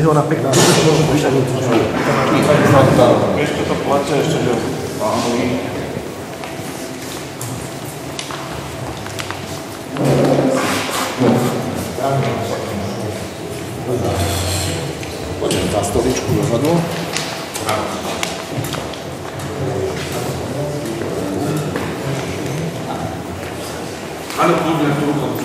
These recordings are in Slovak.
My ho napríklad... Vieš, toto platia ešte, že pánky. Poďme za stoličku dozadu. Ale kľudne tú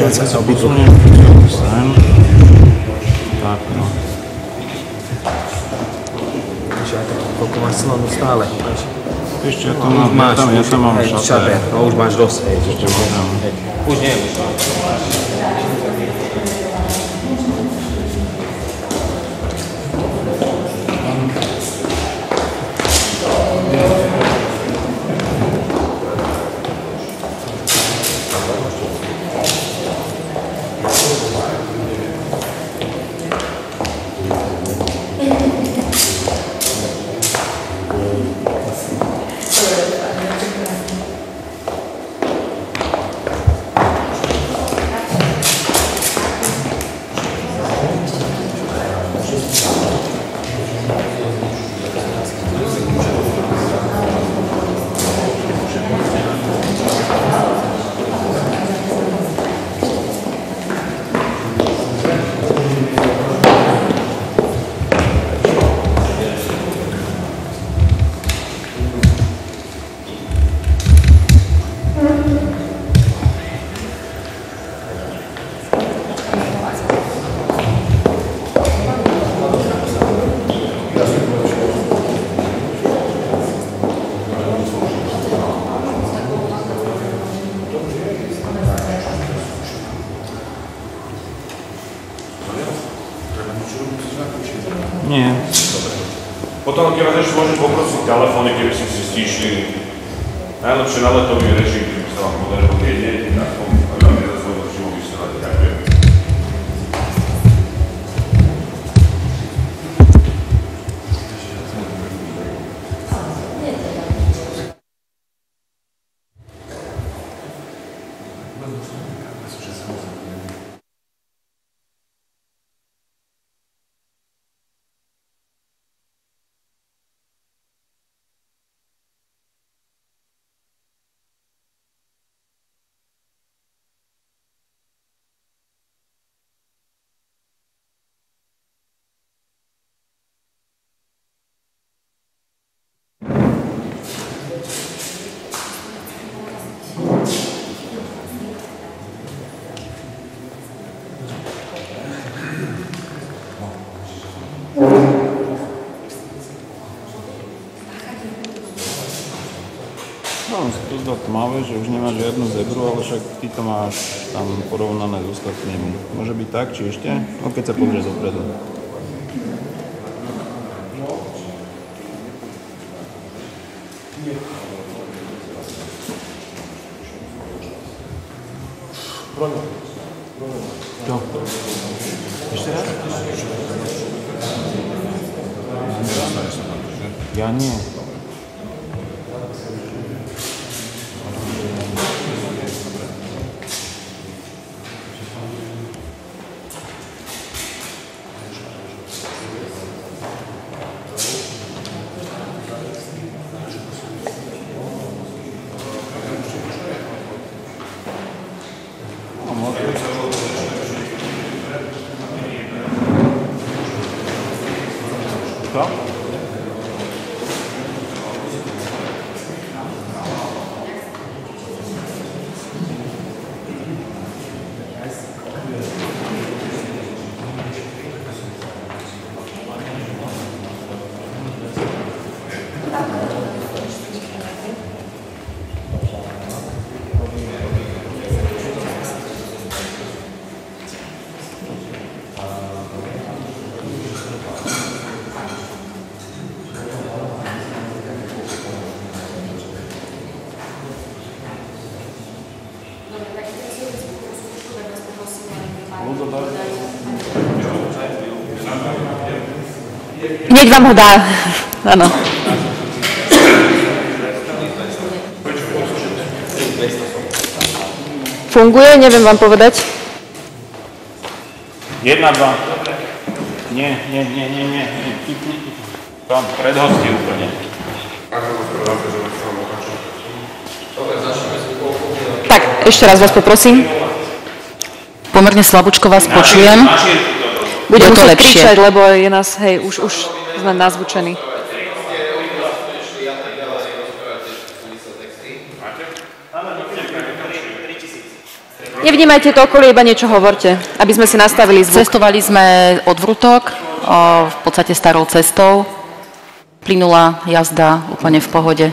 okuliarovička sa posunie sem. Tak no. To, koľko máš silnú stále. Ešte ja tam mám, tam, ja tam mám Hej, šaté. No už máš dosť. Ešte mám. Už nie, už. Nie. No, to tmavé, že už nemáš žiadnu zebru, ale však ty to máš tam porovnané s ostatnými. Môže byť tak, či ešte? No keď sa pozrieš dopredu. Čo? Ešte raz? Ja nie. Čo? Vám ho dá. Áno. Funguje? Neviem vám povedať. Jedna, dva. Nie, nie, nie, nie, nie. Tam, pred hosti úplne. Tak, ešte raz vás poprosím. Pomerne slabúčko vás počujem. Budem Je to lepšie. kričať, lebo je nás, hej, už, už sme nazvučení. Nevnímajte to okolie, iba niečo hovorte, aby sme si nastavili zvuk. Cestovali sme od Vrutok, v podstate starou cestou. Plynula jazda úplne v pohode.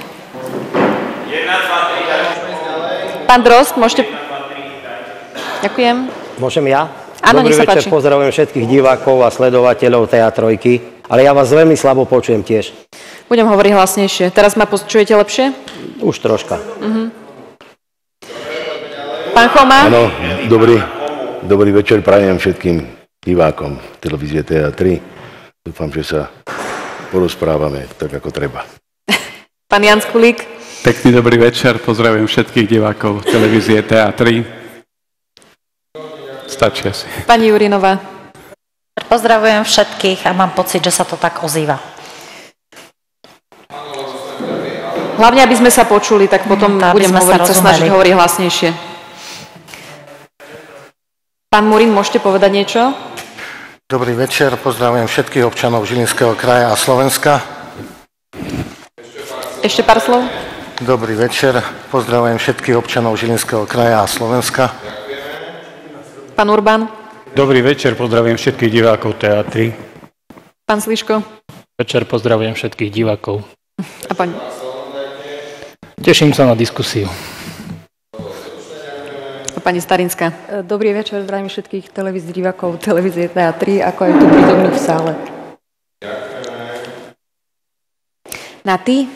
Pán Drost, môžete... Ďakujem. Môžem ja? Áno, Dobrý nech sa večer, páči. pozdravujem všetkých divákov a sledovateľov TA3, ale ja vás veľmi slabo počujem tiež. Budem hovoriť hlasnejšie. Teraz ma počujete lepšie? Už troška. Pán Choma? Áno, dobrý, dobrý večer prajem všetkým divákom televízie TA3. Dúfam, že sa porozprávame tak, ako treba. Pán Jan Skulík? Pekný dobrý večer, pozdravujem všetkých divákov televízie TA3. Stačí asi. Pani Jurinová? Pozdravujem všetkých a mám pocit, že sa to tak ozýva. Hlavne, aby sme sa počuli, tak potom Mm, budem sa hovoriť, sa snažiť hovoriť hlasnejšie. Pán Murin, môžete povedať niečo? Dobrý večer, pozdravujem všetkých občanov Žilinského kraja a Slovenska. Ešte pár slov? Dobrý večer, pozdravujem všetkých občanov Žilinského kraja a Slovenska. Pán Urbán? Dobrý večer, pozdravujem všetkých divákov TA3. Pán Sliško? Večer pozdravujem všetkých divákov. A pán... Teším sa na diskusiu. A pani Starinská? Dobrý večer, zdravím všetkých televíznych divákov televízie TA3, ako aj tu prítomných v sále. Na ty?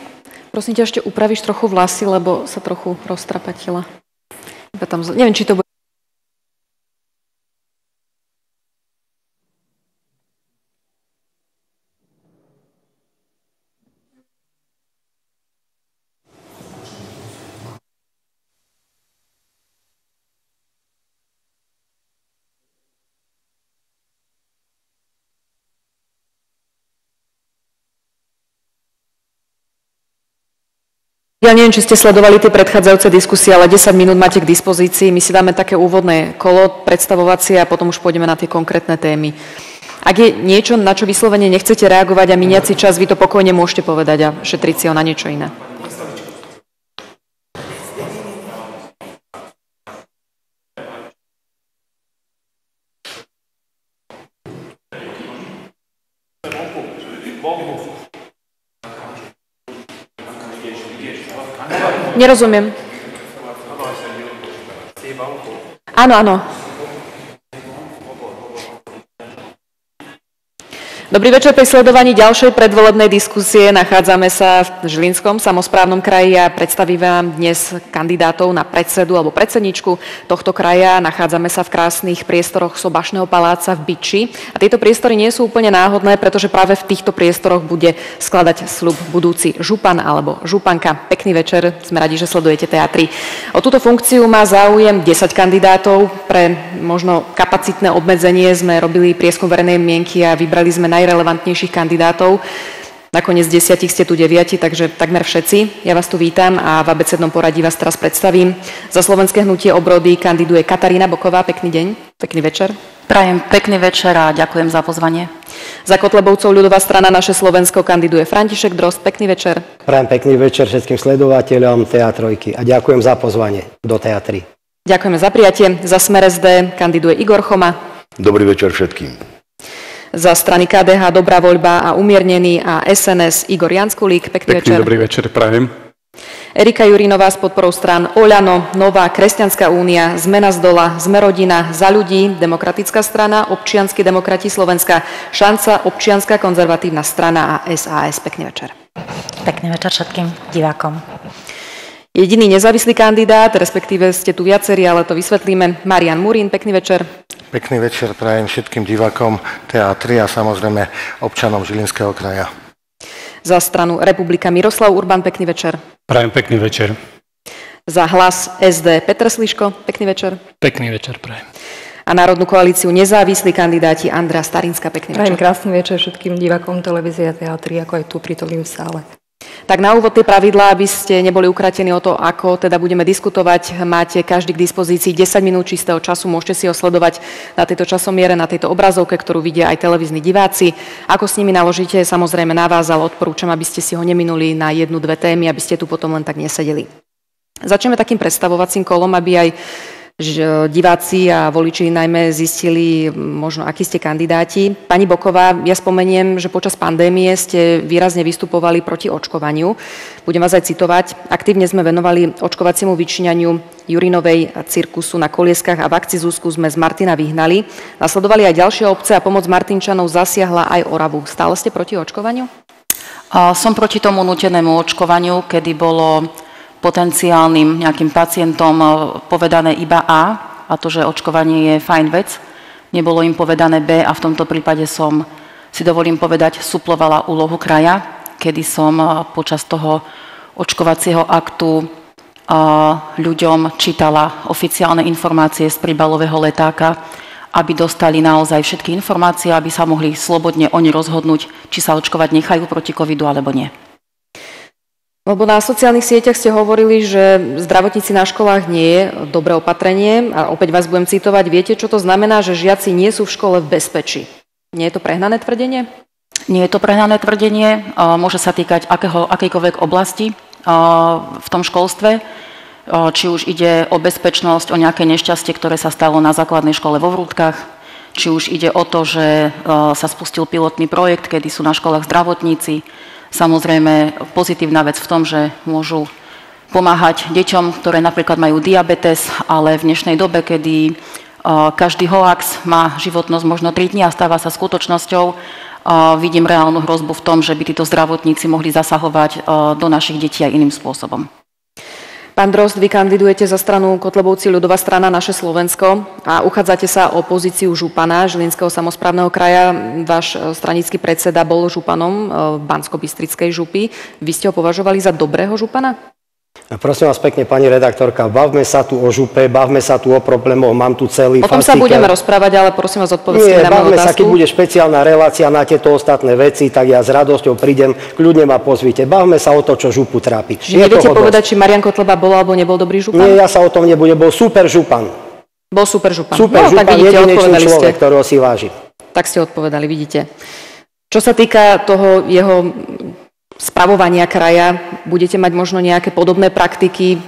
Prosím ťa, ešte upravíš trochu vlasy, lebo sa trochu roztrapatila. Iba tam, z- neviem, či to bude... Ja neviem, či ste sledovali tie predchádzajúce diskusie, ale 10 minút máte k dispozícii. My si dáme také úvodné kolo predstavovacie a potom už pôjdeme na tie konkrétne témy. Ak je niečo, na čo vyslovene nechcete reagovať a miniať si čas, vy to pokojne môžete povedať a šetriť si ho na niečo iné. Nerozumiem. Áno, áno. Dobrý večer pri sledovaní ďalšej predvolebnej diskusie. Nachádzame sa v Žilinskom samozprávnom kraji a predstavíme vám dnes kandidátov na predsedu alebo predsedničku tohto kraja. Nachádzame sa v krásnych priestoroch Sobašného paláca v Biči. A tieto priestory nie sú úplne náhodné, pretože práve v týchto priestoroch bude skladať slub budúci župan alebo županka. Pekný večer, sme radi, že sledujete teatry. O túto funkciu má záujem 10 kandidátov. Pre možno kapacitné obmedzenie sme robili prieskum verejnej mienky a vybrali sme najrelevantnejších kandidátov. Nakoniec desiatich ste tu deviati, takže takmer všetci. Ja vás tu vítam a v abecednom poradí vás teraz predstavím. Za Slovenské hnutie obrody kandiduje Katarína Boková. Pekný deň, pekný večer. Prajem pekný večer a ďakujem za pozvanie. Za Kotlebovcov ľudová strana Naše Slovensko kandiduje František Drost. Pekný večer. Prajem pekný večer všetkým sledovateľom Teatrojky a ďakujem za pozvanie do Teatry. Ďakujeme za prijatie. Za Smer SD kandiduje Igor Choma. Dobrý večer všetkým. Za strany KDH Dobrá voľba a Umiernený a SNS Igor Janskulík. Pekný, Pekný večer. dobrý večer, prajem. Erika Jurinová s podporou strán Oľano, Nová Kresťanská únia, Zmena z dola, Sme rodina, Za ľudí, Demokratická strana, Občiansky demokrati Slovenska, Šanca, Občianská konzervatívna strana a SAS. Pekný večer. Pekný večer všetkým divákom. Jediný nezávislý kandidát, respektíve ste tu viacerí, ale to vysvetlíme. Marian Murín, pekný večer. Pekný večer prajem všetkým divákom TA3 a samozrejme občanom Žilinského kraja. Za stranu Republika Miroslav Urban, pekný večer. Prajem pekný večer. Za hlas SD Petr Sliško, pekný večer. Pekný večer prajem. A Národnú koalíciu nezávislí kandidáti Andrea Starinská, pekný Prajem večer. krásny večer všetkým divákom televízie Teatry, ako aj tu prítomným v sále. Tak na úvod tie pravidlá, aby ste neboli ukratení o to, ako teda budeme diskutovať. Máte každý k dispozícii 10 minút čistého času, môžete si ho sledovať na tejto časomiere, na tejto obrazovke, ktorú vidia aj televízni diváci. Ako s nimi naložíte, samozrejme na vás, ale odporúčam, aby ste si ho neminuli na jednu, dve témy, aby ste tu potom len tak nesedeli. Začneme takým predstavovacím kolom, aby aj že diváci a voliči najmä zistili možno, akí ste kandidáti. Pani Boková, ja spomeniem, že počas pandémie ste výrazne vystupovali proti očkovaniu. Budem vás aj citovať. Aktívne sme venovali očkovaciemu vyčíňaniu Jurinovej cirkusu na Kolieskách a v akcii Zúsku sme z Martina vyhnali. Nasledovali aj ďalšie obce a pomoc Martinčanov zasiahla aj Oravu. Stále ste proti očkovaniu? Som proti tomu nutenému očkovaniu, kedy bolo potenciálnym nejakým pacientom e, povedané iba A, a to, že očkovanie je fajn vec. Nebolo im povedané B a v tomto prípade som, si dovolím povedať, suplovala úlohu kraja, kedy som e, počas toho očkovacieho aktu e, ľuďom čítala oficiálne informácie z príbalového letáka, aby dostali naozaj všetky informácie, aby sa mohli slobodne oni rozhodnúť, či sa očkovať nechajú proti covidu alebo nie. Lebo na sociálnych sieťach ste hovorili, že zdravotníci na školách nie je dobré opatrenie. A opäť vás budem citovať. Viete, čo to znamená, že žiaci nie sú v škole v bezpečí? Nie je to prehnané tvrdenie? Nie je to prehnané tvrdenie, môže sa týkať akého, akejkoľvek oblasti v tom školstve, či už ide o bezpečnosť, o nejaké nešťastie, ktoré sa stalo na základnej škole vo Vrútkach, či už ide o to, že sa spustil pilotný projekt, kedy sú na školách zdravotníci. Samozrejme, pozitívna vec v tom, že môžu pomáhať deťom, ktoré napríklad majú diabetes, ale v dnešnej dobe, kedy a, každý hoax má životnosť možno 3 dní a stáva sa skutočnosťou, a vidím reálnu hrozbu v tom, že by títo zdravotníci mohli zasahovať a, do našich detí aj iným spôsobom. Pán Drozd, vy kandidujete za stranu Kotlebovci ľudová strana Naše Slovensko a uchádzate sa o pozíciu župana Žilinského samozprávneho kraja. Váš e, stranický predseda bol županom e, Bansko-Bystrickej župy. Vy ste ho považovali za dobrého župana? Prosím vás pekne, pani redaktorka, bavme sa tu o župe, bavme sa tu o problémoch, mám tu celý O tom sa fascikel. budeme rozprávať, ale prosím vás, odpovedzte na moju bavme sa, otázku. keď bude špeciálna relácia na tieto ostatné veci, tak ja s radosťou prídem, kľudne ma pozvite. Bavme sa o to, čo župu trápi. Čiže neviete povedať, či Marian Kotleba bol alebo nebol dobrý župan? Nie, ja sa o tom nebudem, bol super župan. Bol super župan. Super no, župan, vidíte, jedinečný ste. človek, ktorého si vážim. Tak ste odpovedali, vidíte. Čo sa týka toho jeho spravovania kraja, budete mať možno nejaké podobné praktiky,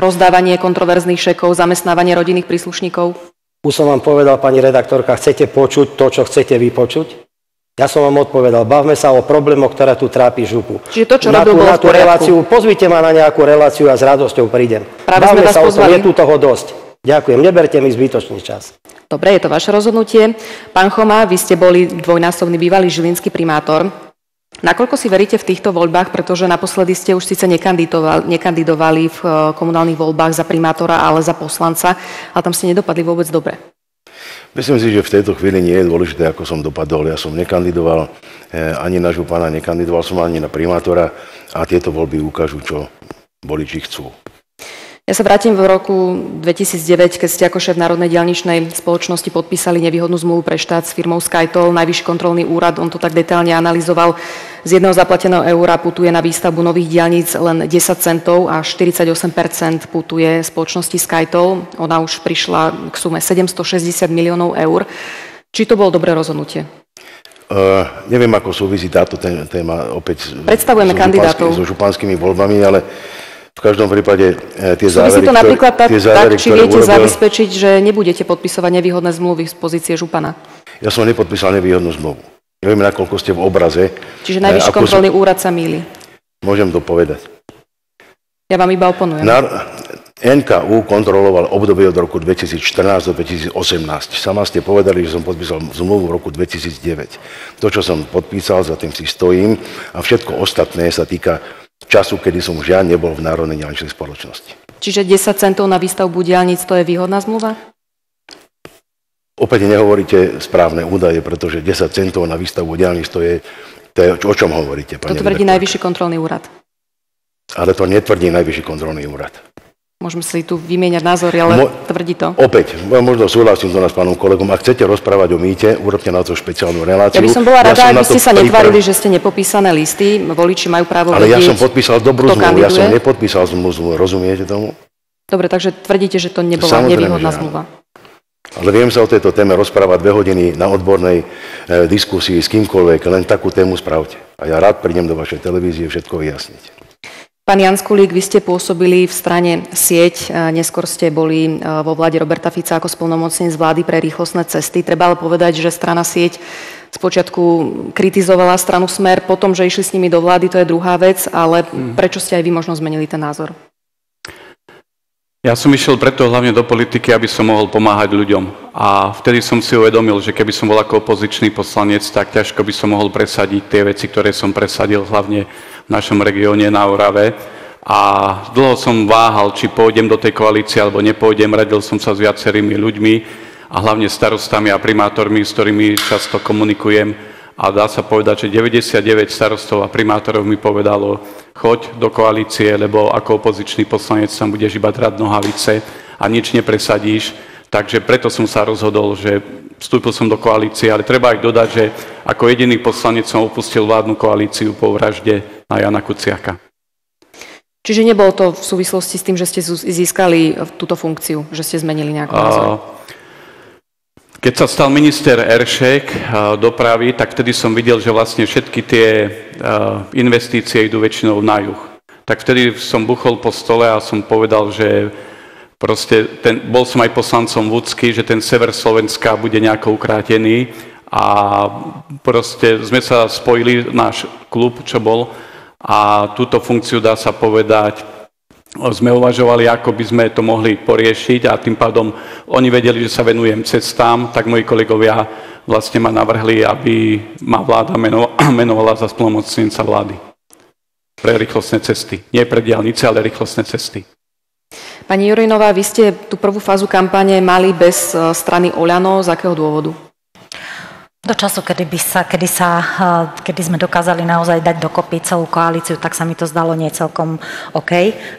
rozdávanie kontroverzných šekov, zamestnávanie rodinných príslušníkov? Už som vám povedal, pani redaktorka, chcete počuť to, čo chcete vypočuť? Ja som vám odpovedal, bavme sa o problémoch, ktoré tu trápi župu. Čiže to, čo na tú, na tú reláciu, pozvite ma na nejakú reláciu a s radosťou prídem. Práve sme bavme vás sa o tom, pozvali. je tu toho dosť. Ďakujem, neberte mi zbytočný čas. Dobre, je to vaše rozhodnutie. Pán Choma, vy ste boli dvojnásobný bývalý žilinský primátor. Nakoľko si veríte v týchto voľbách, pretože naposledy ste už síce nekandidovali, nekandidovali v eh, komunálnych voľbách za primátora, ale za poslanca, ale tam ste nedopadli vôbec dobre. Myslím si, že v tejto chvíli nie je dôležité, ako som dopadol. Ja som nekandidoval eh, ani na župana, nekandidoval som ani na primátora a tieto voľby ukážu, čo voliči chcú. Ja sa vrátim v roku 2009, keď ste ako šéf Národnej dialničnej spoločnosti podpísali nevýhodnú zmluvu pre štát s firmou SkyToll. Najvyšší kontrolný úrad, on to tak detálne analyzoval. Z jedného zaplateného eura putuje na výstavbu nových diálnic len 10 centov a 48% putuje spoločnosti SkyToll. Ona už prišla k sume 760 miliónov eur. Či to bolo dobré rozhodnutie? Uh, neviem, ako súvisí táto téma opäť Predstavujeme so kandidátov. so županskými voľbami, ale v každom prípade e, tie závery, to napríklad tak, tie závery, tak či viete urobil, zabezpečiť, že nebudete podpisovať nevýhodné zmluvy z pozície župana? Ja som nepodpísal nevýhodnú zmluvu. Neviem, nakoľko ste v obraze. Čiže e, najvyšší kontrolný úrad sa míli. Môžem to povedať. Ja vám iba oponujem. Na, NKU kontroloval obdobie od roku 2014 do 2018. Sama ste povedali, že som podpísal zmluvu v roku 2009. To, čo som podpísal, za tým si stojím a všetko ostatné sa týka času, kedy som už ja nebol v Národnej diaľničnej spoločnosti. Čiže 10 centov na výstavbu diálnic to je výhodná zmluva? Opäť nehovoríte správne údaje, pretože 10 centov na výstavbu diálnic to je, to je o čom hovoríte, To pani tvrdí redaktorka? najvyšší kontrolný úrad. Ale to netvrdí najvyšší kontrolný úrad. Môžeme si tu vymieňať názory, ale Mo- tvrdí to. Opäť, možno súhlasím to s pánom kolegom, ak chcete rozprávať o mýte, urobte na to špeciálnu reláciu. Ja by som bola rada, som aby ste sa priprav- netvarili, že ste nepopísané listy. Voliči majú právo Ale ja vedieť, som podpísal dobrú zmluvu, ja som nepodpísal zmluvu, rozumiete tomu? Dobre, takže tvrdíte, že to nebola Samozrejme, nevýhodná zmluva. Ale viem sa o tejto téme rozprávať dve hodiny na odbornej e, diskusii s kýmkoľvek, len takú tému spravte. A ja rád prídem do vašej televízie všetko vyjasniť. Pán Janskulík, vy ste pôsobili v strane sieť, neskôr ste boli e, vo vláde Roberta Fica ako spolnomocnenec z vlády pre rýchlostné cesty. Treba ale povedať, že strana sieť spočiatku kritizovala stranu Smer, potom, že išli s nimi do vlády, to je druhá vec, ale prečo ste aj vy možno zmenili ten názor? Ja som išiel preto hlavne do politiky, aby som mohol pomáhať ľuďom. A vtedy som si uvedomil, že keby som bol ako opozičný poslanec, tak ťažko by som mohol presadiť tie veci, ktoré som presadil hlavne v našom regióne na Orave. A dlho som váhal, či pôjdem do tej koalície alebo nepôjdem. Radil som sa s viacerými ľuďmi a hlavne starostami a primátormi, s ktorými často komunikujem. A dá sa povedať, že 99 starostov a primátorov mi povedalo, choď do koalície, lebo ako opozičný poslanec tam budeš iba drať nohavice a nič nepresadíš. Takže preto som sa rozhodol, že vstúpil som do koalície, ale treba aj dodať, že ako jediný poslanec som opustil vládnu koalíciu po vražde na Jana Kuciaka. Čiže nebolo to v súvislosti s tým, že ste získali túto funkciu, že ste zmenili nejaký názor? Keď sa stal minister Eršek a, dopravy, tak vtedy som videl, že vlastne všetky tie a, investície idú väčšinou na juh. Tak vtedy som buchol po stole a som povedal, že proste ten, bol som aj poslancom Vúcky, že ten sever Slovenska bude nejako ukrátený a proste sme sa spojili, náš klub, čo bol, a túto funkciu dá sa povedať sme uvažovali, ako by sme to mohli poriešiť a tým pádom oni vedeli, že sa venujem cestám, tak moji kolegovia vlastne ma navrhli, aby ma vláda meno, menovala za splnomocnenca vlády pre rýchlostné cesty. Nie pre diálnice, ale rýchlostné cesty. Pani Jurinová, vy ste tú prvú fázu kampane mali bez e, strany Oľano. Z akého dôvodu? Do času, kedy, by sa, kedy, sa, eh, kedy sme dokázali naozaj dať dokopy celú koalíciu, tak sa mi to zdalo nie celkom OK,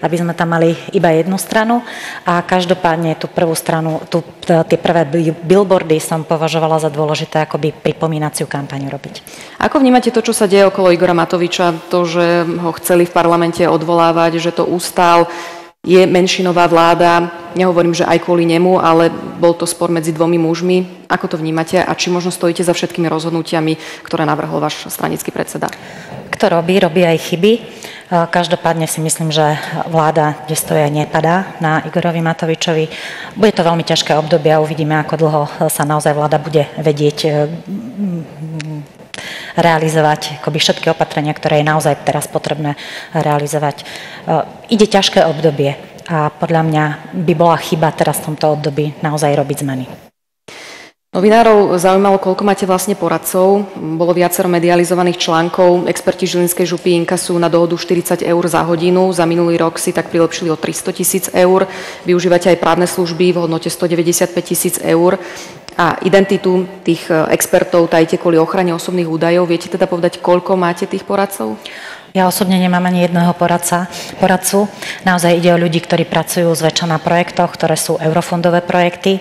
aby sme tam mali iba jednu stranu. A každopádne tú prvú stranu, tú, tie prvé bi- billboardy som považovala za dôležité akoby pripomínaciu kampaň robiť. Ako vnímate to, čo sa deje okolo Igora Matoviča? To, že ho chceli v parlamente odvolávať, že to ustal, je menšinová vláda, nehovorím, že aj kvôli nemu, ale bol to spor medzi dvomi mužmi. Ako to vnímate a či možno stojíte za všetkými rozhodnutiami, ktoré navrhol váš stranický predseda? Kto robí, robí aj chyby. Každopádne si myslím, že vláda, kde stoja, nepadá na Igorovi Matovičovi. Bude to veľmi ťažké obdobie a uvidíme, ako dlho sa naozaj vláda bude vedieť realizovať akoby všetky opatrenia, ktoré je naozaj teraz potrebné realizovať. Eh, Ide ťažké obdobie a podľa mňa by bola chyba teraz v tomto období naozaj robiť zmeny. Novinárov zaujímalo, koľko máte vlastne poradcov. Bolo viacero medializovaných článkov. Experti Žilinskej župy inkasujú na dohodu 40 eur za hodinu. Za minulý rok si tak prilepšili o 300 tisíc eur. Využívate aj právne služby v hodnote 195 tisíc eur. A identitu tých e, expertov tajte kvôli ochrane osobných údajov. Viete teda povedať, koľko máte tých poradcov? Ja osobne nemám ani jedného poradca, poradcu. Naozaj ide o ľudí, ktorí pracujú zväčša na projektoch, ktoré sú eurofondové projekty.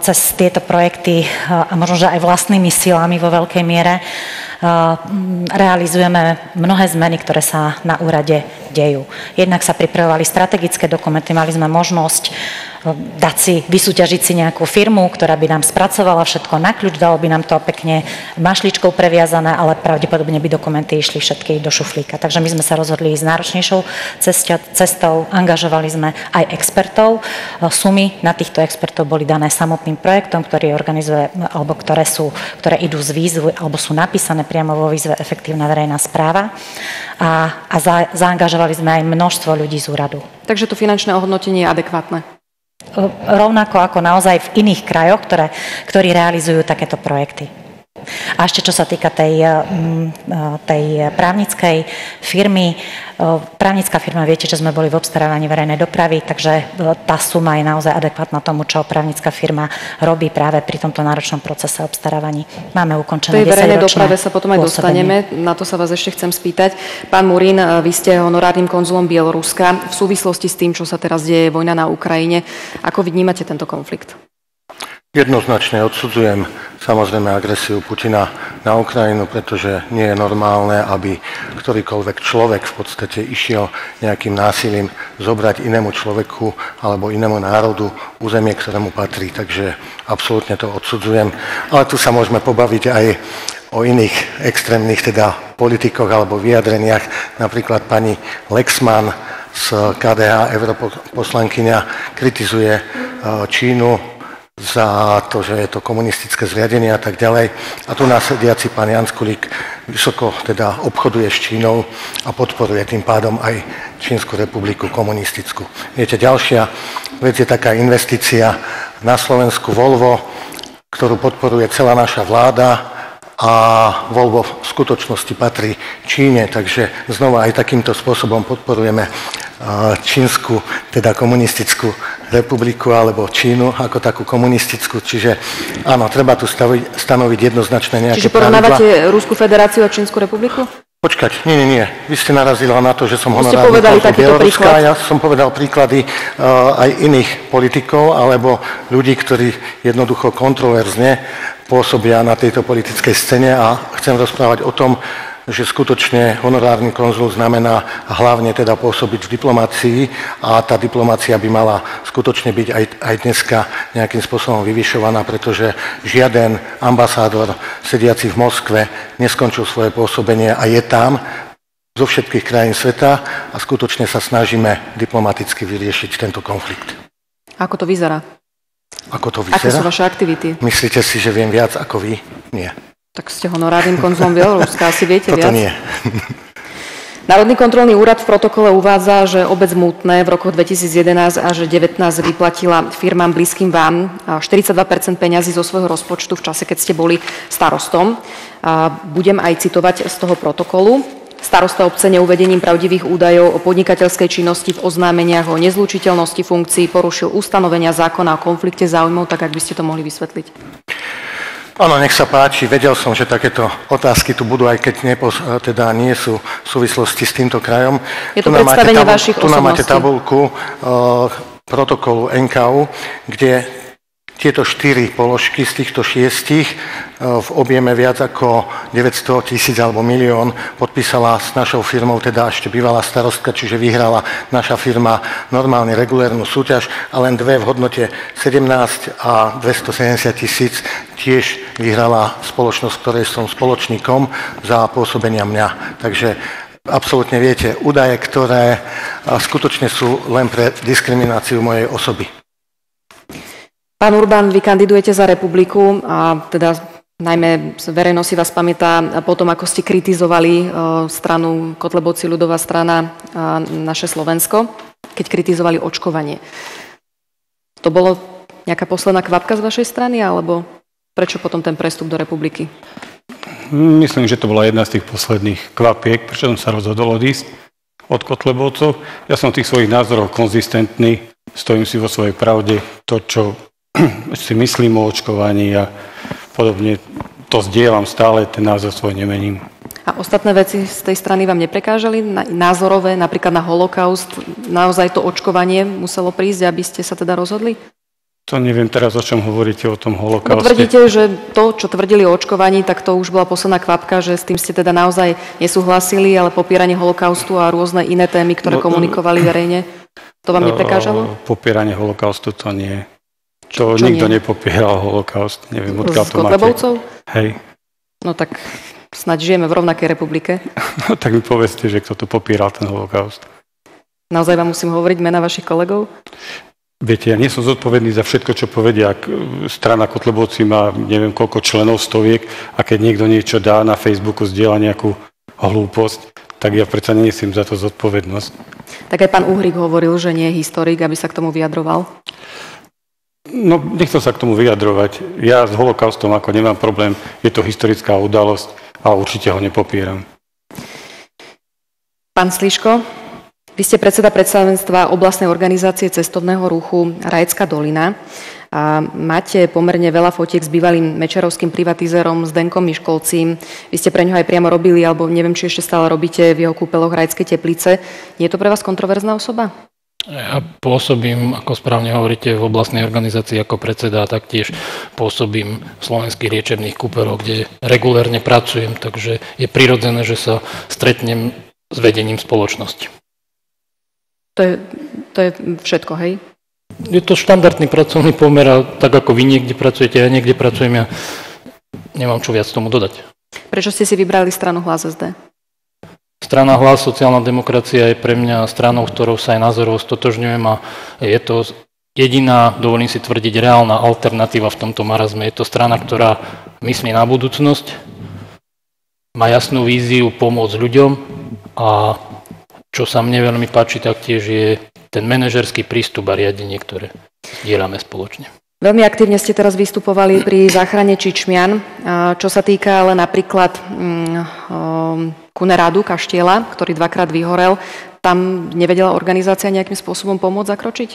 Cez tieto projekty a možno, že aj vlastnými silami vo veľkej miere realizujeme mnohé zmeny, ktoré sa na úrade dejú. Jednak sa pripravovali strategické dokumenty, mali sme možnosť dať si, vysúťažiť si nejakú firmu, ktorá by nám spracovala všetko na kľúč, dalo by nám to pekne mašličkou previazané, ale pravdepodobne by dokumenty išli všetky do šuflíka. Takže my sme sa rozhodli ísť náročnejšou cestou, angažovali sme aj expertov. Sumy na týchto expertov boli dané samotným projektom, ktorý organizuje, alebo ktoré, sú, ktoré idú z výzvy, alebo sú napísané priamo vo výzve Efektívna verejná správa. A, a za, zaangažovali sme aj množstvo ľudí z úradu. Takže to finančné ohodnotenie je adekvátne rovnako ako naozaj v iných krajoch, ktoré, ktorí realizujú takéto projekty. A ešte čo sa týka tej, eh, eh, tej právnickej firmy, eh, právnická firma, viete, že sme boli v obstarávaní verejnej dopravy, takže tá suma je naozaj adekvátna tomu, čo právnická firma robí práve pri tomto náročnom procese obstarávaní. Máme ukončené tej verejnej doprave sa potom aj dostaneme, na to sa vás ešte chcem spýtať. Pán Murín, vy ste honorárnym konzulom Bieloruska. V súvislosti s tým, čo sa teraz deje, vojna na Ukrajine, ako vnímate tento konflikt? Jednoznačne odsudzujem samozrejme agresiu Putina na Ukrajinu, pretože nie je normálne, aby ktorýkoľvek človek v podstate išiel nejakým násilím zobrať inému človeku alebo inému národu územie, ktorému patrí. Takže absolútne to odsudzujem. Ale tu sa môžeme pobaviť aj o iných extrémnych teda politikoch alebo vyjadreniach. Napríklad pani Lexman z KDH, europoslankyňa, kritizuje e, Čínu za to, že je to komunistické zriadenie a tak ďalej. A tu nás sediaci pán Jan Skulík vysoko teda obchoduje s Čínou a podporuje tým pádom aj Čínsku republiku komunistickú. Viete, ďalšia vec je taká investícia na Slovensku Volvo, ktorú podporuje celá naša vláda a Volvo v skutočnosti patrí Číne, takže znova aj takýmto spôsobom podporujeme Čínsku, teda komunistickú republiku alebo Čínu ako takú komunistickú. Čiže áno, treba tu staviť, stanoviť jednoznačné nejaké Čiže porovnávate. Ruskú federáciu a Čínsku republiku? Počkať, nie, nie, nie. Vy ste narazila na to, že som honorárny povedali Bieloruska. Ja som povedal príklady uh, aj iných politikov alebo ľudí, ktorí jednoducho kontroverzne pôsobia na tejto politickej scéne a chcem rozprávať o tom, že skutočne honorárny konzul znamená hlavne teda pôsobiť v diplomácii a tá diplomácia by mala skutočne byť aj, aj dneska nejakým spôsobom vyvyšovaná, pretože žiaden ambasádor sediaci v Moskve neskončil svoje pôsobenie a je tam zo všetkých krajín sveta a skutočne sa snažíme diplomaticky vyriešiť tento konflikt. Ako to vyzerá? Ako to vyzerá? Aké sú vaše aktivity? Myslíte si, že viem viac ako vy? Nie. Tak ste honorárnym konzulom Bieloruska, asi viete Toto viac. nie. Národný kontrolný úrad v protokole uvádza, že obec Mútne v rokoch 2011 až 2019 vyplatila firmám blízkym vám 42% peňazí zo svojho rozpočtu v čase, keď ste boli starostom. Budem aj citovať z toho protokolu. Starosta obce neuvedením pravdivých údajov o podnikateľskej činnosti v oznámeniach o nezlučiteľnosti funkcií porušil ustanovenia zákona o konflikte záujmov, tak ak by ste to mohli vysvetliť. Áno, nech sa páči. Vedel som, že takéto otázky tu budú, aj keď nepos, teda nie sú v súvislosti s týmto krajom. Je to tu predstavenie tabul, vašich Tu nám máte tabulku uh, protokolu NKU, kde tieto štyri položky z týchto šiestich e, v objeme viac ako 900 tisíc alebo milión podpísala s našou firmou, teda ešte bývalá starostka, čiže vyhrala naša firma normálne regulérnu súťaž a len dve v hodnote 17 a 270 tisíc tiež vyhrala spoločnosť, ktorej som spoločníkom za pôsobenia mňa. Takže absolútne viete, údaje, ktoré skutočne sú len pre diskrimináciu mojej osoby. Pán Urban, vy kandidujete za republiku a teda najmä verejnosť si vás pamätá potom, ako ste kritizovali e, stranu Kotlebovci ľudová strana naše Slovensko, keď kritizovali očkovanie. To bolo nejaká posledná kvapka z vašej strany, alebo prečo potom ten prestup do republiky? Myslím, že to bola jedna z tých posledných kvapiek, prečo som sa rozhodol odísť od Kotlebovcov. Ja som tých svojich názoroch konzistentný, stojím si vo svojej pravde. To, čo si myslím o očkovaní a podobne. To zdieľam stále, ten názor svoj nemením. A ostatné veci z tej strany vám neprekážali? Názorové, napríklad na holokaust? Naozaj to očkovanie muselo prísť, aby ste sa teda rozhodli? To neviem teraz, o čom hovoríte, o tom No, holokauste. tvrdíte, že to, čo tvrdili o očkovaní, tak to už bola posledná kvapka, že s tým ste teda naozaj nesúhlasili, ale popieranie holokaustu a rôzne iné témy, ktoré No, komunikovali verejne, to vám neprekážalo? Popieranie holokaustu to nie. To čo nikto nie? nepopieral holokaust. Neviem, odkiaľ to máte. Kotlebovcov? Hej. No tak snad žijeme v rovnakej republike. No tak mi povedzte, že kto to popieral, ten holokaust. Naozaj vám musím hovoriť mena vašich kolegov? Viete, ja nie som zodpovedný za všetko, čo povedia. Ak e, strana Kotlebovci má neviem koľko členov, stoviek a keď niekto niečo dá na Facebooku, zdieľa nejakú hlúposť, tak ja predsa nesiem za to zodpovednosť. Tak aj pán Uhrik hovoril, že nie je historik, aby sa k tomu vyjadroval. No, nechcem sa k tomu vyjadrovať. Ja s holokaustom ako nemám problém, je to historická udalosť a určite ho nepopieram. Pán Sliško, vy ste predseda predstavenstva oblastnej organizácie cestovného ruchu Rajecká dolina. A máte pomerne veľa fotiek s bývalým mečerovským privatizérom Zdenkom Miškolcím. Vy ste pre ňo aj priamo robili, alebo neviem, či ešte stále robíte v jeho kúpeloch Rajskej teplice. Nie je to pre vás kontroverzná osoba? Ja pôsobím, ako správne hovoríte, v oblastnej organizácii ako predseda a taktiež pôsobím v slovenských liečebných kúpeloch, kde regulérne pracujem, takže je prirodzené, že sa stretnem s vedením spoločnosti. To je, to je všetko, hej? Je to štandardný pracovný pomer a tak ako vy niekde pracujete, ja niekde pracujem, ja nemám čo viac tomu dodať. Prečo ste si vybrali stranu Hlas SD? Strana Hlas, sociálna demokracia je pre mňa stranou, ktorou sa aj názorovo stotožňujem a je to jediná, dovolím si tvrdiť, reálna alternatíva v tomto marazme. Je to strana, ktorá myslí na budúcnosť, má jasnú víziu pomôcť ľuďom a čo sa mne veľmi páči taktiež je ten manažerský prístup a riadenie, ktoré dielame spoločne. Veľmi aktívne ste teraz vystupovali pri záchrane Čičmian. Čo sa týka ale napríklad mm, Kunerádu Kaštiela, ktorý dvakrát vyhorel, tam nevedela organizácia nejakým spôsobom pomôcť zakročiť?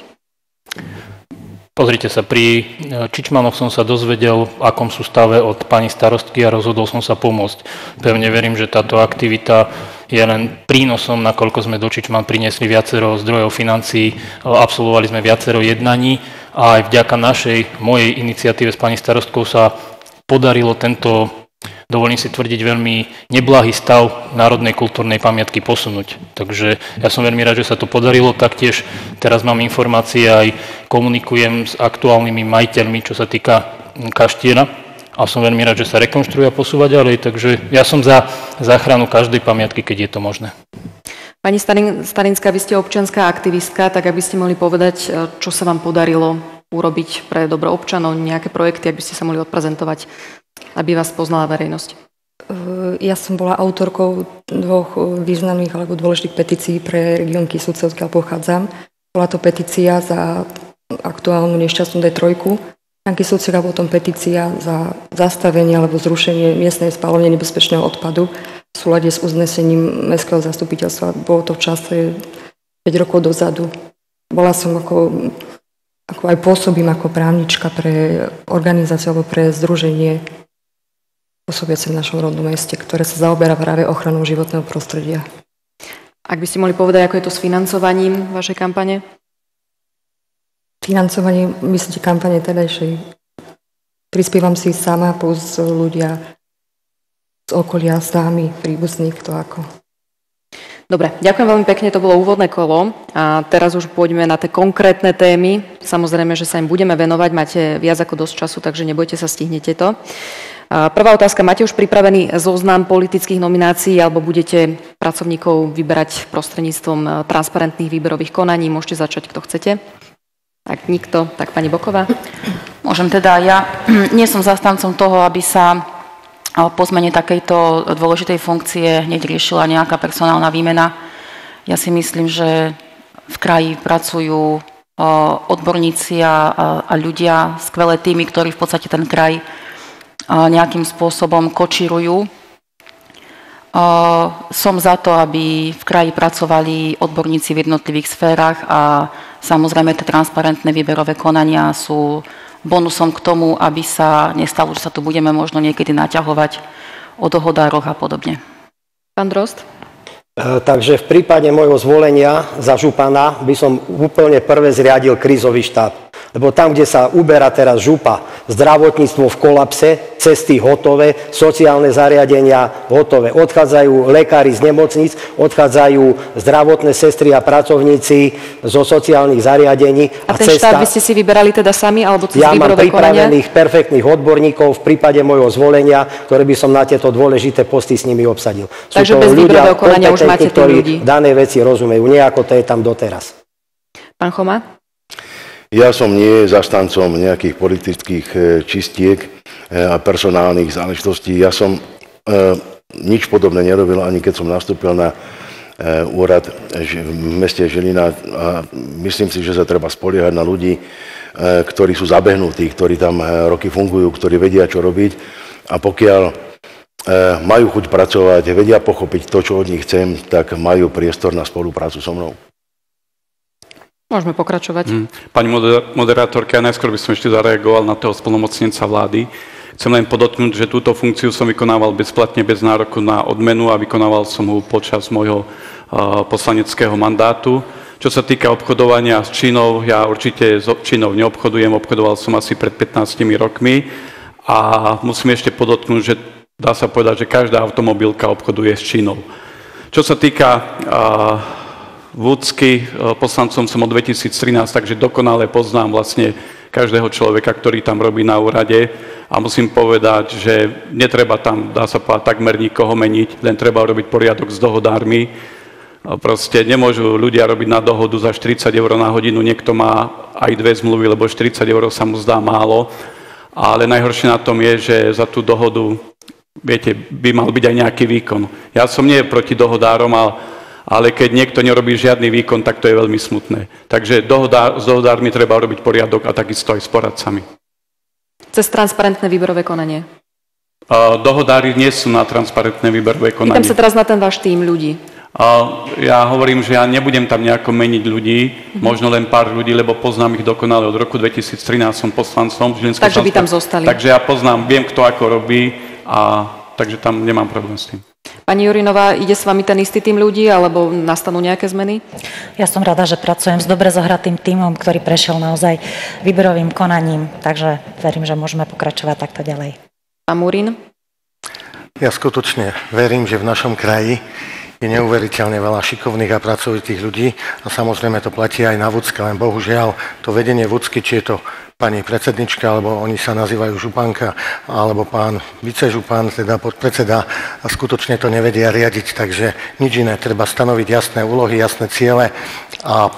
Pozrite sa, pri e, Čičmanoch som sa dozvedel, v akom sú stave od pani starostky a rozhodol som sa pomôcť. Pevne verím, že táto aktivita je len prínosom, nakoľko sme do Čičman priniesli viacero zdrojov financií, e, absolvovali sme viacero jednaní a aj vďaka našej, mojej iniciatíve s pani starostkou sa podarilo tento, dovolím si tvrdiť, veľmi neblahý stav národnej kultúrnej pamiatky posunúť. Takže ja som veľmi rád, že sa to podarilo. Taktiež teraz mám informácie aj komunikujem s aktuálnymi majiteľmi, čo sa týka kaštiera. A som veľmi rád, že sa rekonštruuje a posúva ďalej. Takže ja som za záchranu každej pamiatky, keď je to možné. Pani Starinská, vy ste občianská aktivistka, tak aby ste mohli povedať, e, čo sa vám podarilo urobiť pre dobro občanov, nejaké projekty, aby ste sa mohli odprezentovať, aby vás poznala verejnosť. E, Ja som bola autorkou dvoch e, významných alebo dôležitých petícií pre región Kisúce, odkiaľ pochádzam. Bola to petícia za aktuálnu nešťastnú D3 na Kisúce a potom petícia za zastavenie alebo zrušenie miestnej spálovne nebezpečného odpadu v súlade s uznesením Mestského zastupiteľstva. Bolo to v čase 5 rokov dozadu. Bola som ako, ako aj pôsobím ako právnička pre organizáciu alebo pre združenie pôsobiace v našom rodnom meste, ktoré sa zaoberá práve ochranou životného prostredia. Ak by ste mohli povedať, ako je to s financovaním vašej kampane? Financovanie, myslíte, kampane tedajšej? Prispievam si sama plus ľudia z okolia, známi, príbuzní, kto ako. Dobre, ďakujem veľmi pekne, to bolo úvodné kolo a teraz už pôjdeme na tie konkrétne témy. Samozrejme, že sa im budeme venovať, máte viac ako dosť času, takže nebojte sa, stihnete to. Prvá otázka, máte už pripravený zoznam politických nominácií alebo budete pracovníkov vyberať prostredníctvom e, transparentných výberových konaní? Môžete začať, kto chcete. Ak nikto, tak pani Boková. Môžem teda, ja nie som zastancom toho, aby sa o, po zmene takejto dôležitej funkcie hneď riešila nejaká personálna výmena. Ja si myslím, že v kraji pracujú o, odborníci a, a, ľudia, skvelé týmy, ktorí v podstate ten kraj nejakým spôsobom kočirujú. O, Som za to, aby v kraji pracovali odborníci v jednotlivých sférach a samozrejme tie transparentné výberové konania sú bonusom k tomu, aby sa nestalo, že sa tu budeme možno niekedy naťahovať o dohodároch a podobne. Pán Drost? E, takže v prípade môjho zvolenia za župana by som úplne prvé zriadil krízový štáb. Lebo tam, kde sa uberá teraz župa, zdravotníctvo v kolapse, cesty hotové, sociálne zariadenia hotové. Odchádzajú lekári z nemocníc, odchádzajú zdravotné sestry a pracovníci zo sociálnych zariadení. A, a ten cesta... štát by ste si vyberali teda sami, alebo cez Ja mám pripravených konania? perfektných odborníkov v prípade môjho zvolenia, ktoré by som na tieto dôležité posty s nimi obsadil. Takže Sú to bez ľudia už máte ktorí ľudí. dané veci rozumejú, nie ako to je tam doteraz. Pán Choma? Ja som nie zastancom nejakých politických e, čistiek e, a personálnych záležitostí. Ja som e, nič podobné nerobil, ani keď som nastúpil na úrad v meste Žilina a myslím si, že sa treba spoliehať na ľudí, ktorí sú zabehnutí, ktorí tam roky fungujú, ktorí vedia, čo robiť a pokiaľ majú chuť pracovať, vedia pochopiť to, čo od nich chcem, tak majú priestor na spoluprácu so mnou. Môžeme pokračovať. Hmm. Pani moderátorka, ja najskôr by som ešte zareagoval na toho splnomocnenca vlády. Chcem len podotknúť, že túto funkciu som vykonával bezplatne, bez nároku na odmenu a vykonával som ho počas môjho uh, poslaneckého mandátu. Čo sa týka obchodovania s Čínou, ja určite s Čínou neobchodujem, obchodoval som asi pred 15 rokmi a musím ešte podotknúť, že dá sa povedať, že každá automobilka obchoduje s Čínou. Čo sa týka uh, Vúcky, e, poslancom som od 2013, takže dokonale poznám vlastne každého človeka, ktorý tam robí na úrade a musím povedať, že netreba tam, dá sa povedať, takmer nikoho meniť, len treba robiť poriadok s dohodármi. Proste nemôžu ľudia robiť na dohodu za 40 eur na hodinu, niekto má aj dve zmluvy, lebo 40 eur sa mu zdá málo. Ale najhoršie na tom je, že za tú dohodu, viete, by mal byť aj nejaký výkon. Ja som nie proti dohodárom, ale ale keď niekto nerobí žiadny výkon, tak to je veľmi smutné. Takže s dohodármi treba robiť poriadok a takisto aj s poradcami. Cez transparentné výberové konanie? Uh, dohodári nie sú na transparentné výberové konanie. Pýtam sa teraz na ten váš tým ľudí. Uh, ja hovorím, že ja nebudem tam nejako meniť ľudí, mm-hmm. možno len pár ľudí, lebo poznám ich dokonale od roku 2013, som poslancom Takže by tam zostali. Takže ja poznám, viem, kto ako robí a takže tam nemám problém s tým. Pani Jurinová, ide s vami ten istý tým ľudí, alebo nastanú nejaké zmeny? Ja som rada, že pracujem s dobre zohratým týmom, ktorý prešiel naozaj výberovým konaním, takže verím, že môžeme pokračovať takto ďalej. Pán Murín? Ja skutočne verím, že v našom kraji je neuveriteľne veľa šikovných a pracovitých ľudí a samozrejme to platí aj na Vúcke, len bohužiaľ to vedenie Vúcky, či je to pani predsednička, alebo oni sa nazývajú županka, alebo pán vicežupan, teda podpredseda a skutočne to nevedia riadiť, takže nič iné, treba stanoviť jasné úlohy, jasné ciele a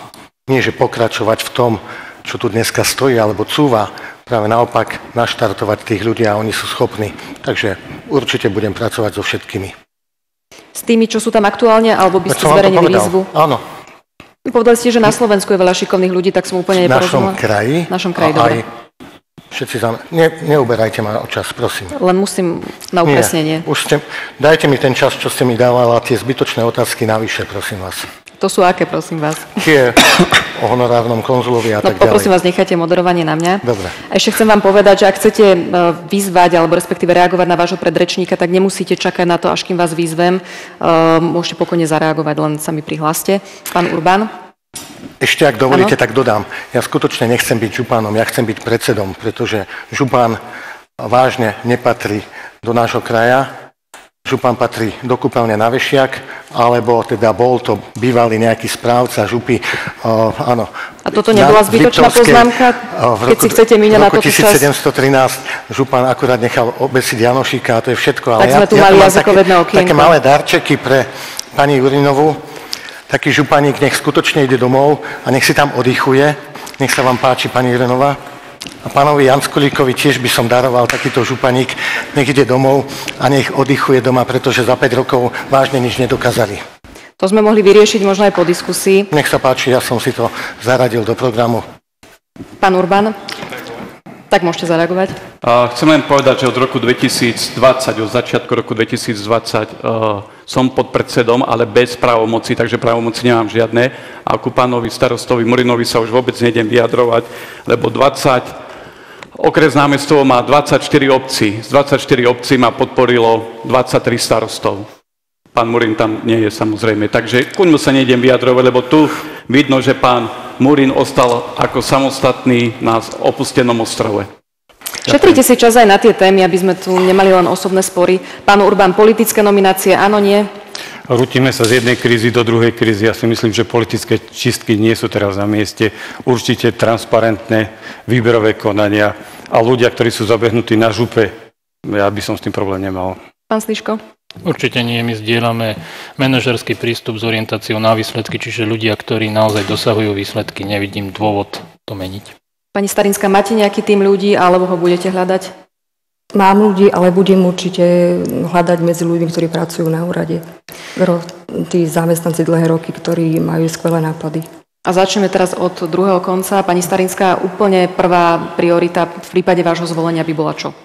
nie, že pokračovať v tom, čo tu dneska stojí alebo cúva, práve naopak naštartovať tých ľudí a oni sú schopní. Takže určite budem pracovať so všetkými. S tými, čo sú tam aktuálne, alebo by ste zverejnili výzvu? Áno. Povedali ste, že na Slovensku je veľa šikovných ľudí, tak som úplne neporozumela. V našom kraji. V našom kraji, dobre. Všetci tam, ne, neuberajte ma o čas, prosím. Len musím na upresnenie. Nie, už ste, dajte mi ten čas, čo ste mi dávala, tie zbytočné otázky navyše, prosím vás. To sú aké, prosím vás? Tie o honorárnom konzulovi a no, tak ďalej. Poprosím vás, nechajte moderovanie na mňa. Dobre. Ešte chcem vám povedať, že ak chcete e, vyzvať alebo respektíve reagovať na vášho predrečníka, tak nemusíte čakať na to, až kým vás vyzvem. E, môžete pokojne zareagovať, len sa mi prihláste. Pán Urban. Ešte, ak dovolíte, ano? tak dodám. Ja skutočne nechcem byť župánom, ja chcem byť predsedom, pretože župán vážne nepatrí do nášho kraja, Župan patrí do kúpeľne na Vešiak, alebo teda bol to bývalý nejaký správca župy, uh, áno. A toto nebola zbytočná poznámka, uh, keď si chcete míňať na toto čas? V roku 1713 Župan akurát nechal obesiť Janošíka, a to je všetko. Ale tak ja, sme tu ja mali jazykovedné také, také malé darčeky pre pani Jurinovú. Taký županík nech skutočne ide domov a nech si tam oddychuje. Nech sa vám páči, pani Jurinová. A pánovi Janskolíkovi tiež by som daroval takýto županík, nech ide domov a nech oddychuje doma, pretože za 5 rokov vážne nič nedokázali. To sme mohli vyriešiť možno aj po diskusii. Nech sa páči, ja som si to zaradil do programu. Pán Urban? Tak môžete zareagovať. Chcem len povedať, že od roku 2020, od začiatku roku 2020 uh, som pod predsedom, ale bez právomoci, takže právomoci nemám žiadne. A ku pánovi starostovi Murinovi sa už vôbec nejdem vyjadrovať, lebo 20, okres námestovo má 24 obcí. Z 24 obcí ma podporilo 23 starostov. Pán Murin tam nie je samozrejme. Takže kuňmu sa nejdem vyjadrovať, lebo tu vidno, že pán Murin ostal ako samostatný na opustenom ostrove. Šetrite si čas aj na tie témy, aby sme tu nemali len osobné spory. Pán Urbán, politické nominácie, áno, nie? Rutíme sa z jednej krízy do druhej krízy. Ja si myslím, že politické čistky nie sú teraz na mieste. Určite transparentné výberové konania a ľudia, ktorí sú zabehnutí na župe, ja by som s tým problém nemal. Pán Sliško? Určite nie, my zdieľame manažerský prístup s orientáciou na výsledky, čiže ľudia, ktorí naozaj dosahujú výsledky, nevidím dôvod to meniť. Pani Starinská, máte nejaký tým ľudí, alebo ho budete hľadať? Mám ľudí, ale budem určite hľadať medzi ľuďmi, ktorí pracujú na úrade. Vero, tí zamestnanci dlhé roky, ktorí majú skvelé nápady. A začneme teraz od druhého konca. Pani Starinská, úplne prvá priorita v prípade vášho zvolenia by bola čo?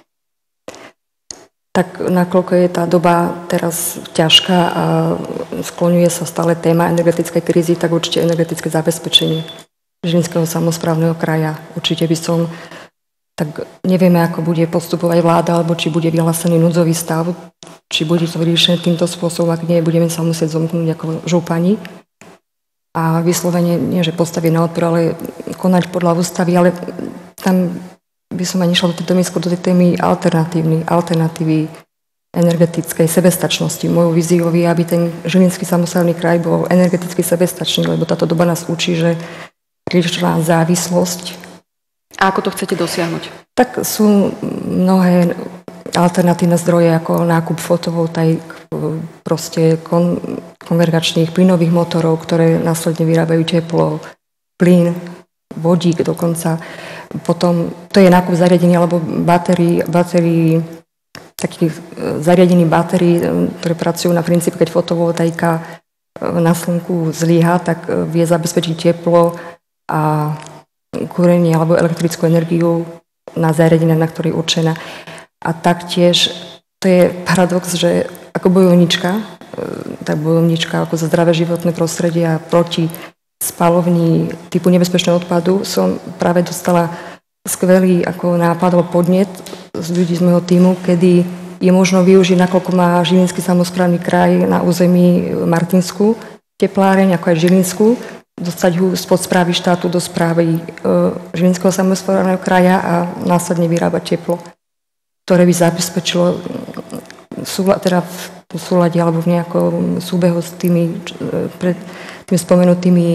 Tak nakoľko je tá doba teraz ťažká a skloňuje sa stále téma energetickej krízy, tak určite energetické zabezpečenie Žilinského samozprávneho kraja. Určite by som tak nevieme, ako bude postupovať vláda, alebo či bude vyhlásený núdzový stav, či bude to vyriešené týmto spôsobom, ak nie, budeme sa musieť zomknúť ako župani a vyslovene, nie že postaviť na odpor, ale konať podľa ústavy, ale tam by som ani nešla do tejto do tej témy alternatívny, alternatívy energetickej sebestačnosti. Mojou víziou je, aby ten Žilinský samozprávny kraj bol energeticky sebestačný, lebo táto doba nás učí, že prílišná závislosť a ako to chcete dosiahnuť? Tak sú mnohé alternatívne zdroje ako nákup fotovoltaik, proste kon, konvergačných plynových motorov, ktoré následne vyrábajú teplo, plyn, vodík dokonca. Potom to je nákup zariadení alebo batérií, batérií takých e, zariadení batérií, e, ktoré pracujú na princípe, keď fotovoltaika e, na slnku zlyha, tak vie zabezpečiť teplo a kúrenie alebo elektrickú energiu na zariadenia, na ktoré je určená. A taktiež to je paradox, že ako bojovnička, tak bojovnička ako za zdravé životné prostredie a proti spalovní typu nebezpečného odpadu. Som práve dostala skvelý ako nápad alebo podnet z ľudí z môjho týmu, kedy je možno využiť, nakoľko má Žilinský samozprávny kraj na území Martinsku tepláreň, ako aj Žilinsku, dostať ho spod správy štátu do správy e, Žilinského samozprávneho kraja a následne vyrábať teplo, ktoré by zabezpečilo súla, teda v súlade alebo v nejakom súbehu s tými, e, pred tými spomenutými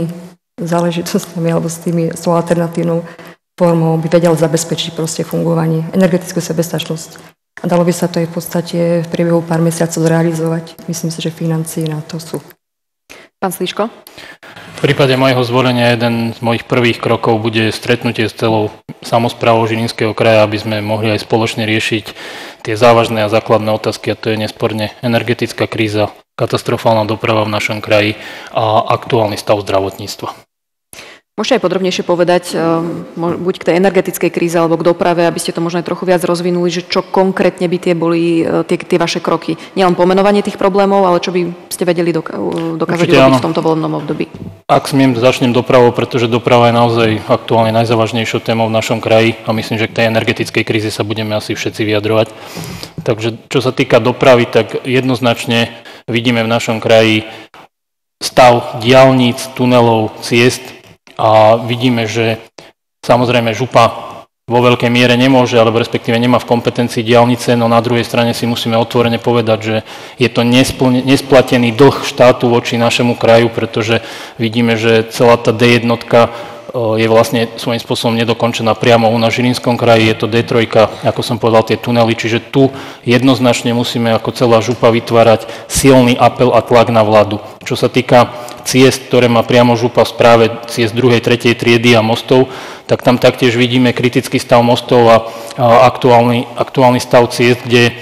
záležitostami alebo s, tými, s tou alternatívnou formou by vedel zabezpečiť proste fungovanie, energetickú sebestačnosť. A dalo by sa to aj v podstate v priebehu pár mesiacov zrealizovať. Myslím si, že financie na to sú. Pán Sliško? V prípade mojho zvolenia jeden z mojich prvých krokov bude stretnutie s celou samozprávou Žilinského kraja, aby sme mohli aj spoločne riešiť tie závažné a základné otázky, a to je nesporne energetická kríza, katastrofálna doprava v našom kraji a aktuálny stav zdravotníctva. Môžete aj podrobnejšie povedať, eh, buď k tej energetickej kríze alebo k doprave, aby ste to možno aj trochu viac rozvinuli, že čo konkrétne by tie boli eh, tie, tie vaše kroky. Nielen pomenovanie tých problémov, ale čo by ste vedeli doka- eh, dokázať Určite urobiť áno. v tomto volebnom období. Ak smiem, začnem dopravou, pretože doprava je naozaj aktuálne najzávažnejšou témou v našom kraji a myslím, že k tej energetickej kríze sa budeme asi všetci vyjadrovať. Takže čo sa týka dopravy, tak jednoznačne vidíme v našom kraji stav diálnic, tunelov, ciest, a vidíme, že samozrejme župa vo veľkej miere nemôže, alebo respektíve nemá v kompetencii diálnice, no na druhej strane si musíme otvorene povedať, že je to nesplatený dlh štátu voči našemu kraju, pretože vidíme, že celá tá D1 je vlastne svojím spôsobom nedokončená priamo u na Žilinskom kraji, je to D3, ako som povedal, tie tunely, čiže tu jednoznačne musíme ako celá župa vytvárať silný apel a tlak na vládu. Čo sa týka ciest, ktoré má priamo župa v správe ciest druhej, tretej triedy a mostov, tak tam taktiež vidíme kritický stav mostov a, aktuálny, aktuálny stav ciest, kde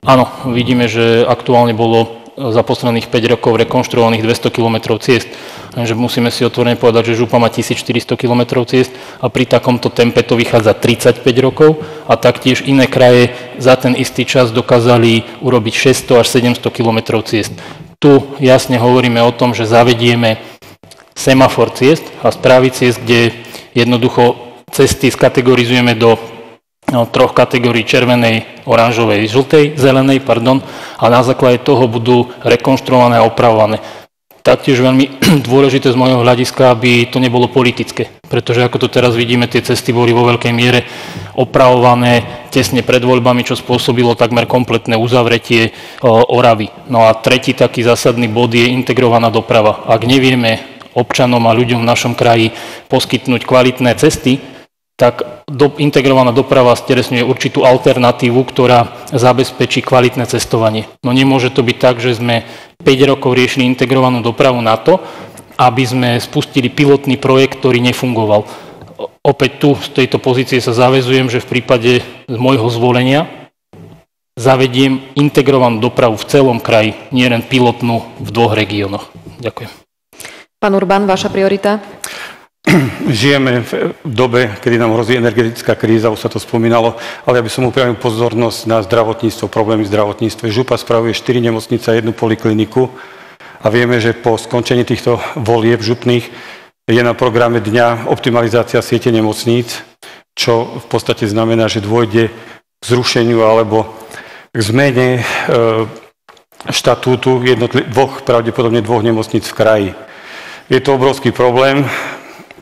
áno, vidíme, že aktuálne bolo za posledných 5 rokov rekonštruovaných 200 km ciest. Takže musíme si otvorene povedať, že Župa má 1400 km ciest a pri takomto tempe to vychádza 35 rokov a taktiež iné kraje za ten istý čas dokázali urobiť 600 až 700 km ciest. Tu jasne hovoríme o tom, že zavedieme semafor ciest a správy ciest, kde jednoducho cesty skategorizujeme do troch kategórií červenej, oranžovej, žltej, zelenej, pardon, a na základe toho budú rekonštruované a opravované. Taktiež veľmi dôležité z môjho hľadiska, aby to nebolo politické, pretože ako to teraz vidíme, tie cesty boli vo veľkej miere opravované tesne pred voľbami, čo spôsobilo takmer kompletné uzavretie Oravy. No a tretí taký zásadný bod je integrovaná doprava. Ak nevieme občanom a ľuďom v našom kraji poskytnúť kvalitné cesty, tak do, integrovaná doprava stelesňuje určitú alternatívu, ktorá zabezpečí kvalitné cestovanie. No nemôže to byť tak, že sme 5 rokov riešili integrovanú dopravu na to, aby sme spustili pilotný projekt, ktorý nefungoval. Opäť tu z tejto pozície sa zavezujem, že v prípade môjho zvolenia zavediem integrovanú dopravu v celom kraji, nielen pilotnú v dvoch regiónoch. Ďakujem. Pán Urban, vaša priorita? Žijeme v dobe, kedy nám hrozí energetická kríza, už sa to spomínalo, ale ja by som upriamil pozornosť na zdravotníctvo, problémy v zdravotníctve. Župa spravuje 4 nemocnice a jednu polikliniku a vieme, že po skončení týchto volieb župných je na programe dňa optimalizácia siete nemocníc, čo v podstate znamená, že dôjde k zrušeniu alebo k zmene e, štatútu dvoch, pravdepodobne dvoch nemocníc v kraji. Je to obrovský problém,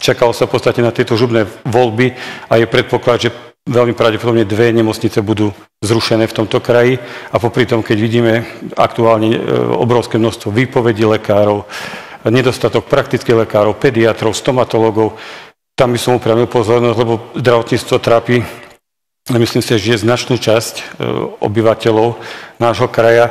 Čakalo sa v podstate na tieto žubné voľby a je predpoklad, že veľmi pravdepodobne dve nemocnice budú zrušené v tomto kraji. A popri tom, keď vidíme aktuálne e, obrovské množstvo výpovedí lekárov, nedostatok praktických lekárov, pediatrov, stomatologov, tam by som upravil pozornosť, lebo zdravotníctvo trápi, myslím si, že je značnú časť e, obyvateľov nášho kraja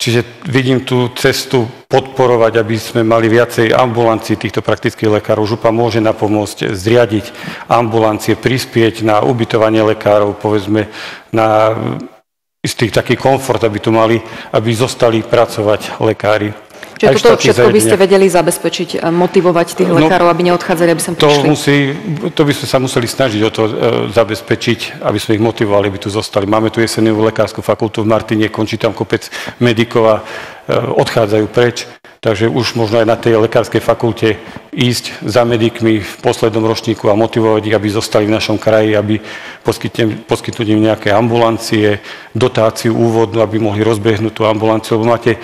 Čiže vidím tú cestu podporovať, aby sme mali viacej ambulancií týchto praktických lekárov. Župa môže napomôcť zriadiť ambulancie, prispieť na ubytovanie lekárov, povedzme na istý taký komfort, aby tu mali, aby zostali pracovať lekári. Čiže toto všetko by ste vedeli zabezpečiť, motivovať tých no, lekárov, aby neodchádzali, aby sem prišli? To, musí, to by sme sa museli snažiť o to e, zabezpečiť, aby sme ich motivovali, aby tu zostali. Máme tu jesenivú lekárskú fakultu v Martine, končí tam kopec medikov a e, odchádzajú preč. Takže už možno aj na tej lekárskej fakulte ísť za medikmi v poslednom ročníku a motivovať ich, aby zostali v našom kraji, aby poskytnúť im nejaké ambulancie, dotáciu úvodnú, aby mohli rozbehnúť tú ambulanciu, lebo máte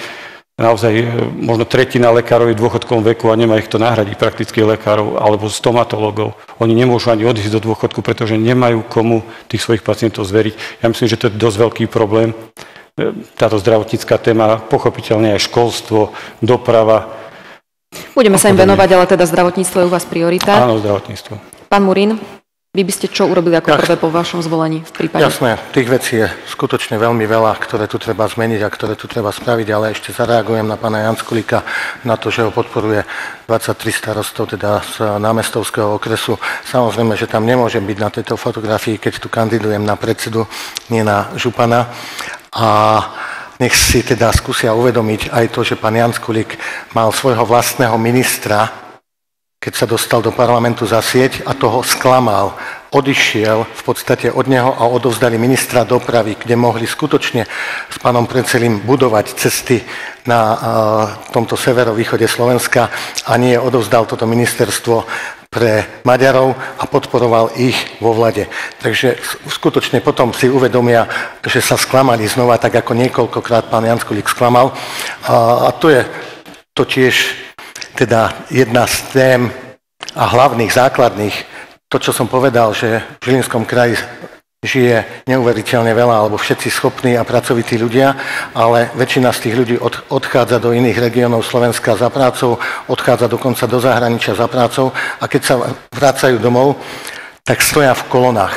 naozaj e, možno tretina lekárov je v dôchodkovom veku a nemá ich to nahradiť praktických lekárov alebo stomatologov. Oni nemôžu ani odísť do dôchodku, pretože nemajú komu tých svojich pacientov zveriť. Ja myslím, že to je dosť veľký problém. E, táto zdravotnícká téma, pochopiteľne aj školstvo, doprava. Budeme sa im venovať, ale teda zdravotníctvo je u vás priorita. Áno, zdravotníctvo. Pán Murín, vy by ste čo urobili ako prvé po vašom zvolení v prípade? Jasné, tých vecí je skutočne veľmi veľa, ktoré tu treba zmeniť a ktoré tu treba spraviť, ale ešte zareagujem na pána Janskulika, na to, že ho podporuje 23 starostov, teda z námestovského okresu. Samozrejme, že tam nemôžem byť na tejto fotografii, keď tu kandidujem na predsedu, nie na župana. A nech si teda skúsia uvedomiť aj to, že pán Janskulik mal svojho vlastného ministra, keď sa dostal do parlamentu za sieť a toho sklamal. Odišiel v podstate od neho a odovzdali ministra dopravy, kde mohli skutočne s pánom Precelím budovať cesty na uh, tomto severovýchode Slovenska a nie odovzdal toto ministerstvo pre Maďarov a podporoval ich vo vlade. Takže skutočne potom si uvedomia, že sa sklamali znova, tak ako niekoľkokrát pán Janskulík sklamal. A to je to tiež teda jedna z tém a hlavných, základných, to, čo som povedal, že v Žilinskom kraji žije neuveriteľne veľa, alebo všetci schopní a pracovití ľudia, ale väčšina z tých ľudí od, odchádza do iných regiónov Slovenska za prácou, odchádza dokonca do zahraničia za prácou a keď sa vrácajú domov, tak stoja v kolonách.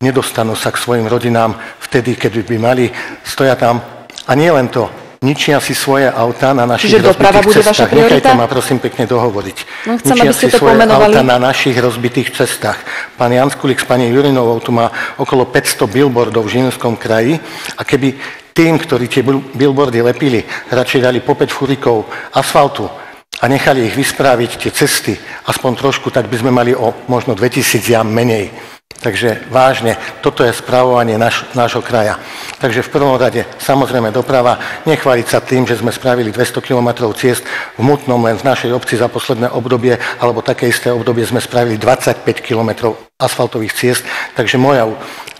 Nedostanú sa k svojim rodinám vtedy, keď by mali, stoja tam. A nie len to, ničia si svoje autá na našich Čiže doprava bude cestách. vaša? Nechajte ma prosím pekne dohovoriť. No, chcem, ničia si svoje pomenovali. autá na našich rozbitých cestách. Pán Janskulik s pani Jurinovou tu má okolo 500 billboardov v Žilinskom kraji a keby tým, ktorí tie billboardy lepili, radšej dali po 5 furikov asfaltu a nechali ich vyspraviť tie cesty, aspoň trošku, tak by sme mali o možno 2000 jam menej. Takže vážne, toto je správovanie naš, nášho kraja. Takže v prvom rade, samozrejme doprava, nechváliť sa tým, že sme spravili 200 km ciest v Mutnom len v našej obci za posledné obdobie, alebo také isté obdobie sme spravili 25 km asfaltových ciest. Takže moja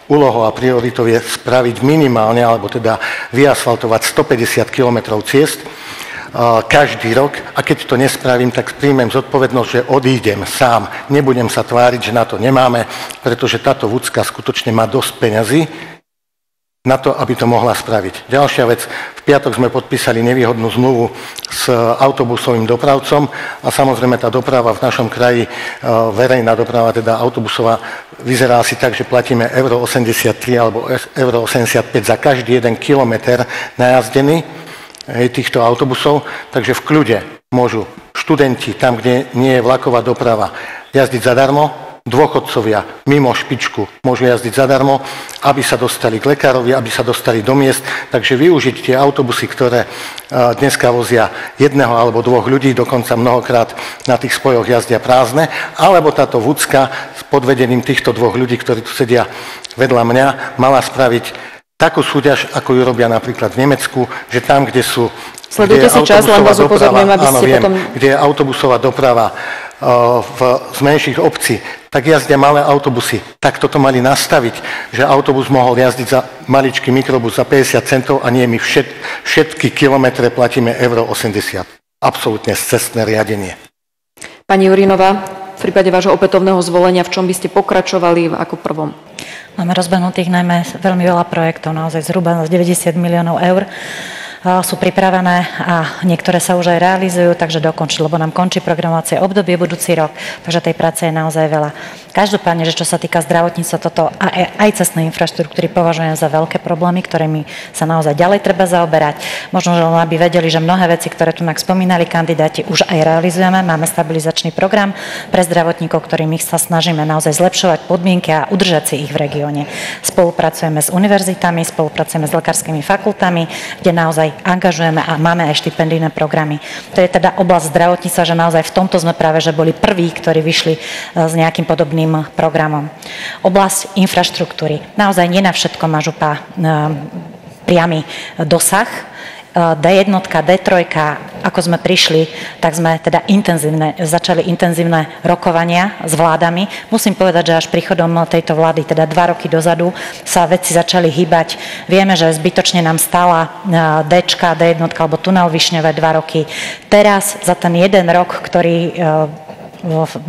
úlohou a prioritou je spraviť minimálne, alebo teda vyasfaltovať 150 km ciest každý rok a keď to nespravím, tak príjmem zodpovednosť, že odídem sám. Nebudem sa tváriť, že na to nemáme, pretože táto vúcka skutočne má dosť peňazí na to, aby to mohla spraviť. Ďalšia vec, v piatok sme podpísali nevýhodnú zmluvu s autobusovým dopravcom a samozrejme tá doprava v našom kraji, verejná doprava, teda autobusová, vyzerá asi tak, že platíme euro 83 alebo euro 85 za každý jeden kilometr najazdený týchto autobusov, takže v kľude môžu študenti tam, kde nie je vlaková doprava, jazdiť zadarmo, dôchodcovia mimo špičku môžu jazdiť zadarmo, aby sa dostali k lekárovi, aby sa dostali do miest. Takže využiť tie autobusy, ktoré dneska vozia jedného alebo dvoch ľudí, dokonca mnohokrát na tých spojoch jazdia prázdne, alebo táto vúcka s podvedením týchto dvoch ľudí, ktorí tu sedia vedľa mňa, mala spraviť takú súťaž, ako ju robia napríklad v Nemecku, že tam, kde sú Sledujte si čas, len vás upozorňujem, aby ste viem, potom... kde je autobusová doprava v, z menších obcí, tak jazdia malé autobusy. Tak toto mali nastaviť, že autobus mohol jazdiť za maličký mikrobus za 50 centov a nie my všet, všetky kilometre platíme euro 80. Absolútne cestné riadenie. Pani Jurinová, v prípade vášho opätovného zvolenia, v čom by ste pokračovali ako prvom? Máme rozbehnutých najmä veľmi veľa projektov, naozaj zhruba 90 miliónov eur sú pripravené a niektoré sa už aj realizujú, takže dokončiť, lebo nám končí programovacie obdobie budúci rok, takže tej práce je naozaj veľa. Každopádne, že čo sa týka zdravotníctva, toto aj, aj cestnej infraštruktúry považujem za veľké problémy, ktorými sa naozaj ďalej treba zaoberať. Možno, že aby vedeli, že mnohé veci, ktoré tu spomínali kandidáti, už aj realizujeme. Máme stabilizačný program pre zdravotníkov, ktorým sa snažíme naozaj zlepšovať podmienky a udržať si ich v regióne. Spolupracujeme s univerzitami, spolupracujeme s lekárskymi fakultami, kde naozaj angažujeme a máme aj štipendijné programy. To je teda oblasť zdravotníctva, že naozaj v tomto sme práve, že boli prví, ktorí vyšli e, s nejakým podobným programom. Oblasť infraštruktúry. Naozaj nie na všetko má župa e, priamy dosah, D1, D3, ako sme prišli, tak sme teda intenzívne, začali intenzívne rokovania s vládami. Musím povedať, že až príchodom tejto vlády, teda dva roky dozadu, sa veci začali hýbať. Vieme, že zbytočne nám stála D, D1 alebo tunel Višňové dva roky. Teraz za ten jeden rok, ktorý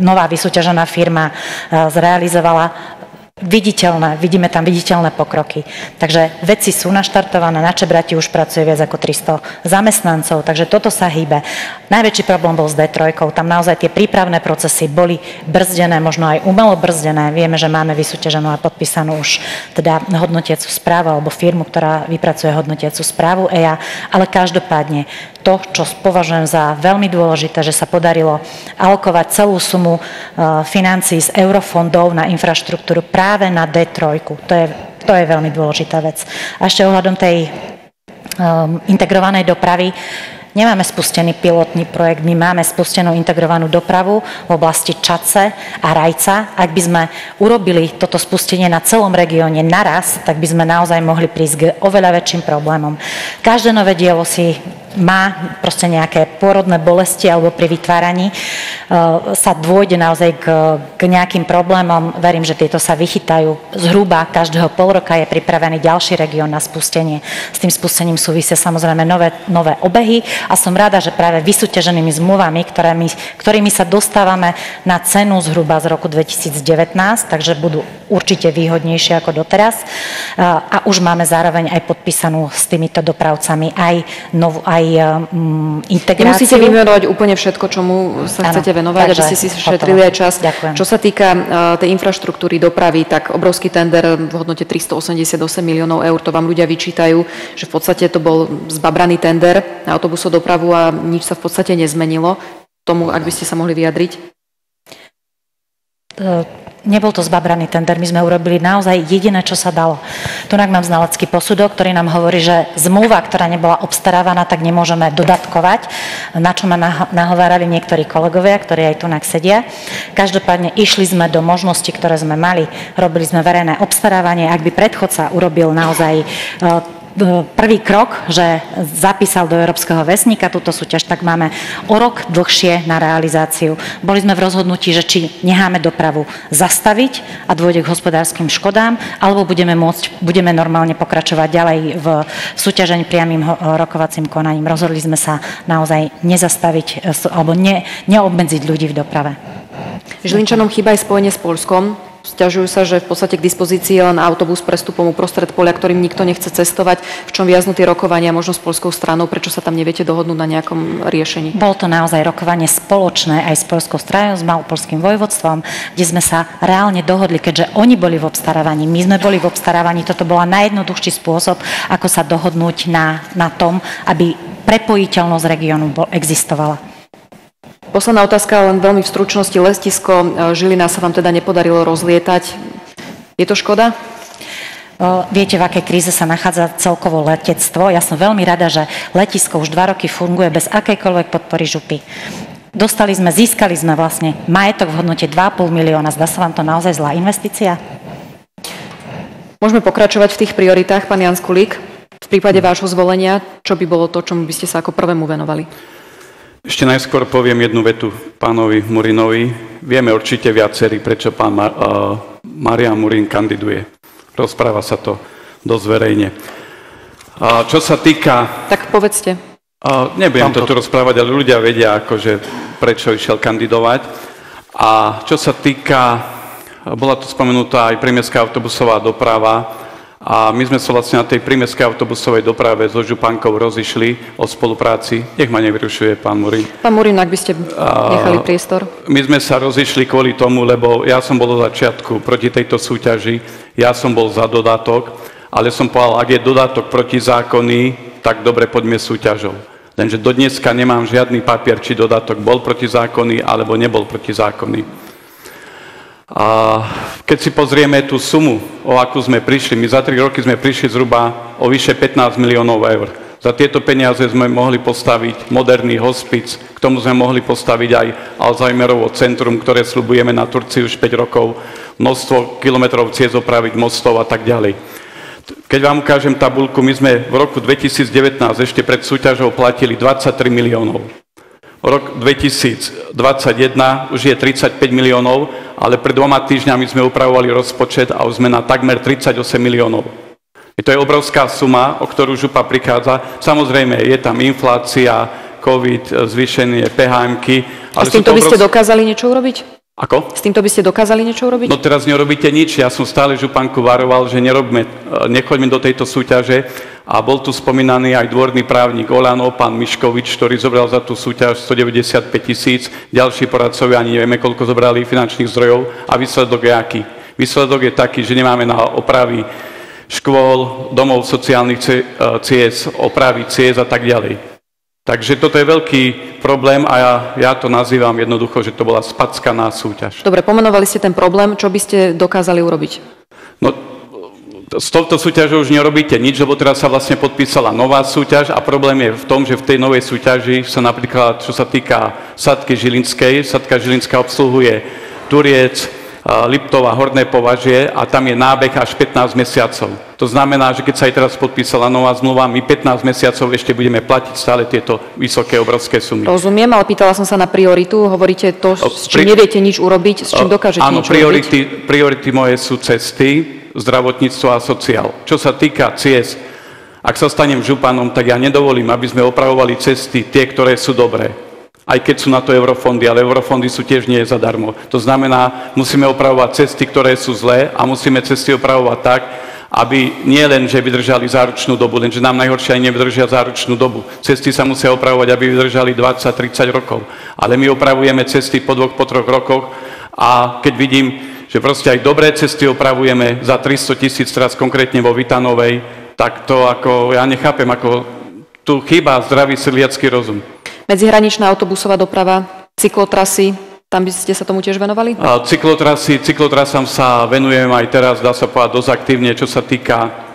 nová vysúťažená firma zrealizovala, viditeľné, vidíme tam viditeľné pokroky. Takže veci sú naštartované, na Čebrati už pracuje viac ako 300 zamestnancov, takže toto sa hýbe. Najväčší problém bol s D3, tam naozaj tie prípravné procesy boli brzdené, možno aj umelo brzdené. Vieme, že máme vysúťaženú a podpísanú už teda hodnotiacu správu alebo firmu, ktorá vypracuje hodnotiacu správu EIA, ale každopádne to, čo považujem za veľmi dôležité, že sa podarilo alokovať celú sumu e, financií z eurofondov na infraštruktúru práve na D3. To je, to je veľmi dôležitá vec. A ešte ohľadom tej um, integrovanej dopravy, Nemáme spustený pilotný projekt, my máme spustenú integrovanú dopravu v oblasti Čace a Rajca. Ak by sme urobili toto spustenie na celom regióne naraz, tak by sme naozaj mohli prísť k oveľa väčším problémom. Každé nové dielo si má proste nejaké pôrodné bolesti alebo pri vytváraní e, sa dôjde naozaj k, k nejakým problémom. Verím, že tieto sa vychytajú. Zhruba každého pol roka je pripravený ďalší región na spustenie. S tým spustením súvisia samozrejme nové, nové obehy a som rada, že práve vysúťaženými zmluvami, ktorými, ktorými sa dostávame na cenu zhruba z roku 2019, takže budú určite výhodnejšie ako doteraz. E, a už máme zároveň aj podpísanú s týmito dopravcami aj, novú, aj aj um, integráciu. Nemusíte vymenovať úplne všetko, čomu sa ano, chcete venovať, aby ste si šetrili aj čas. Ďakujem. Čo sa týka uh, tej infraštruktúry dopravy, tak obrovský tender v hodnote 388 miliónov eur, to vám ľudia vyčítajú, že v podstate to bol zbabraný tender na autobusov dopravu a nič sa v podstate nezmenilo. Tomu, ak by ste sa mohli vyjadriť? Uh Nebol to zbabraný tender, my sme urobili naozaj jediné, čo sa dalo. Tunak mám znalecký posudok, ktorý nám hovorí, že zmluva, ktorá nebola obstarávaná, tak nemôžeme dodatkovať, na čo ma nahovárali niektorí kolegovia, ktorí aj tunak sedia. Každopádne išli sme do možností, ktoré sme mali, robili sme verejné obstarávanie. Ak by predchodca urobil naozaj e, prvý krok, že zapísal do Európskeho vesníka túto súťaž, tak máme o rok dlhšie na realizáciu. Boli sme v rozhodnutí, že či necháme dopravu zastaviť a dôjde k hospodárskym škodám, alebo budeme môcť, budeme normálne pokračovať ďalej v súťažení priamým rokovacím konaním. Rozhodli sme sa naozaj nezastaviť alebo ne, neobmedziť ľudí v doprave. Žilinčanom chýba aj spojenie s Polskom. Sťažujú sa, že v podstate k dispozícii je len autobus prestupom uprostred polia, ktorým nikto nechce cestovať. V čom viaznú tie rokovania možno s polskou stranou? Prečo sa tam neviete dohodnúť na nejakom riešení? Bolo to naozaj rokovanie spoločné aj s polskou stranou, s malopolským vojvodstvom, kde sme sa reálne dohodli, keďže oni boli v obstarávaní, my sme boli v obstarávaní. Toto bola najjednoduchší spôsob, ako sa dohodnúť na, na tom, aby prepojiteľnosť regiónu existovala. Posledná otázka, len veľmi v stručnosti. Lestisko e, Žilina sa vám teda nepodarilo rozlietať. Je to škoda? Viete, v akej kríze sa nachádza celkovo letectvo. Ja som veľmi rada, že letisko už dva roky funguje bez akejkoľvek podpory župy. Dostali sme, získali sme vlastne majetok v hodnote 2,5 milióna. Zdá sa vám to naozaj zlá investícia? Môžeme pokračovať v tých prioritách, pán Jan Skulík. V prípade vášho zvolenia, čo by bolo to, čomu by ste sa ako prvému venovali? Ešte najskôr poviem jednu vetu pánovi Murinovi. Vieme určite viacerí, prečo pán Mar- uh, Marian Murin kandiduje. Rozpráva sa to dosť verejne. Uh, čo sa týka... Tak povedzte. Uh, nebudem to tu rozprávať, ale ľudia vedia, akože, prečo išiel kandidovať. A čo sa týka, bola tu spomenutá aj primestská autobusová doprava, a my sme sa vlastne na tej prímeskej autobusovej doprave so Župankou rozišli o spolupráci. Nech ma nevyrušuje pán Murin. Pán Murin, ak by ste nechali priestor. My sme sa rozišli kvôli tomu, lebo ja som bol do začiatku proti tejto súťaži, ja som bol za dodatok, ale som povedal, ak je dodatok proti zákony, tak dobre, poďme súťažou. Lenže do dneska nemám žiadny papier, či dodatok bol proti zákony, alebo nebol proti zákony. A keď si pozrieme tú sumu, o akú sme prišli, my za 3 roky sme prišli zhruba o vyše 15 miliónov eur. Za tieto peniaze sme mohli postaviť moderný hospic, k tomu sme mohli postaviť aj Alzheimerovo centrum, ktoré slubujeme na Turcii už 5 rokov, množstvo kilometrov ciest opraviť mostov a tak ďalej. Keď vám ukážem tabulku, my sme v roku 2019 ešte pred súťažou platili 23 miliónov. Rok 2021 už je 35 miliónov, ale pred dvoma týždňami sme upravovali rozpočet a už sme na takmer 38 miliónov. To je obrovská suma, o ktorú župa prichádza. Samozrejme, je tam inflácia, COVID, zvýšenie PHM-ky. A s týmto by ste dokázali niečo urobiť? Ako? S týmto by ste dokázali niečo urobiť? No teraz nerobíte nič. Ja som stále županku varoval, že nerobme, e, nechoďme do tejto súťaže. A bol tu spomínaný aj dvorný právnik Olano, pán Miškovič, ktorý zobral za tú súťaž 195 tisíc. Ďalší poradcovia ani nevieme, koľko zobrali finančných zdrojov. A výsledok je aký? Výsledok je taký, že nemáme na opravy škôl, domov sociálnych e, ciest, opravy ciest a tak ďalej. Takže toto je veľký problém a ja, ja to nazývam jednoducho, že to bola spackaná súťaž. Dobre, pomenovali ste ten problém, čo by ste dokázali urobiť? No, s touto súťažou už nerobíte nič, lebo teraz sa vlastne podpísala nová súťaž a problém je v tom, že v tej novej súťaži sa napríklad, čo sa týka Sadky Žilinskej, Sadka Žilinská obsluhuje Turiec, Liptova Horné považie a tam je nábeh až 15 mesiacov. To znamená, že keď sa aj teraz podpísala nová zmluva, my 15 mesiacov ešte budeme platiť stále tieto vysoké, obrovské sumy. Rozumiem, ale pýtala som sa na prioritu. Hovoríte to, s čím Pri... neviete nič urobiť, s čím dokážete Áno, nič priority, urobiť? priority moje sú cesty, zdravotníctvo a sociál. Čo sa týka ciest, ak sa stanem županom, tak ja nedovolím, aby sme opravovali cesty, tie, ktoré sú dobré aj keď sú na to eurofondy, ale eurofondy sú tiež nie zadarmo. To znamená, musíme opravovať cesty, ktoré sú zlé a musíme cesty opravovať tak, aby nie len, že vydržali záručnú dobu, lenže nám najhoršie aj nevydržia záručnú dobu. Cesty sa musia opravovať, aby vydržali 20-30 rokov. Ale my opravujeme cesty po dvoch, po troch rokoch a keď vidím, že proste aj dobré cesty opravujeme za 300 tisíc, teraz konkrétne vo Vitanovej, tak to ako, ja nechápem, ako tu chýba zdravý sedliacký rozum. Medzihraničná autobusová doprava, cyklotrasy, tam by ste sa tomu tiež venovali? A cyklotrasy, cyklotrasám sa venujem aj teraz, dá sa povedať, dosť aktívne, čo sa týka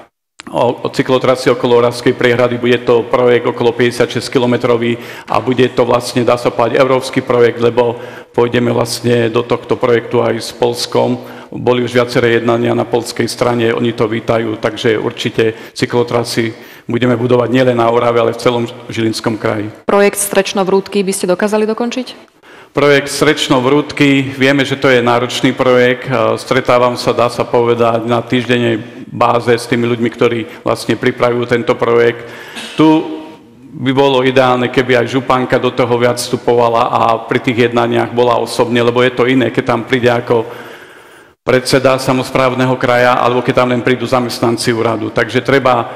o, o cyklotrasy okolo Oravskej priehrady. Bude to projekt okolo 56 kilometrový a bude to vlastne, dá sa povedať, európsky projekt, lebo pôjdeme vlastne do tohto projektu aj s Polskom boli už viaceré jednania na polskej strane, oni to vítajú, takže určite cyklotrasy budeme budovať nielen na Orave, ale v celom Žilinskom kraji. Projekt Strečno vrútky by ste dokázali dokončiť? Projekt Srečno vrútky, vieme, že to je náročný projekt. Stretávam sa, dá sa povedať, na týždennej báze s tými ľuďmi, ktorí vlastne pripravujú tento projekt. Tu by bolo ideálne, keby aj županka do toho viac vstupovala a pri tých jednaniach bola osobne, lebo je to iné, keď tam príde ako predseda samozprávneho kraja, alebo keď tam len prídu zamestnanci úradu. Takže treba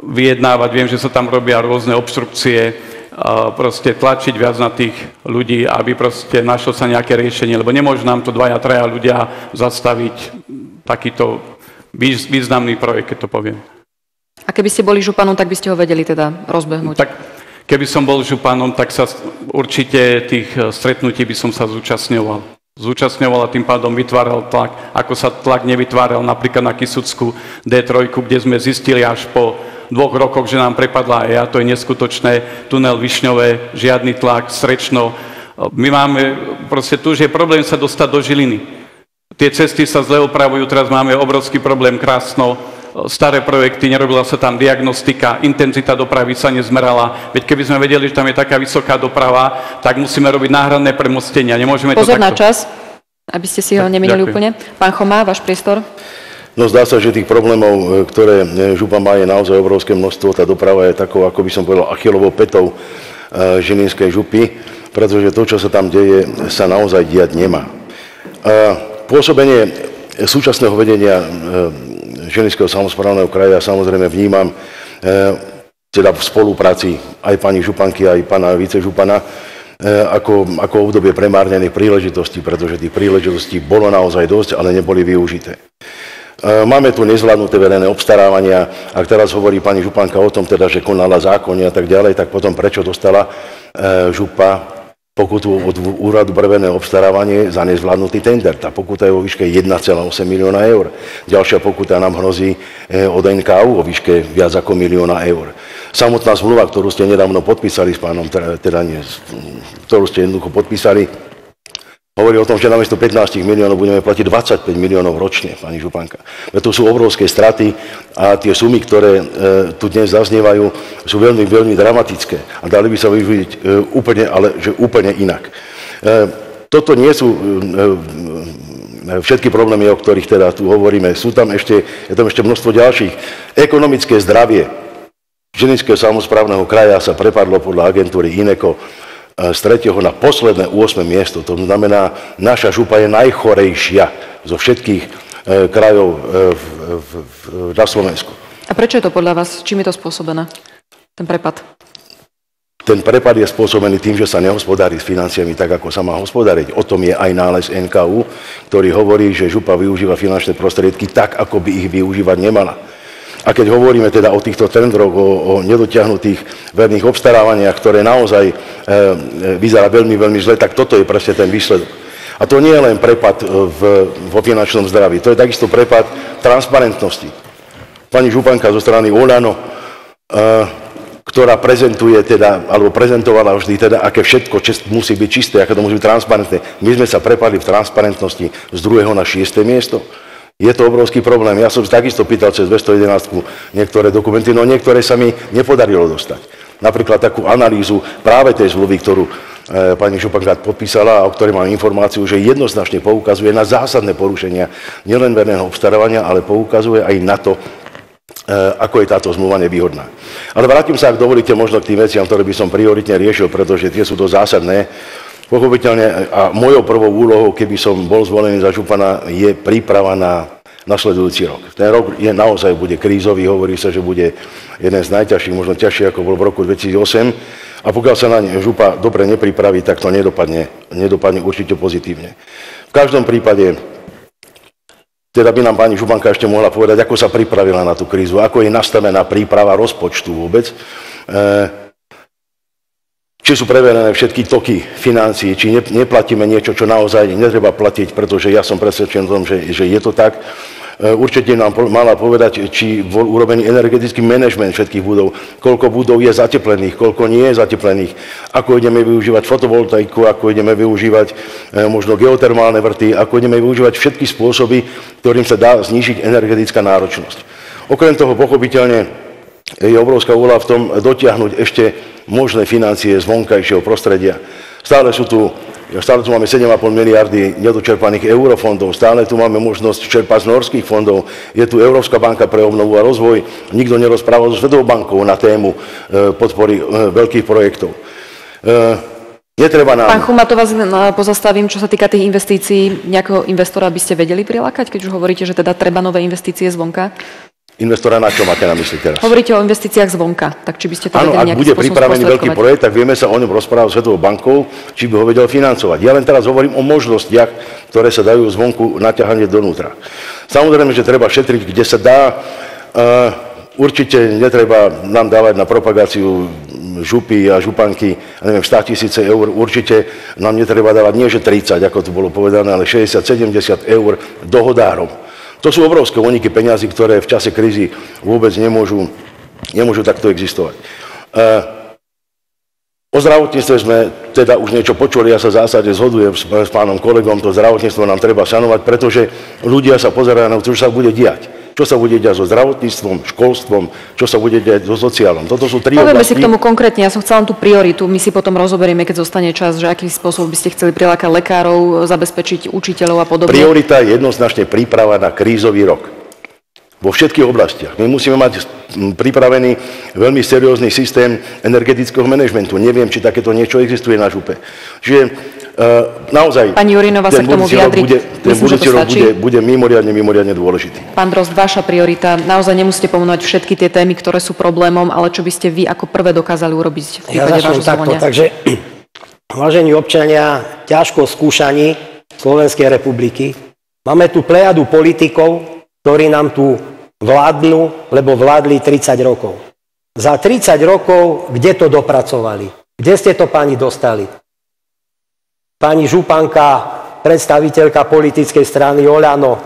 vyjednávať, viem, že sa tam robia rôzne obštrukcie, proste tlačiť viac na tých ľudí, aby proste našlo sa nejaké riešenie, lebo nemôžu nám to dvaja, traja ľudia zastaviť takýto významný projekt, keď to poviem. A keby ste boli županom, tak by ste ho vedeli teda rozbehnúť? Tak keby som bol županom, tak sa určite tých e, stretnutí by som sa zúčastňoval. Zúčastňoval a tým pádom vytváral tlak, ako sa tlak nevytváral napríklad na Kisuckú D3, kde sme zistili až po dvoch rokoch, že nám prepadla EA, to je neskutočné, tunel Višňové, žiadny tlak, Srečno. My máme, proste tu už je problém sa dostať do Žiliny. Tie cesty sa zle opravujú, teraz máme obrovský problém krásno, staré projekty, nerobila sa tam diagnostika, intenzita dopravy sa nezmerala. Veď keby sme vedeli, že tam je taká vysoká doprava, tak musíme robiť náhradné premostenia. Nemôžeme Pozor to na takto. čas, aby ste si ho neminuli úplne. Pán Chomá, váš priestor. No zdá sa, že tých problémov, e, ktoré e, župa má, je naozaj obrovské množstvo. Tá doprava je takou, ako by som povedal, achilovou petou e, Žilinskej župy, pretože to, čo sa tam deje, sa naozaj diať nemá. Pôsobenie súčasného vedenia Žilinského samozprávneho kraja samozrejme vnímam teda v spolupráci aj pani županky, aj pána vicežupana, ako, ako obdobie premárnených príležitostí, pretože tých príležitostí bolo naozaj dosť, ale neboli využité. E, máme tu nezvládnuté verejné obstarávania. Ak teraz hovorí pani županka o tom, teda, že konala zákony a tak ďalej, tak potom prečo dostala e, župa pokutu od úradu pre verejné obstarávanie za nezvládnutý tender. Tá pokuta je vo výške 1,8 milióna eur. Ďalšia pokuta nám hrozí e, od NKU vo výške viac ako milióna eur. Samotná zmluva, ktorú ste nedávno podpísali s pánom, teda nie, ktorú ste jednoducho podpísali, Hovorí o tom, že namiesto 15 miliónov budeme platiť 25 miliónov ročne, pani Županka. To sú obrovské straty a tie sumy, ktoré e, tu dnes zaznievajú, sú veľmi, veľmi dramatické a dali by sa využiť e, úplne, ale že úplne inak. E, toto nie sú e, e, všetky problémy, o ktorých teda tu hovoríme. Sú tam ešte, je tam ešte množstvo ďalších. Ekonomické zdravie Žilinského samozprávneho kraja sa prepadlo podľa agentúry INECO z 3. na posledné 8. miesto. To znamená, naša župa je najchorejšia zo všetkých e, krajov e, v, v, v, na Slovensku. A prečo je to podľa vás? Čím je to spôsobené, ten prepad? Ten prepad je spôsobený tým, že sa nehospodári s financiami tak, ako sa má hospodáriť. O tom je aj nález NKU, ktorý hovorí, že župa využíva finančné prostriedky tak, ako by ich využívať nemala. A keď hovoríme teda o týchto tendroch, o, o nedotiahnutých verných obstarávaniach, ktoré naozaj e, e, vyzerá veľmi, veľmi zle, tak toto je presne ten výsledok. A to nie je len prepad e, v, vo finančnom zdraví, to je takisto prepad transparentnosti. Pani Županka zo strany Olano, e, ktorá prezentuje teda, alebo prezentovala vždy teda, aké všetko čest, musí byť čisté, aké to musí byť transparentné. My sme sa prepadli v transparentnosti z druhého na šiesté miesto. Je to obrovský problém. Ja som takisto pýtal cez 211 niektoré dokumenty, no niektoré sa mi nepodarilo dostať. Napríklad takú analýzu práve tej zmluvy, ktorú e, pani Šupankrát podpísala a o ktorej mám informáciu, že jednoznačne poukazuje na zásadné porušenia nielen verného obstarávania, ale poukazuje aj na to, e, ako je táto zmluva nevýhodná. Ale vrátim sa, ak dovolíte, možno k tým veciam, ktoré by som prioritne riešil, pretože tie sú dosť zásadné. Pochopiteľne a mojou prvou úlohou, keby som bol zvolený za župana, je príprava na nasledujúci rok. Ten rok je naozaj bude krízový, hovorí sa, že bude jeden z najťažších, možno ťažší ako bol v roku 2008. A pokiaľ sa na ne župa dobre nepripraví, tak to nedopadne, nedopadne určite pozitívne. V každom prípade, teda by nám pani Županka ešte mohla povedať, ako sa pripravila na tú krízu, ako je nastavená príprava rozpočtu vôbec. E, či sú preverené všetky toky financií, či neplatíme niečo, čo naozaj netreba platiť, pretože ja som presvedčený o tom, že, že je to tak. určite nám mala povedať, či bol urobený energetický manažment všetkých budov, koľko budov je zateplených, koľko nie je zateplených, ako ideme využívať fotovoltaiku, ako ideme využívať možno geotermálne vrty, ako ideme využívať všetky spôsoby, ktorým sa dá znížiť energetická náročnosť. Okrem toho, pochopiteľne, je obrovská úloha v tom dotiahnuť ešte možné financie z vonkajšieho prostredia. Stále sú tu Stále tu máme 7,5 miliardy nedočerpaných eurofondov, stále tu máme možnosť čerpať z norských fondov, je tu Európska banka pre obnovu a rozvoj, nikto nerozprával so Svetovou bankou na tému e, podpory e, veľkých projektov. E, Netreba nám... Pán Chuma, to vás pozastavím, čo sa týka tých investícií. Nejakého investora by ste vedeli prilákať, keď už hovoríte, že teda treba nové investície zvonka? Investora na čo máte na mysli teraz? Hovoríte o investíciách zvonka, tak či by ste to Áno, ak bude pripravený veľký projekt, tak vieme sa o ňom rozprávať s Svetovou bankou, či by ho vedel financovať. Ja len teraz hovorím o možnostiach, ktoré sa dajú zvonku naťahanie donútra. Samozrejme, že treba šetriť, kde sa dá. Určite netreba nám dávať na propagáciu župy a županky, neviem, 100 tisíce eur. Určite nám netreba dávať nie že 30, ako tu bolo povedané, ale 60-70 eur dohodárom to sú obrovské úniky peňazí, ktoré v čase krízy vôbec nemôžu, nemôžu takto existovať. O zdravotníctve sme teda už niečo počuli, ja sa v zásade zhodujem s, s pánom kolegom, to zdravotníctvo nám treba sanovať, pretože ľudia sa pozerajú na to, čo sa bude diať čo sa bude diať so zdravotníctvom, školstvom, čo sa bude diať so sociálom. Toto sú tri Povieme oblasti. si k tomu konkrétne, ja som chcela tú prioritu, my si potom rozoberieme, keď zostane čas, že aký spôsob by ste chceli prilákať lekárov, zabezpečiť učiteľov a podobne. Priorita je jednoznačne príprava na krízový rok vo všetkých oblastiach. My musíme mať pripravený veľmi seriózny systém energetického manažmentu. Neviem, či takéto niečo existuje na župe. Čiže naozaj Pani Jurinova sa k tomu vyjadriť. Bude, ten Myslím, budúci rok bude, bude mimoriadne, mimoriadne dôležitý. Pán Drost, vaša priorita, naozaj nemusíte pomenovať všetky tie témy, ktoré sú problémom, ale čo by ste vy ako prvé dokázali urobiť v prípade ja vášho takto, takže, vážení občania, ťažko skúšaní Slovenskej republiky, máme tu plejadu politikov, ktorí nám tu vládnu, lebo vládli 30 rokov. Za 30 rokov, kde to dopracovali? Kde ste to, pani, dostali? Pani Županka, predstaviteľka politickej strany Oľano,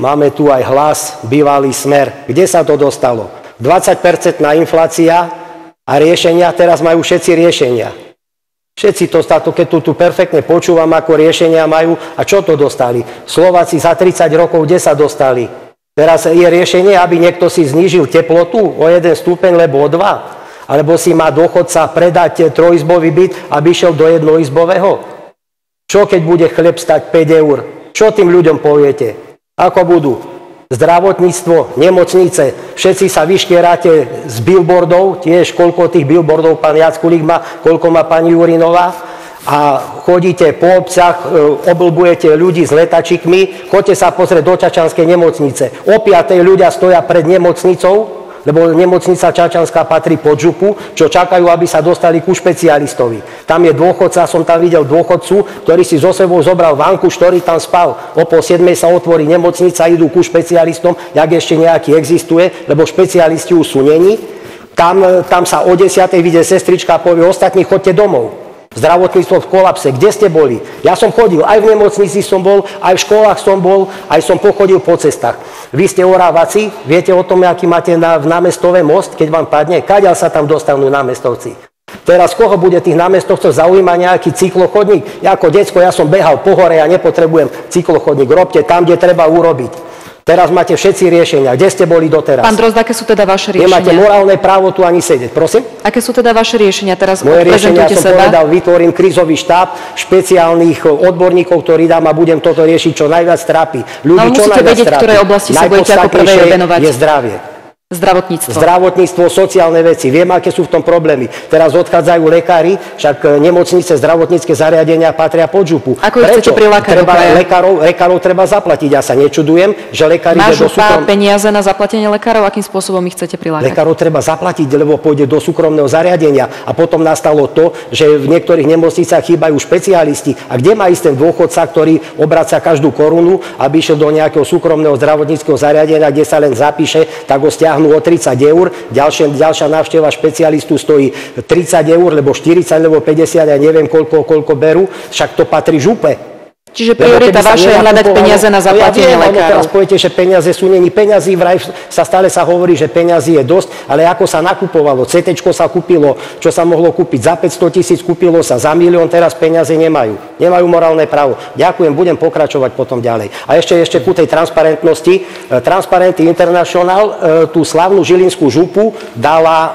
máme tu aj hlas, bývalý smer. Kde sa to dostalo? 20-percentná inflácia a riešenia, teraz majú všetci riešenia. Všetci to, keď tu, tu perfektne počúvam, ako riešenia majú. A čo to dostali? Slováci za 30 rokov, kde sa dostali? Teraz je riešenie, aby niekto si znížil teplotu o jeden stupeň, lebo o dva. Alebo si má dôchodca predať trojizbový byt, aby išiel do jednoizbového. Čo keď bude chleb stať 5 eur? Čo tým ľuďom poviete? Ako budú? Zdravotníctvo, nemocnice, všetci sa vyškieráte z billboardov, tiež koľko tých billboardov pán Jackulík má, koľko má pani Jurinová a chodíte po obcach, e, oblbujete ľudí s letačikmi, choďte sa pozrieť do Čačanskej nemocnice. O 5. ľudia stoja pred nemocnicou, lebo nemocnica Čačanská patrí pod župu, čo čakajú, aby sa dostali ku špecialistovi. Tam je dôchodca, som tam videl dôchodcu, ktorý si zo sebou zobral vanku, ktorý tam spal. O pol 7 sa otvorí nemocnica, idú ku špecialistom, jak ešte nejaký existuje, lebo špecialisti už sú není. Tam, tam sa o 10. vyjde sestrička a povie, ostatní chodte domov zdravotníctvo v kolapse. Kde ste boli? Ja som chodil, aj v nemocnici som bol, aj v školách som bol, aj som pochodil po cestách. Vy ste orávaci, viete o tom, aký máte na, v námestové most, keď vám padne? Kaďal sa tam dostanú námestovci? Teraz koho bude tých námestovcov zaujímať nejaký cyklochodník? Ja ako decko, ja som behal po hore, ja nepotrebujem cyklochodník. Robte tam, kde treba urobiť. Teraz máte všetci riešenia. Kde ste boli doteraz? Pán Drozd, aké sú teda vaše riešenia? Nemáte morálne právo tu ani sedieť. Prosím? Aké sú teda vaše riešenia? Teraz Moje riešenia som seba. povedal, vytvorím krízový štáb špeciálnych odborníkov, ktorí dám a budem toto riešiť čo najviac trápi. Ľudí, no, čo najviac vedieť, trápi. ktoré oblasti sa budete ako prvé venovať. je zdravie. Zdravotníctvo. Zdravotníctvo, sociálne veci. Viem, aké sú v tom problémy. Teraz odchádzajú lekári, však e, nemocnice, zdravotnícke zariadenia patria pod župu. Ako ich chcete prilákať treba, lekárov, lekárov treba zaplatiť. Ja sa nečudujem, že lekári... Má do súkrom... peniaze na zaplatenie lekárov? Akým spôsobom ich chcete prilákať? Lekárov treba zaplatiť, lebo pôjde do súkromného zariadenia. A potom nastalo to, že v niektorých nemocniciach chýbajú špecialisti. A kde má ísť ten dôchodca, ktorý obracia každú korunu, aby išiel do nejakého súkromného zdravotníckého zariadenia, kde sa len zapíše, tak ho stiahnu stiahnu o 30 eur, ďalšia, ďalšia návšteva špecialistu stojí 30 eur, lebo 40, alebo 50, ja neviem koľko, koľko berú, však to patrí župe. Čiže priorita vaša je hľadať peniaze na No zaplatenie ja viem, lekárov. No teraz poviete, že peniaze sú není peniazy, vraj sa stále sa hovorí, že peniazy je dosť, ale ako sa nakupovalo, CT sa kúpilo, čo sa mohlo kúpiť za 500 tisíc, kúpilo sa za milión, teraz peniaze nemajú. Nemajú morálne právo. Ďakujem, budem pokračovať potom ďalej. A ešte, ešte ku tej transparentnosti. E, Transparenty International e, tú slavnú žilinskú župu dala e,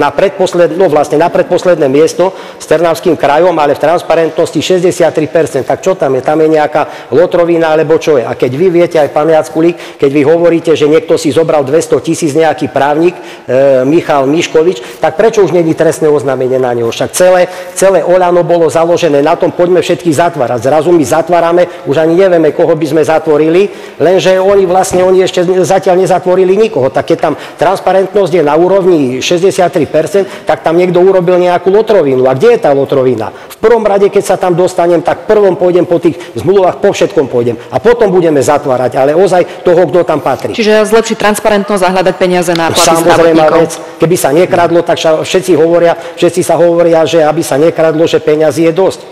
na predposledné, no vlastne na predposledné miesto s Trnavským krajom, ale v transparentnosti 63%. Tak čo tam je? Tam je nejaká lotrovina alebo čo je? A keď vy viete, aj pán Jackulík, keď vy hovoríte, že niekto si zobral 200 tisíc nejaký právnik, e, Michal Miškovič, tak prečo už není trestné oznámenie na neho? Však celé, celé Olano bolo založené na tom, poďme všetkých zatvárať. Zrazu my zatvárame, už ani nevieme, koho by sme zatvorili, lenže oni vlastne, oni ešte zatiaľ nezatvorili nikoho. Tak keď tam transparentnosť je na úrovni 63%, tak tam niekto urobil nejakú lotrovinu. A kde je tá lotrovina? V prvom rade, keď sa tam dostanem, tak prvom pôjdem po tých zmluvách, po všetkom pôjdem. A potom budeme zatvárať, ale ozaj toho, kto tam patrí. Čiže zlepšiť transparentnosť a hľadať peniaze na platy Samozrejme vec, keby sa nekradlo, tak všetci hovoria, všetci sa hovoria, že aby sa nekradlo, že peňazí je dosť.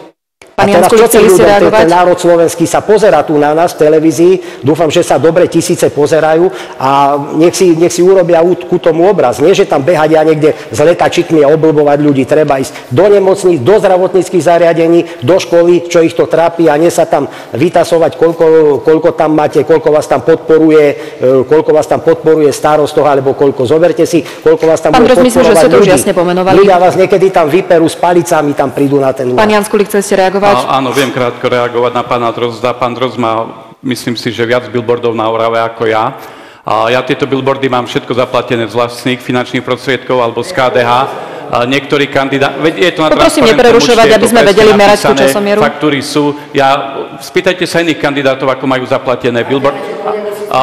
Pán Jansko, chceli ste ľudia, ten, reagovať? ten národ slovenský sa pozera tu na nás v televízii, dúfam, že sa dobre tisíce pozerajú a nech si, nech si urobia ku tomu obraz. Nie, že tam behať a niekde s letačikmi a oblbovať ľudí. Treba ísť do nemocníc, do zdravotníckých zariadení, do školy, čo ich to trápi a nie sa tam vytasovať, koľko, koľko tam máte, koľko vás tam podporuje, e, koľko vás tam podporuje starostov, alebo koľko. Zoberte si, koľko vás tam Pán bude myslím, že ste to už jasne pomenovali. Ľudia vás niekedy tam vyperú s palicami, tam prídu na ten Pán. Janskulík, chceli ste reagovať? Á, áno, viem krátko reagovať na pána Drozda. Pán Drozd má, myslím si, že viac billboardov na Orave ako ja. A ja tieto billboardy mám všetko zaplatené z vlastných finančných prostriedkov alebo z KDH. A niektorí kandidát... Veď je to na Poprosím neprerušovať, aby sme vedeli merať tú časomieru. Faktúry sú. Ja, spýtajte sa iných kandidátov, ako majú zaplatené billboard. A,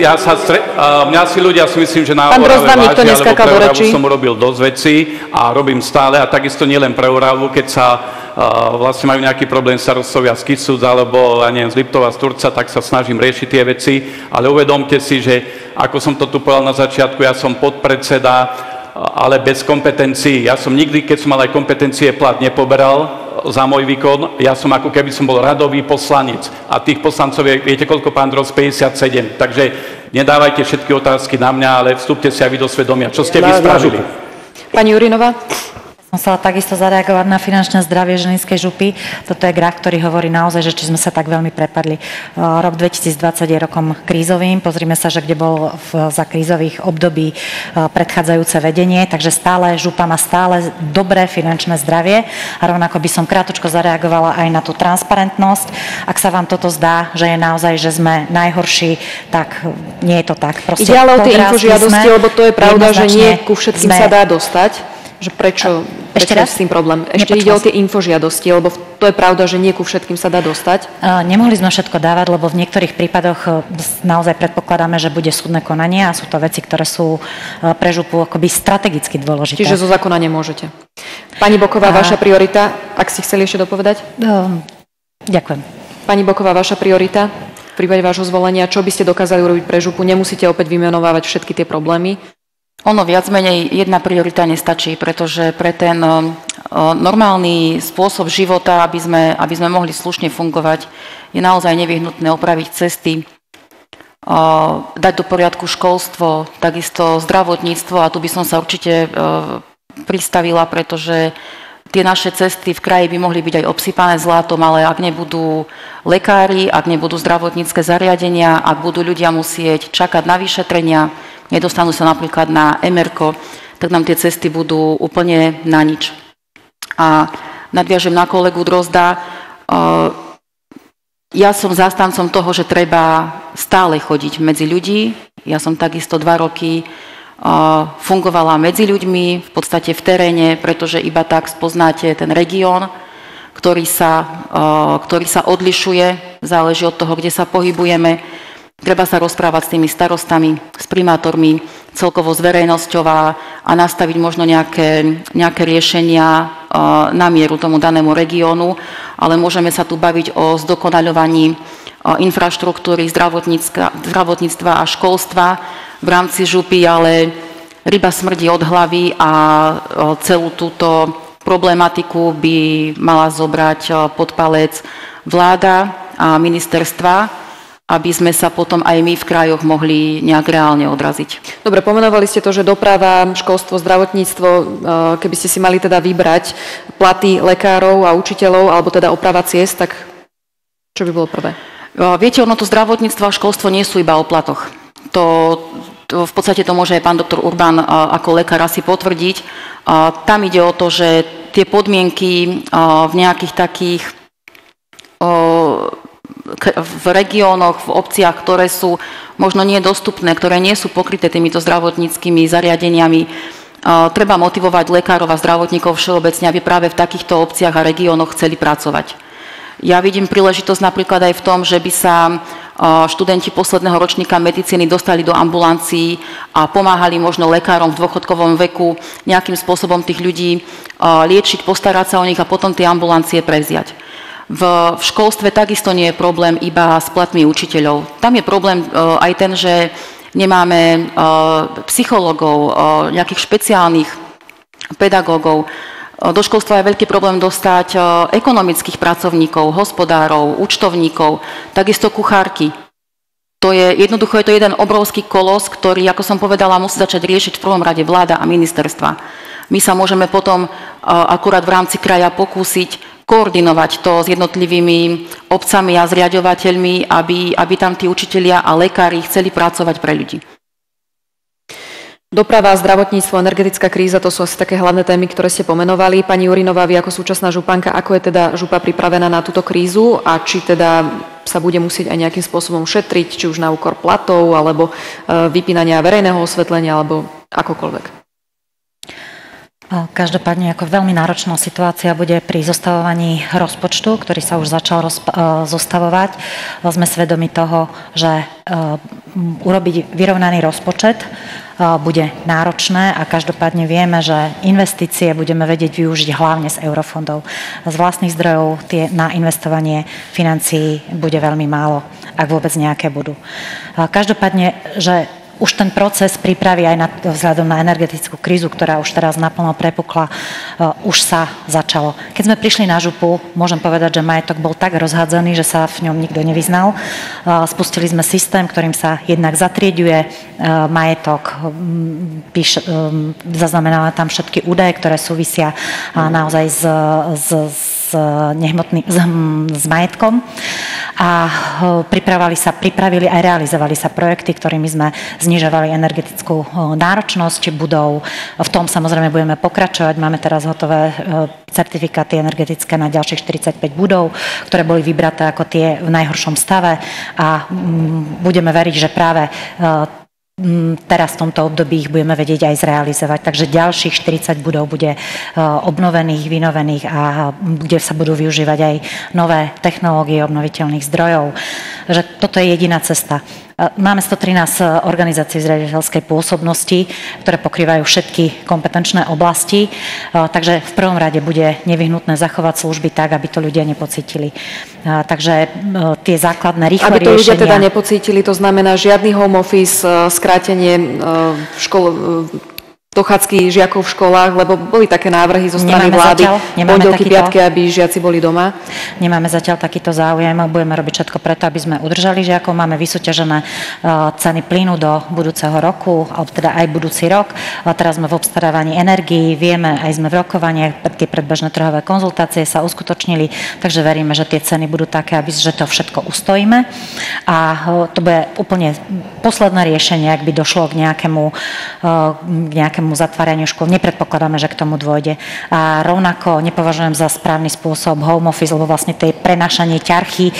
ja sa stre, a mňa si ľudia si myslím, že na Pán Orave vám nikto vážia, lebo pre Oravu som urobil dosť vecí a robím stále a takisto nielen pre Oravu, keď sa vlastne majú nejaký problém starostovia z Kisúc alebo ja neviem, z Liptova, z Turca, tak sa snažím riešiť tie veci, ale uvedomte si, že ako som to tu povedal na začiatku, ja som podpredseda, ale bez kompetencií. Ja som nikdy, keď som mal aj kompetencie, plat nepoberal za môj výkon. Ja som ako keby som bol radový poslanec. A tých poslancov je, viete koľko, pán Dros? 57. Takže nedávajte všetky otázky na mňa, ale vstúpte si aj vy do svedomia. Čo ste vy spravili? Pani Jurinová? Som chcela takisto zareagovať na finančné zdravie Žilinskej župy. Toto je graf, ktorý hovorí naozaj, že či sme sa tak veľmi prepadli. Uh, Rok 2020 je rokom krízovým. Pozrime sa, že kde bol v, za krízových období uh, predchádzajúce vedenie, takže stále župa má stále dobré finančné zdravie. A rovnako by som krátko zareagovala aj na tú transparentnosť. Ak sa vám toto zdá, že je naozaj, že sme najhorší, tak nie je to tak. Proste Ide ale o tie infožiadosti, lebo to je pravda, že nie ku všetkým sme- sa dá dostať. Že prečo, je raz? s tým problém? Ešte Nepočula ide o tie infožiadosti, lebo to je pravda, že nie ku všetkým sa dá dostať. Nemohli sme všetko dávať, lebo v niektorých prípadoch s- naozaj predpokladáme, že bude súdne konanie a sú to veci, ktoré sú uh, pre župu akoby strategicky dôležité. Čiže zo zákona nemôžete. Pani Boková, A- vaša priorita, ak ste chceli ešte dopovedať? Um, ďakujem. Pani Boková, vaša priorita v prípade vášho zvolenia, čo by ste dokázali urobiť pre župu? Nemusíte opäť vymenovávať všetky tie problémy. Ono viac menej jedna priorita nestačí, pretože pre ten um, uh, normálny spôsob života, aby sme, aby sme mohli slušne fungovať, je naozaj nevyhnutné opraviť cesty, uh, dať do poriadku školstvo, takisto zdravotníctvo a tu by som sa určite uh, pristavila, pretože tie naše cesty v kraji by mohli byť aj obsypané zlatom, ale ak nebudú lekári, ak nebudú zdravotnícke zariadenia, ak budú ľudia musieť čakať na vyšetrenia, nedostanú sa napríklad na MRK, tak nám tie cesty budú úplne na nič. A nadviažem na kolegu Drozda. Uh, Ja som zástancom toho, že treba stále chodiť medzi ľudí. Ja som takisto dva roky uh, fungovala medzi ľuďmi, v podstate v teréne, pretože iba tak spoznáte ten región, ktorý sa, uh, ktorý sa odlišuje, záleží od toho, kde sa pohybujeme. Treba sa rozprávať s tými starostami, s primátormi, celkovo s verejnosťou a, nastaviť možno nejaké, nejaké riešenia uh, na mieru tomu danému regiónu, ale môžeme sa tu baviť o zdokonaľovaní infraštruktúry, zdravotníctva a školstva v rámci župy, ale ryba smrdí od hlavy a celú túto problematiku by mala zobrať pod palec vláda a ministerstva, aby sme sa potom aj my v krajoch mohli nejak reálne odraziť. Dobre, pomenovali ste to, že doprava, školstvo, zdravotníctvo, e, keby ste si mali teda vybrať platy lekárov a učiteľov, alebo teda oprava ciest, tak čo by bolo prvé? E, viete, ono to zdravotníctvo a školstvo nie sú iba o platoch. To, to v podstate to môže aj pán doktor Urban e, ako lekár asi potvrdiť. Tam ide o to, že tie podmienky v nejakých takých v regiónoch, v obciach, ktoré sú možno nedostupné, ktoré nie sú pokryté týmito zdravotníckými zariadeniami, treba motivovať lekárov a zdravotníkov všeobecne, aby práve v takýchto obciach a regiónoch chceli pracovať. Ja vidím príležitosť napríklad aj v tom, že by sa študenti posledného ročníka medicíny dostali do ambulancií a pomáhali možno lekárom v dôchodkovom veku nejakým spôsobom tých ľudí liečiť, postarať sa o nich a potom tie ambulancie prevziať. V, v školstve takisto nie je problém iba s platmi učiteľov. Tam je problém uh, aj ten, že nemáme uh, psychologov, uh, nejakých špeciálnych pedagógov. Do školstva je veľký problém dostať ekonomických pracovníkov, hospodárov, účtovníkov, takisto kuchárky. To je, jednoducho je to jeden obrovský kolos, ktorý, ako som povedala, musí začať riešiť v prvom rade vláda a ministerstva. My sa môžeme potom akurát v rámci kraja pokúsiť koordinovať to s jednotlivými obcami a zriadovateľmi, aby, aby tam tí učitelia a lekári chceli pracovať pre ľudí. Doprava, zdravotníctvo, energetická kríza, to sú asi také hlavné témy, ktoré ste pomenovali. Pani Jurinová, vy ako súčasná županka, ako je teda župa pripravená na túto krízu a či teda sa bude musieť aj nejakým spôsobom šetriť, či už na úkor platov, alebo e, vypínania verejného osvetlenia, alebo akokoľvek? Každopádne ako veľmi náročná situácia bude pri zostavovaní rozpočtu, ktorý sa už začal rozpa- e, zostavovať. Sme svedomi toho, že e, urobiť vyrovnaný rozpočet e, bude náročné a každopádne vieme, že investície budeme vedieť využiť hlavne z eurofondov. Z vlastných zdrojov tie na investovanie financií bude veľmi málo, ak vôbec nejaké budú. Každopádne, že už ten proces prípravy aj na, vzhľadom na energetickú krízu, ktorá už teraz naplno prepukla, uh, už sa začalo. Keď sme prišli na župu, môžem povedať, že majetok bol tak rozhádzaný, že sa v ňom nikto nevyznal. Uh, spustili sme systém, ktorým sa jednak zatrieďuje uh, majetok, píš, um, zaznamenáme tam všetky údaje, ktoré súvisia naozaj s, s, s, nehmotný, s, s majetkom a pripravili sa, pripravili aj realizovali sa projekty, ktorými sme znižovali energetickú náročnosť budov. V tom samozrejme budeme pokračovať. Máme teraz hotové certifikáty energetické na ďalších 45 budov, ktoré boli vybraté ako tie v najhoršom stave a budeme veriť, že práve Mm, teraz v tomto období ich budeme vedieť aj zrealizovať. Takže ďalších 40 budov bude e, obnovených, vynovených a kde sa budú využívať aj nové technológie obnoviteľných zdrojov. Že toto je jediná cesta. Máme 113 e, organizácií zriaditeľskej pôsobnosti, ktoré pokrývajú všetky kompetenčné oblasti, e, takže v prvom rade bude nevyhnutné zachovať služby tak, aby to ľudia nepocítili. E, takže tie základné rýchle Aby to riešenia... ľudia teda nepocítili, to znamená žiadny home office, skrátenie škol, dochádzky žiakov v školách, lebo boli také návrhy zo strany nemáme vlády, pondelky, piatky, aby žiaci boli doma? Nemáme zatiaľ takýto záujem, budeme robiť všetko preto, aby sme udržali žiakov. Máme vysúťažené uh, ceny plynu do budúceho roku, alebo teda aj budúci rok. Uh, teraz sme v obstarávaní energií, vieme, aj sme v rokovaniach, tie predbežné trhové konzultácie sa uskutočnili, takže veríme, že tie ceny budú také, aby, že to všetko ustojíme. A uh, to bude úplne posledné riešenie, ak by došlo k nejakému, k nejakému nejakému zatváraniu škôl. Nepredpokladáme, že k tomu dôjde. A rovnako nepovažujem za správny spôsob home office, lebo vlastne tej prenašanie ťarchy e,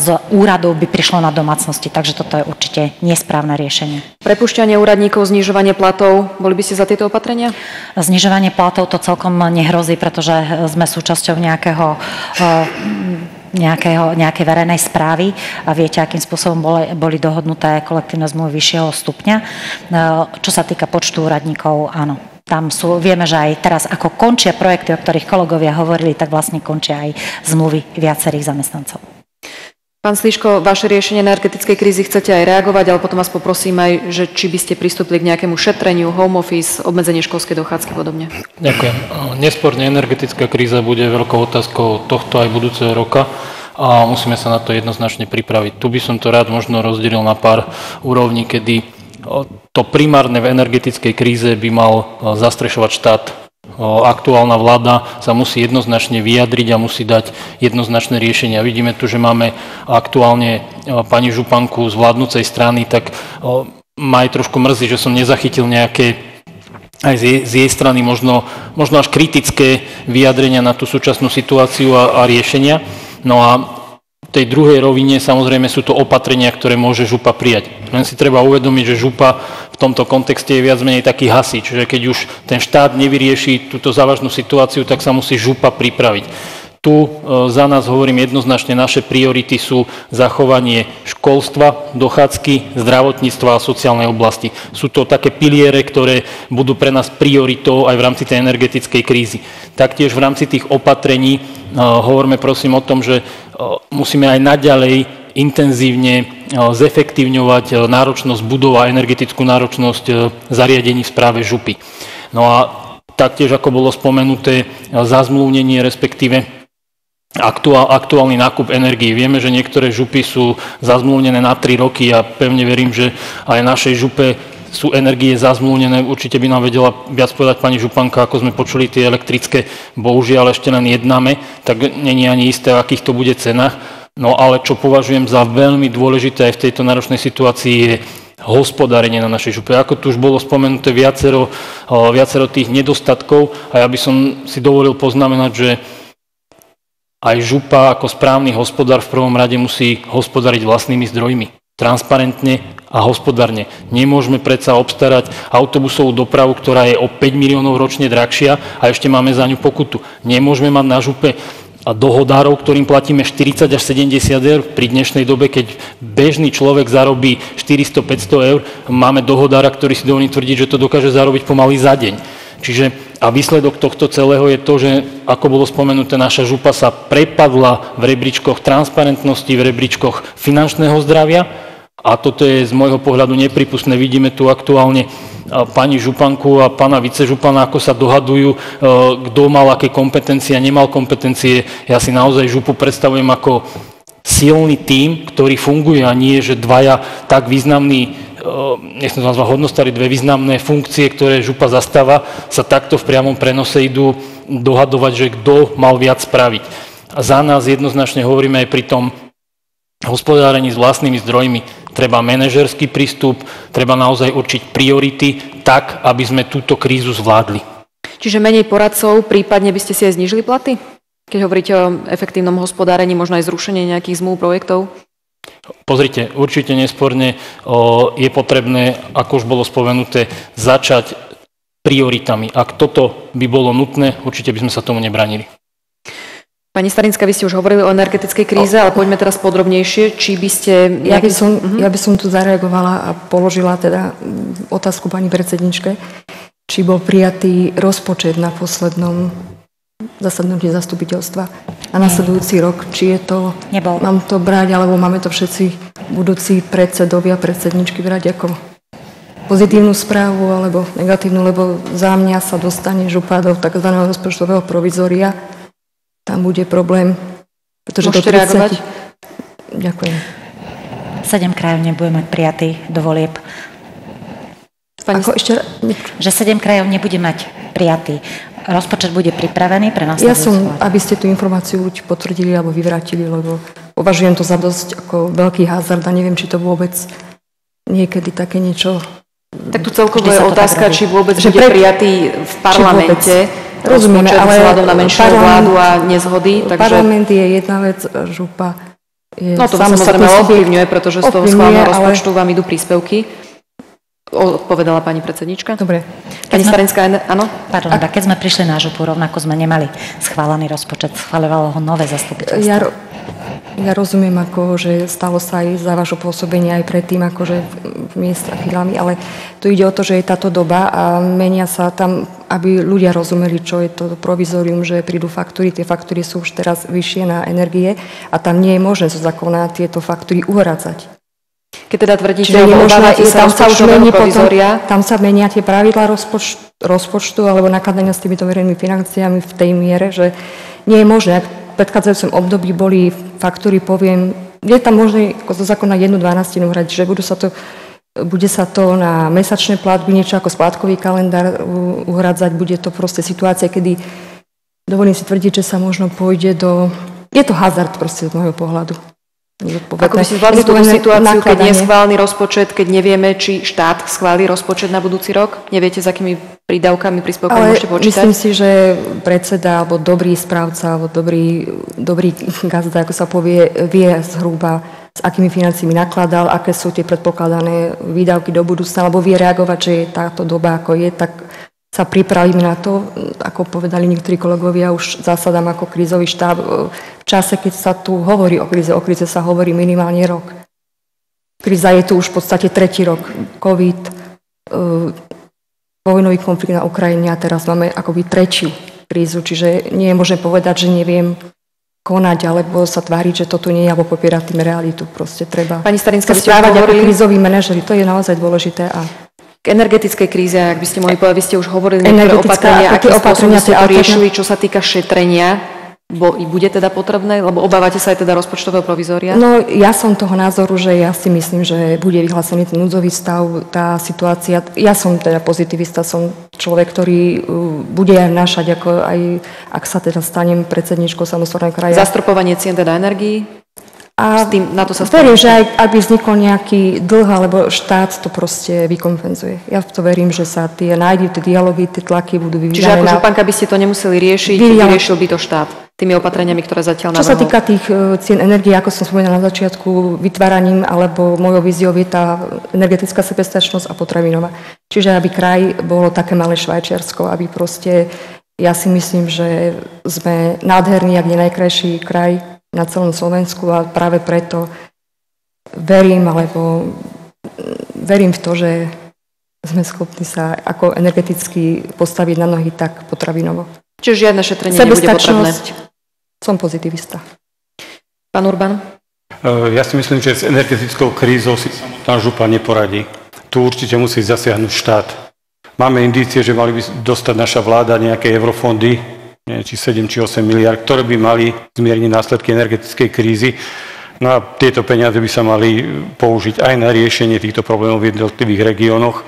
z úradov by prišlo na domácnosti. Takže toto je určite nesprávne riešenie. Prepušťanie úradníkov, znižovanie platov, boli by ste za tieto opatrenia? Znižovanie platov to celkom nehrozí, pretože sme súčasťou nejakého e, nejakého, nejakej verejnej správy a viete, akým spôsobom boli, boli dohodnuté kolektívne zmluvy vyššieho stupňa. E, čo sa týka počtu úradníkov, áno, tam sú, vieme, že aj teraz ako končia projekty, o ktorých kolegovia hovorili, tak vlastne končia aj zmluvy viacerých zamestnancov. Pán Sliško, vaše riešenie energetickej krízy chcete aj reagovať, ale potom vás poprosím aj, že či by ste pristúpili k nejakému šetreniu, home office, obmedzenie školskej dochádzky podobne. Ďakujem. Nesporne energetická kríza bude veľkou otázkou tohto aj budúceho roka a musíme sa na to jednoznačne pripraviť. Tu by som to rád možno rozdelil na pár úrovní, kedy to primárne v energetickej kríze by mal zastrešovať štát. Aktuálna vláda sa musí jednoznačne vyjadriť a musí dať jednoznačné riešenia. Vidíme tu, že máme aktuálne pani Županku z vládnúcej strany, tak ma aj trošku mrzí, že som nezachytil nejaké aj z jej, z jej strany možno, možno až kritické vyjadrenia na tú súčasnú situáciu a, a riešenia. No a tej druhej rovine samozrejme sú to opatrenia, ktoré môže župa prijať. Len si treba uvedomiť, že župa v tomto kontexte je viac menej taký hasič, že keď už ten štát nevyrieši túto závažnú situáciu, tak sa musí župa pripraviť. Tu e, za nás hovorím jednoznačne, naše priority sú zachovanie školstva, dochádzky, zdravotníctva a sociálnej oblasti. Sú to také piliere, ktoré budú pre nás prioritou aj v rámci tej energetickej krízy. Taktiež v rámci tých opatrení e, hovoríme prosím o tom, že musíme aj naďalej intenzívne zefektívňovať náročnosť budov a energetickú náročnosť zariadení v správe župy. No a taktiež, ako bolo spomenuté, zazmluvnenie, respektíve aktuál, aktuálny nákup energii. Vieme, že niektoré župy sú zazmluvnené na 3 roky a pevne verím, že aj našej župe sú energie zazmluvnené. Určite by nám vedela viac povedať pani Županka, ako sme počuli tie elektrické, bohužiaľ ešte len jednáme, tak není ani isté, akých to bude cenách. No ale čo považujem za veľmi dôležité aj v tejto náročnej situácii je hospodárenie na našej župe. Ako tu už bolo spomenuté viacero, viacero tých nedostatkov a ja by som si dovolil poznamenať, že aj župa ako správny hospodár v prvom rade musí hospodariť vlastnými zdrojmi. Transparentne a hospodárne. Nemôžeme predsa obstarať autobusovú dopravu, ktorá je o 5 miliónov ročne drahšia a ešte máme za ňu pokutu. Nemôžeme mať na župe a dohodárov, ktorým platíme 40 až 70 eur. Pri dnešnej dobe, keď bežný človek zarobí 400-500 eur, máme dohodára, ktorý si dovolí tvrdiť, že to dokáže zarobiť pomaly za deň. Čiže a výsledok tohto celého je to, že ako bolo spomenuté, naša župa sa prepadla v rebríčkoch transparentnosti, v rebríčkoch finančného zdravia a toto je z môjho pohľadu nepripustné. Vidíme tu aktuálne pani Županku a pána vicežupana, ako sa dohadujú, kto mal aké kompetencie a nemal kompetencie. Ja si naozaj župu predstavujem ako silný tím, ktorý funguje a nie, že dvaja tak významní nechcem to nazvať hodnostári, dve významné funkcie, ktoré župa zastáva, sa takto v priamom prenose idú dohadovať, že kto mal viac spraviť. A za nás jednoznačne hovoríme aj pri tom hospodárení s vlastnými zdrojmi. Treba manažerský prístup, treba naozaj určiť priority tak, aby sme túto krízu zvládli. Čiže menej poradcov, prípadne by ste si aj znižili platy? Keď hovoríte o efektívnom hospodárení, možno aj zrušenie nejakých zmluv, projektov? Pozrite, určite nesporne je potrebné, ako už bolo spomenuté, začať prioritami. Ak toto by bolo nutné, určite by sme sa tomu nebranili. Pani Starinská, vy ste už hovorili o energetickej kríze, ale poďme teraz podrobnejšie. Či by ste... Ja by, som, uh-huh. ja by som tu zareagovala a položila teda mm, otázku pani predsedničke, či bol prijatý rozpočet na poslednom zasadnutie zastupiteľstva na nasledujúci rok. Či je to, Nebol. mám to brať, alebo máme to všetci budúci predsedovia, predsedničky brať ako pozitívnu správu alebo negatívnu, lebo za mňa sa dostane župa do tzv. rozpočtového provizória. Tam bude problém, pretože Môžete 30... reagovať? Ďakujem. Sedem krajov nebude mať prijatý do volieb. Pani... Ako ešte... Že sedem krajov nebude mať prijatý. Rozpočet bude pripravený pre nás. Ja som, aby ste tú informáciu buď potvrdili alebo vyvrátili, lebo považujem to za dosť ako veľký hazard a neviem, či to vôbec niekedy také niečo... Tak tu celkovo je otázka, či vôbec že bude pre... prijatý v parlamente. Rozumieme, ale vzhľadom na menšinu vládu a nezhody. Takže... Parlament je jedna vec, župa je No to samozrejme ovplyvňuje, pretože z toho schválneho rozpočtu ale... vám idú príspevky. Odpovedala pani predsednička. Dobre. Pani Starenská, áno? Pardon, a... keď sme prišli na župu, rovnako sme nemali schválený rozpočet, schváľovalo ho nové zastupiteľstvo. Ja, ja rozumiem, ako, že stalo sa aj za vašo pôsobenie aj predtým, akože v miestach chvíľami, ale tu ide o to, že je táto doba a menia sa tam, aby ľudia rozumeli, čo je to provizorium, že prídu faktúry, tie faktúry sú už teraz vyššie na energie a tam nie je možné zo zákona tieto faktúry uhrácať. Keď teda tvrdíte, že obávate sa tam sa už mení potom, tam sa menia tie pravidlá rozpočtu, rozpočtu alebo nakladania s týmito verejnými financiami v tej miere, že nie je možné, ak predchádzajúcom období boli faktúry, poviem, je tam možné ako zo zákona jednu dvanastinu hrať, že budú sa to, bude sa to na mesačné platby, niečo ako splátkový kalendár uhradzať, bude to proste situácia, kedy dovolím si tvrdiť, že sa možno pôjde do... Je to hazard proste z môjho pohľadu. Ako by si zvládli tú situáciu, keď nie je schválny rozpočet, keď nevieme, či štát schváli rozpočet na budúci rok? Neviete, s akými prídavkami, príspevkami Ale môžete počítať? myslím si, že predseda, alebo dobrý správca, alebo dobrý, dobrý gazda, ako sa povie, vie zhruba, s akými financiami nakladal, aké sú tie predpokladané výdavky do budúcna, alebo vie reagovať, že je táto doba, ako je, tak sa pripravíme na to, ako povedali niektorí kolegovia, už zásadám ako krízový štáb. V čase, keď sa tu hovorí o kríze, o kríze sa hovorí minimálne rok. Kríza je tu už v podstate tretí rok. COVID, e, vojnový konflikt na Ukrajine a teraz máme akoby tretiu krízu, čiže nie je možné povedať, že neviem konať alebo sa tváriť, že toto nie je, alebo popierať tým realitu. Proste treba Pani Starinská, správať ako krízoví manažeri. To je naozaj dôležité a K energetickej kríze, ak by ste mohli povedať, vy ste už hovorili niektoré opatrenia, aké opatrenia, ste to riešili, čo sa týka šetrenia, bo i bude teda potrebné, lebo obávate sa aj teda rozpočtového provizória? No, ja som toho názoru, že ja si myslím, že bude vyhlásený ten núdzový stav, tá situácia. Ja som teda pozitivista, som človek, ktorý uh, bude aj vnášať, ako aj, ak sa teda stanem predsedničkou samozprávneho kraja. Zastropovanie cien teda energií? A S tým, na to sa verím, že aj ak by vznikol nejaký dlh, alebo štát to proste vykompenzuje. Ja v to verím, že sa tie nájdu, tie dialógy, tie tlaky budú vyvíjane. Čiže ako na- županka by ste to nemuseli riešiť, Vyvíjala- vyriešil by to štát tými opatreniami, ktoré zatiaľ Čo sa navrhol. týka tých e, cien energie, ako som spomínala na začiatku, vytváraním alebo mojou víziou je tá energetická sebestačnosť a potravinová. Čiže aby kraj bolo také malé Švajčiarsko, aby proste, ja si myslím, že sme nádherný, ak nie najkrajší kraj na celom Slovensku a práve preto verím, alebo verím v to, že sme schopní sa ako energeticky postaviť na nohy tak potravinovo. Čiže žiadne šetrenie nebude potrebné. Som pozitivista. Pán Urban? E, Ja si myslím, že s energetickou krízou si samotná župa neporadí. Tu určite musí zasiahnuť štát. Máme indície, že mali by dostať naša vláda nejaké eurofondy, neviem, či 7 či 8 miliard, ktoré by mali zmierniť následky energetickej krízy. No a tieto peniaze by sa mali použiť aj na riešenie týchto problémov v jednotlivých regiónoch.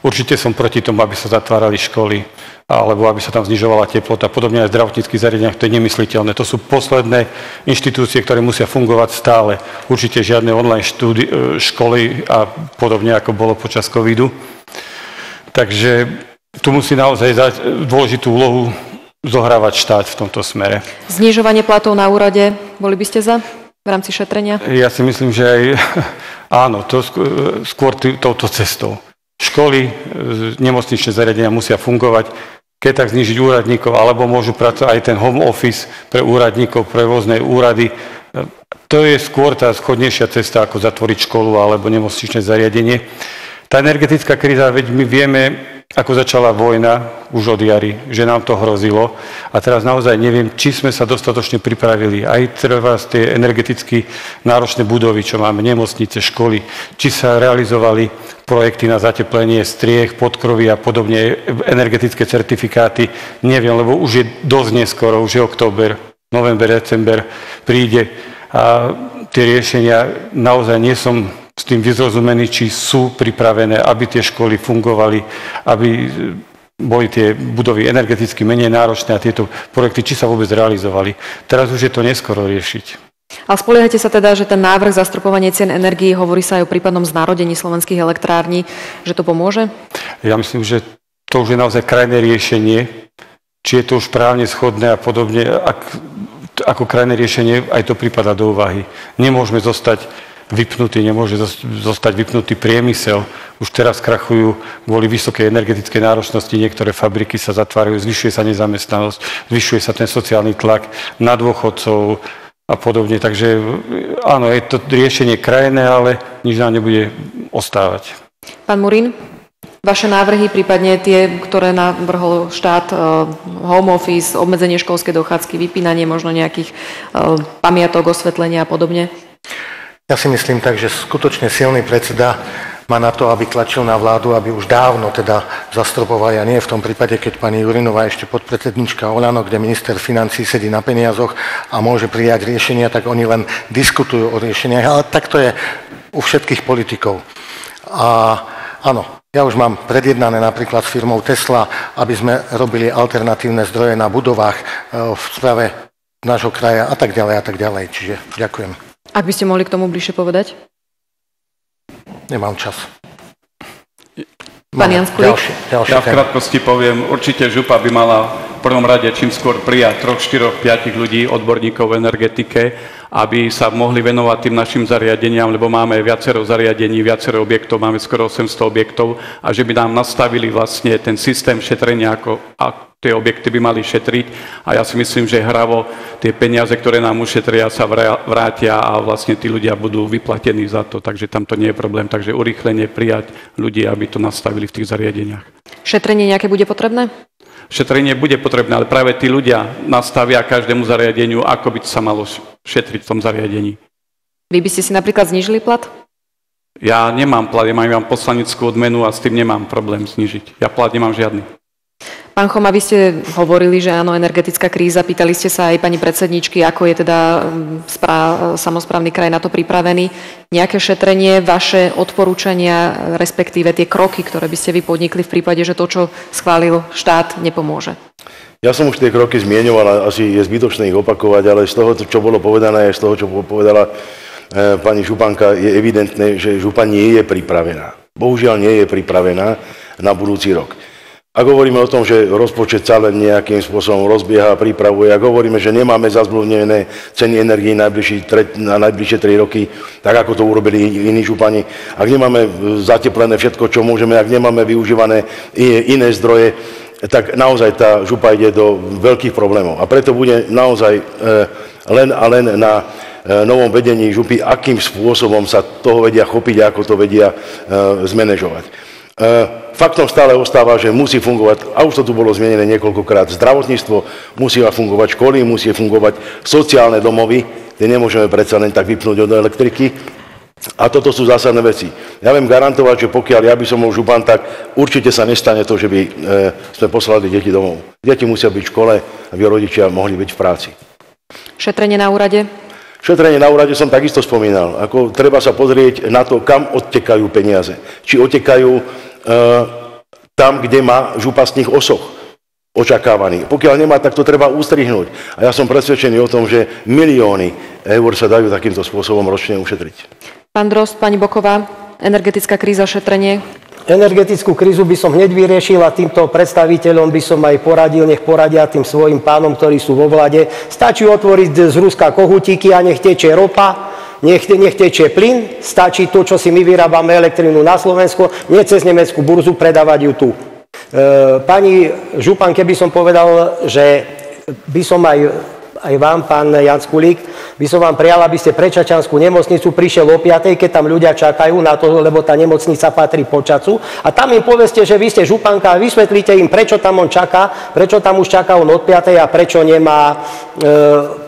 Určite som proti tomu, aby sa zatvárali školy, alebo aby sa tam znižovala teplota. Podobne aj v zdravotníckých zariadeniach, to je nemysliteľné. To sú posledné inštitúcie, ktoré musia fungovať stále. Určite žiadne online štúdi- e, školy a podobne, ako bolo počas covidu. Takže tu musí naozaj dať dôležitú úlohu zohrávať štát v tomto smere. Znižovanie platov na úrade, boli by ste za v rámci šetrenia? Ja si myslím, že aj áno, to skôr, touto cestou. Školy, e, nemocničné zariadenia musia fungovať, keď tak znižiť úradníkov, alebo môžu pracovať aj ten home office pre úradníkov, pre rôzne úrady. E, To je skôr tá schodnejšia cesta, ako zatvoriť školu alebo nemocničné zariadenie. Tá energetická kríza, veď my vieme, ako začala vojna už od jary, že nám to hrozilo. A teraz naozaj neviem, či sme sa dostatočne pripravili. Aj treba z tie energeticky náročné budovy, čo máme, nemocnice, školy, či sa realizovali projekty na zateplenie striech, podkrovy a podobne, energetické certifikáty. Neviem, lebo už je dosť neskoro, už je október, november, december príde a tie riešenia naozaj nie som s tým vyzrozumený, či sú pripravené, aby tie školy fungovali, aby boli tie budovy energeticky menej náročné a tieto projekty, či sa vôbec realizovali. Teraz už je to neskoro riešiť. Ale spoliehate sa teda, že ten návrh zastropovanie cien energií, hovorí sa aj o prípadnom znárodení slovenských elektrární, že to pomôže? Ja myslím, že to už je naozaj krajné riešenie, či je to už právne schodné a podobne. Ak, ako krajné riešenie aj to prípada do úvahy. Nemôžeme zostať vypnutý, nemôže zos- zostať vypnutý priemysel. Už teraz krachujú kvôli vysokej energetickej náročnosti, niektoré fabriky sa zatvárajú, zvyšuje sa nezamestnanosť, zvyšuje sa ten sociálny tlak na dôchodcov a podobne. Takže áno, je to riešenie krajné, ale nič nám nebude ostávať. Pán Murín, vaše návrhy, prípadne tie, ktoré navrhol štát, eh, home office, obmedzenie školskej dochádzky, vypínanie možno nejakých eh, pamiatok, osvetlenia a podobne? Ja si myslím tak, že skutočne silný predseda má na to, aby tlačil na vládu, aby už dávno teda zastropovali a nie v tom prípade, keď pani Jurinová ešte podpredsednička Olano, kde minister financí sedí na peniazoch a môže prijať riešenia, tak oni len diskutujú o riešeniach, ale tak to je u všetkých politikov. A áno, ja už mám predjednané napríklad s firmou Tesla, aby sme robili alternatívne zdroje na budovách e, v sprave nášho kraja a tak ďalej a tak ďalej. Čiže ďakujem. Ak by ste mohli k tomu bližšie povedať? Nemám čas. Pán? Ďalšie, ďalšie Ja v krátkosti poviem, určite župa by mala v prvom rade čím skôr prijať 3, 4, 5 ľudí, odborníkov v energetike, aby sa mohli venovať tým našim zariadeniam, lebo máme viacero zariadení, viacero objektov, máme skoro 800 objektov a že by nám nastavili vlastne ten systém šetrenia, ako a tie objekty by mali šetriť a ja si myslím, že hravo tie peniaze, ktoré nám ušetria, sa vrátia a vlastne tí ľudia budú vyplatení za to, takže tam to nie je problém. Takže urýchlenie prijať ľudí, aby to nastavili v tých zariadeniach. Šetrenie nejaké bude potrebné? Šetrenie bude potrebné, ale práve tí ľudia nastavia každému zariadeniu, ako by sa malo šetriť v tom zariadení. Vy by ste si napríklad znížili plat? Ja nemám plat, ja mám poslanickú odmenu a s tým nemám problém znižiť. Ja plat nemám žiadny. Pán Choma, vy ste hovorili, že áno, energetická kríza. Pýtali ste sa aj pani predsedničky, ako je teda mm, správ, samozprávny kraj na to pripravený. Nejaké šetrenie, vaše odporúčania, respektíve tie kroky, ktoré by ste vy podnikli v prípade, že to, čo schválil štát, nepomôže? Ja som už tie kroky zmienoval a asi je zbytočné ich opakovať, ale z toho, čo bolo povedané, z toho, čo povedala e, pani Županka, je evidentné, že Župa nie je pripravená. Bohužiaľ nie je pripravená na budúci rok. Ak hovoríme o tom, že rozpočet sa len nejakým spôsobom rozbieha a pripravuje, ak hovoríme, že nemáme zazmluvnené ceny energii na najbližšie 3 roky, tak ako to urobili iní župani, ak nemáme zateplené všetko, čo môžeme, ak nemáme využívané iné zdroje, tak naozaj tá župa ide do veľkých problémov. A preto bude naozaj e, len a len na e, novom vedení župy, akým spôsobom sa toho vedia chopiť a ako to vedia e, zmanéžovať. Faktom stále ostáva, že musí fungovať, a už to tu bolo zmienené niekoľkokrát, zdravotníctvo, musí fungovať školy, musí fungovať sociálne domovy, kde nemôžeme predsa len tak vypnúť od elektriky. A toto sú zásadné veci. Ja viem garantovať, že pokiaľ ja by som bol župan, tak určite sa nestane to, že by e, sme poslali deti domov. Deti musia byť v škole, aby rodičia mohli byť v práci. Šetrenie na úrade? Šetrenie na úrade som takisto spomínal. Ako treba sa pozrieť na to, kam odtekajú peniaze. Či odtekajú Eh, tam, kde má župastných osoch očakávaný. Pokiaľ nemá, tak to treba ústrihnúť. A ja som presvedčený o tom, že milióny eur sa dajú takýmto spôsobom ročne ušetriť. Pán Drost, pani Boková, energetická kríza, šetrenie. Energetickú krízu by som hneď vyriešil a týmto predstaviteľom by som aj poradil, nech poradia tým svojim pánom, ktorí sú vo vlade. Stačí otvoriť z Ruska kohutíky a nech teče ropa, nech, nech tečie plyn, stačí to, čo si my vyrábame elektrínu na Slovensku, nie cez nemeckú burzu, predávať ju tu. E, pani Župan, keby som povedal, že by som aj aj vám, pán Jan Skulík, by som vám prijal, aby ste pre Čačanskú nemocnicu prišiel o 5, keď tam ľudia čakajú na to, lebo tá nemocnica patrí počacu. A tam im poveste, že vy ste županka a vysvetlíte im, prečo tam on čaká, prečo tam už čaká on od 5 a prečo nemá, e,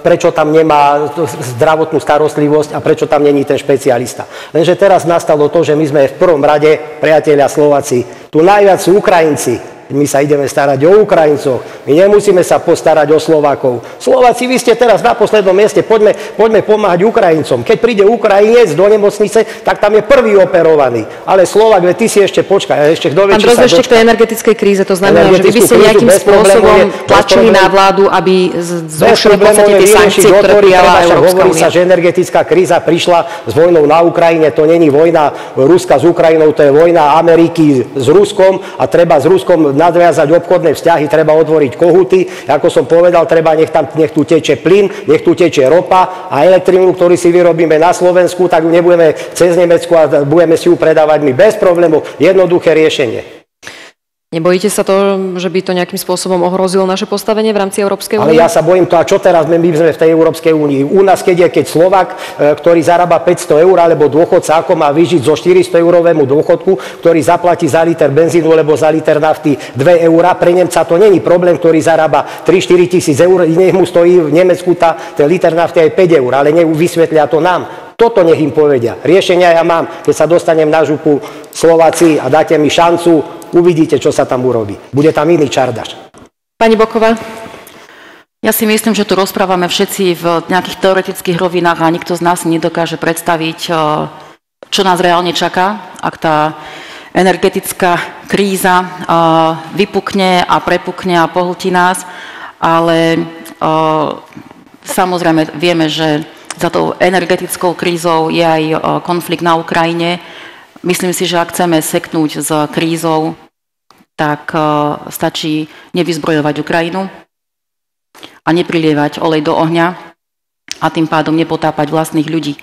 prečo tam nemá zdravotnú starostlivosť a prečo tam není ten špecialista. Lenže teraz nastalo to, že my sme v prvom rade, priatelia Slováci, tu najviac sú Ukrajinci, my sa ideme starať o Ukrajincov. My nemusíme sa postarať o Slovákov. Slováci, vy ste teraz na poslednom mieste, poďme, poďme pomáhať Ukrajincom. Keď príde Ukrajinec do nemocnice, tak tam je prvý operovaný. Ale Slovak, ty si ešte počkaj, ešte kto vie, Pán Droz, ešte k tej energetickej kríze, to znamená, že vy by ste nejakým spôsobom tlačili na vládu, aby zrušili v podstate tie sankcie, ktoré prijala Európska Hovorí sa, že energetická kríza prišla s vojnou na Ukrajine, to není vojna Ruska s Ukrajinou, to je vojna Ameriky s Ruskom a treba s Ruskom nadviazať obchodné vzťahy, treba otvoriť kohuty. Ako som povedal, treba nech tam nech tu teče plyn, nech tu teče ropa a elektrínu, ktorú si vyrobíme na Slovensku, tak nebudeme cez Nemecku a budeme si ju predávať my bez problémov. Jednoduché riešenie. Nebojíte sa to, že by to nejakým spôsobom ohrozilo naše postavenie v rámci Európskej únie? Ale ja sa bojím to, a čo teraz my sme v tej Európskej únii? U nás, keď je keď Slovak, e, ktorý zarába 500 eur, alebo dôchodca, ako má vyžiť zo 400 eurovému dôchodku, ktorý zaplatí za liter benzínu, alebo za liter nafty 2 eurá, pre Nemca to není problém, ktorý zarába 3-4 tisíc eur, nech mu stojí v Nemecku tá, ten liter nafty aj 5 eur, ale nech vysvetlia to nám. Toto nech im povedia. Riešenia ja mám, keď sa dostanem na župu, Slováci a dáte mi šancu, uvidíte, čo sa tam urobí. Bude tam iný čardaš. Pani Boková? Ja si myslím, že tu rozprávame všetci v nejakých teoretických rovinách a nikto z nás nedokáže predstaviť, eh, čo nás reálne čaká, ak tá energetická kríza eh, vypukne a prepukne a pohltí nás, ale eh, samozrejme vieme, že za tou energetickou krízou je aj konflikt na Ukrajine. Myslím si, že ak chceme seknúť s krízou, tak stačí nevyzbrojovať Ukrajinu, a neprilievať olej do ohňa a tým pádom nepotápať vlastných ľudí.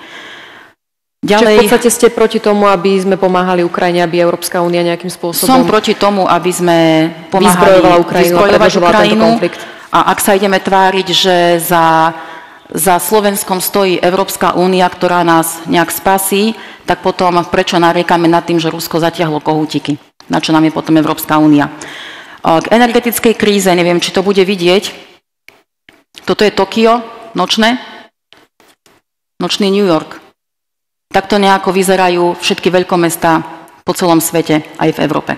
Ďalej, Čiže v podstate ste proti tomu, aby sme pomáhali Ukrajine, aby Európska únia nejakým spôsobom... Som proti tomu, aby sme pomáhali Ukrajinu, vyzbrojovať Ukrajinu. A ak sa ideme tváriť, že za, za Slovenskom stojí Európska únia, ktorá nás nejak spasí, tak potom prečo nariekame nad tým, že Rusko zatiahlo kohútiky? Na čo nám je potom Európska únia? K energetickej kríze, neviem, či to bude vidieť, toto je Tokio, nočné, nočný New York. Takto nejako vyzerajú všetky veľkomestá po celom svete, aj v Európe.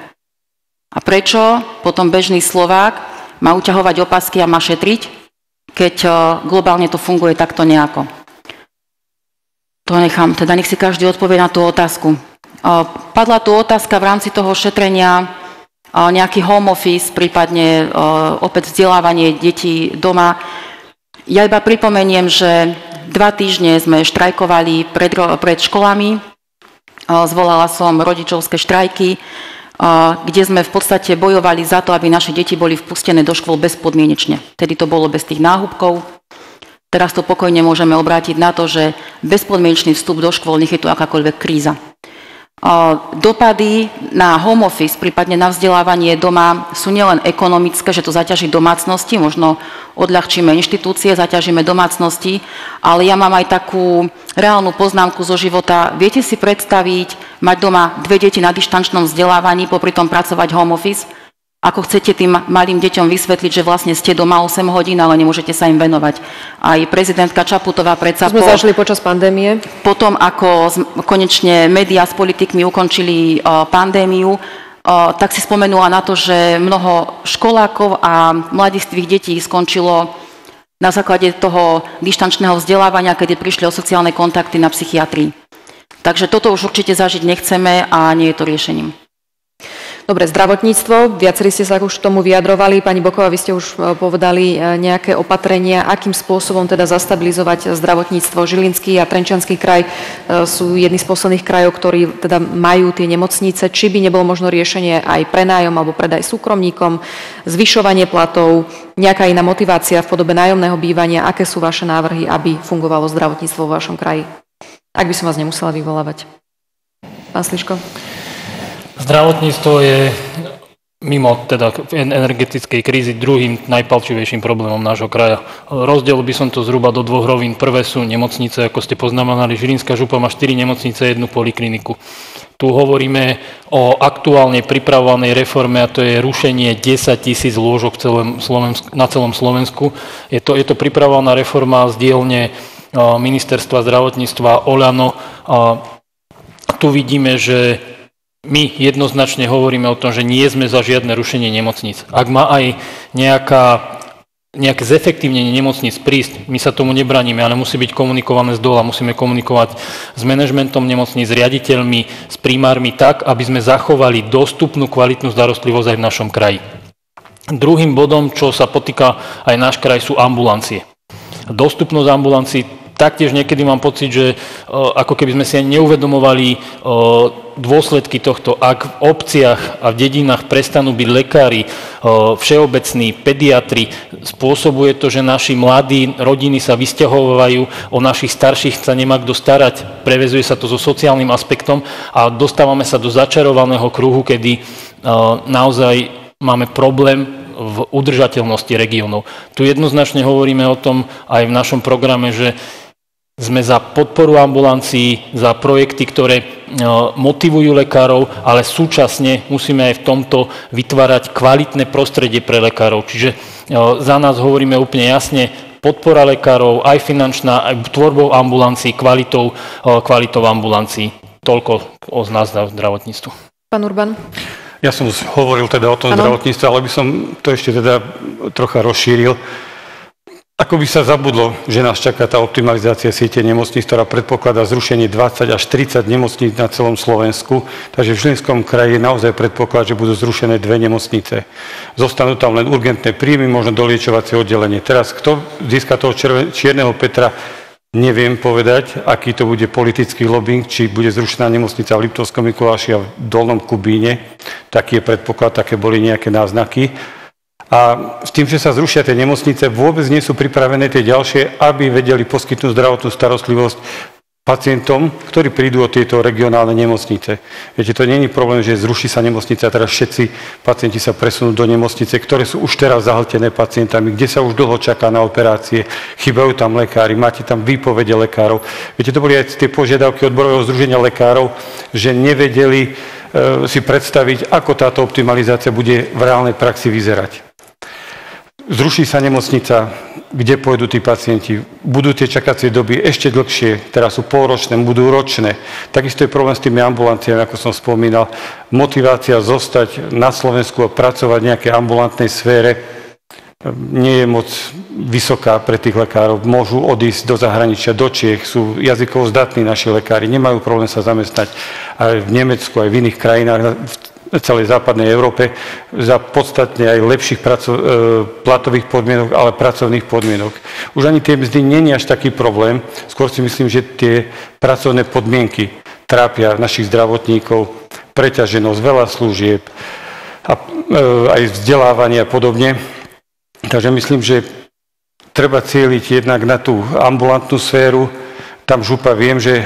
A prečo potom bežný Slovák má uťahovať opasky a má šetriť, keď eh, globálne to funguje takto nejako? To nechám, teda nech si každý odpovie na tú otázku. Eh, padla tu otázka v rámci toho šetrenia eh, nejaký home office, prípadne opäť vzdelávanie detí doma. Ja iba pripomeniem, že dva týždne sme štrajkovali pred, pred školami. Zvolala som rodičovské štrajky, kde sme v podstate bojovali za to, aby naše deti boli vpustené do škôl bezpodmienečne. Tedy to bolo bez tých náhubkov. Teraz to pokojne môžeme obrátiť na to, že bezpodmienečný vstup do škôl, nech je tu akákoľvek kríza. Dopady na home office, prípadne na vzdelávanie doma sú nielen ekonomické, že to zaťaží domácnosti, možno odľahčíme inštitúcie, zaťažíme domácnosti, ale ja mám aj takú reálnu poznámku zo života. Viete si predstaviť mať doma dve deti na dištančnom vzdelávaní, popri tom pracovať home office? Ako chcete tým malým deťom vysvetliť, že vlastne ste doma 8 hodín, ale nemôžete sa im venovať. Aj prezidentka Čaputová predsa... Sme po, zažili počas pandémie. Potom, ako konečne médiá s politikmi ukončili uh, pandémiu, uh, tak si spomenula na to, že mnoho školákov a mladistvých detí skončilo na základe toho dištančného vzdelávania, kedy prišli o sociálne kontakty na psychiatrii. Takže toto už určite zažiť nechceme a nie je to riešením. Dobre, zdravotníctvo, viacerí ste sa už k tomu vyjadrovali. Pani Boková, vy ste už e, povedali e, nejaké opatrenia, akým spôsobom teda zastabilizovať zdravotníctvo. Žilinský a Trenčanský kraj e, sú jedni z posledných krajov, ktorí teda majú tie nemocnice. Či by nebolo možno riešenie aj prenájom alebo predaj súkromníkom, zvyšovanie platov, nejaká iná motivácia v podobe nájomného bývania. Aké sú vaše návrhy, aby fungovalo zdravotníctvo vo vašom kraji? Ak by som vás nemusela vyvolávať. Pán Sliško. Zdravotníctvo je mimo teda energetickej krízy druhým najpalčivejším problémom nášho kraja. Rozdiel by som to zhruba do dvoch rovín. Prvé sú nemocnice, ako ste poznamenali, Žilinská župa má 4 nemocnice, jednu polikliniku. Tu hovoríme o aktuálne pripravovanej reforme a to je rušenie 10 tisíc lôžok na celom Slovensku. Je to, je to pripravovaná reforma z dielne ministerstva zdravotníctva Oľano. Tu vidíme, že my jednoznačne hovoríme o tom, že nie sme za žiadne rušenie nemocníc. Ak má aj nejaká, nejaké zefektívnenie nemocníc prísť, my sa tomu nebraníme, ale musí byť komunikované z dola, musíme komunikovať s manažmentom nemocníc, s riaditeľmi, s primármi tak, aby sme zachovali dostupnú kvalitnú starostlivosť aj v našom kraji. Druhým bodom, čo sa potýka aj náš kraj, sú ambulancie. Dostupnosť ambulancií taktiež niekedy mám pocit, že ako keby sme si ani neuvedomovali dôsledky tohto. Ak v obciach a v dedinách prestanú byť lekári, všeobecní, pediatri, spôsobuje to, že naši mladí rodiny sa vysťahovajú, o našich starších sa nemá kto starať, prevezuje sa to so sociálnym aspektom a dostávame sa do začarovaného kruhu, kedy naozaj máme problém v udržateľnosti regiónov. Tu jednoznačne hovoríme o tom aj v našom programe, že sme za podporu ambulancií, za projekty, ktoré e, motivujú lekárov, ale súčasne musíme aj v tomto vytvárať kvalitné prostredie pre lekárov. Čiže e, za nás hovoríme úplne jasne, podpora lekárov, aj finančná, aj tvorbou ambulancií, kvalitou, e, kvalitou ambulancií. Toľko o nás zdravotníctvu. Pán Urban? Ja som hovoril teda o tom Ano. zdravotníctve, ale by som to ešte teda trocha rozšíril. Ako by sa zabudlo, že nás čaká tá optimalizácia siete nemocníc, ktorá predpokladá zrušenie 20 až 30 nemocníc na celom Slovensku. Takže v Žilinskom kraji je naozaj predpoklad, že budú zrušené dve nemocnice. Zostanú tam len urgentné príjmy, možno doliečovacie oddelenie. Teraz kto získa toho čierneho Petra, neviem povedať, aký to bude politický lobbying, či bude zrušená nemocnica v Liptovskom Mikuláši a v Dolnom Kubíne. Taký je predpoklad, také boli nejaké náznaky. A s tým, že sa zrušia tie nemocnice, vôbec nie sú pripravené tie ďalšie, aby vedeli poskytnúť zdravotnú starostlivosť pacientom, ktorí prídu od tieto regionálne nemocnice. Viete, to je problém, že zruší sa nemocnica a teraz všetci pacienti sa presunú do nemocnice, ktoré sú už teraz zahltené pacientami, kde sa už dlho čaká na operácie, chýbajú tam lekári, máte tam výpovede lekárov. Viete, to boli aj tie požiadavky odborového združenia lekárov, že nevedeli e, si predstaviť, ako táto optimalizácia bude v reálnej praxi vyzerať. Zruší sa nemocnica, kde pôjdu tí pacienti. Budú tie čakacie doby ešte dlhšie, teraz sú polročné, budú ročné. Takisto je problém s tými ambulanciami, ako som spomínal. Motivácia zostať na Slovensku a pracovať v nejakej ambulantnej sfére nie je moc vysoká pre tých lekárov. Môžu odísť do zahraničia, do Čiech, sú jazykovo zdatní naši lekári, nemajú problém sa zamestnať aj v Nemecku, aj v iných krajinách, celej západnej Európe za podstatne aj lepších e, platových podmienok, ale pracovných podmienok. Už ani tie mzdy je až taký problém. Skôr si myslím, že tie pracovné podmienky trápia našich zdravotníkov, preťaženosť, veľa služieb, e, aj vzdelávanie a podobne. Takže myslím, že treba cieliť jednak na tú ambulantnú sféru. Tam župa viem, že e,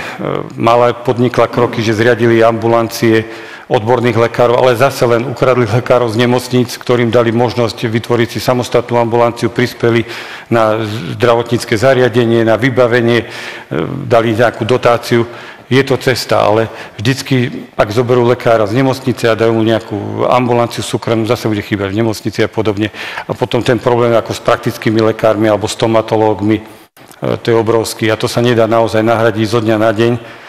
mala podnikla kroky, že zriadili ambulancie odborných lekárov, ale zase len ukradli lekárov z nemocníc, ktorým dali možnosť vytvoriť si samostatnú ambulanciu, prispeli na zdravotnícke zariadenie, na vybavenie, e, dali nejakú dotáciu. Je to cesta, ale vždycky, ak zoberú lekára z nemocnice a dajú mu nejakú ambulanciu súkromnú, zase bude chýbať v nemocnici a podobne. A potom ten problém ako s praktickými lekármi alebo stomatológmi, e, to je obrovský a to sa nedá naozaj nahradiť zo dňa na deň.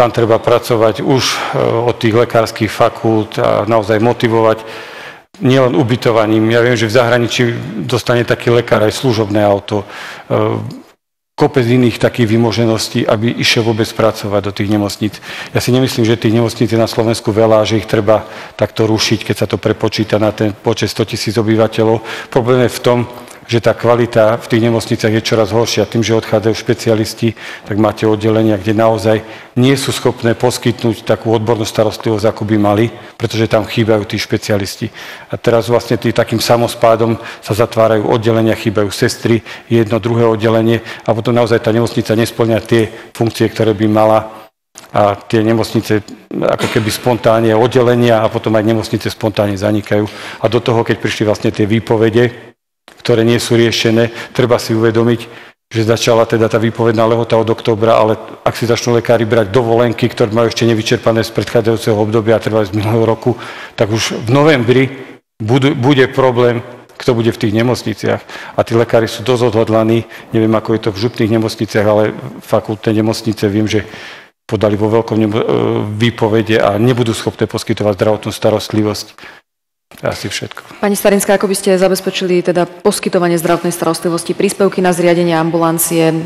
Tam treba pracovať už e, od tých lekárskych fakult a naozaj motivovať nielen ubytovaním. Ja viem, že v zahraničí dostane taký lekár aj služobné auto, e, kopec iných takých vymožeností, aby išiel vôbec pracovať do tých nemocníc. Ja si nemyslím, že tých nemocníc je na Slovensku veľa, že ich treba takto rušiť, keď sa to prepočíta na ten počet 100 tisíc obyvateľov. Problém je v tom, že tá kvalita v tých nemocniciach je čoraz horšia. Tým, že odchádzajú špecialisti, tak máte oddelenia, kde naozaj nie sú schopné poskytnúť takú odbornú starostlivosť, ako by mali, pretože tam chýbajú tí špecialisti. A teraz vlastne tý, takým samospádom sa zatvárajú oddelenia, chýbajú sestry, jedno, druhé oddelenie a potom naozaj tá nemocnica nesplňa tie funkcie, ktoré by mala a tie nemocnice ako keby spontánne oddelenia a potom aj nemocnice spontánne zanikajú. A do toho, keď prišli vlastne tie výpovede, ktoré nie sú riešené. Treba si uvedomiť, že začala teda tá výpovedná lehota od októbra, ale ak si začnú lekári brať dovolenky, ktoré majú ešte nevyčerpané z predchádzajúceho obdobia a trvá z minulého roku, tak už v novembri bude problém, kto bude v tých nemocniciach. A tí lekári sú dosť odhodlaní, neviem ako je to v župných nemocniciach, ale fakultné nemocnice viem, že podali vo veľkom e, výpovede a nebudú schopné poskytovať zdravotnú starostlivosť. Asi všetko. Pani Starinská, ako by ste zabezpečili teda poskytovanie zdravotnej starostlivosti, príspevky na zriadenie ambulancie,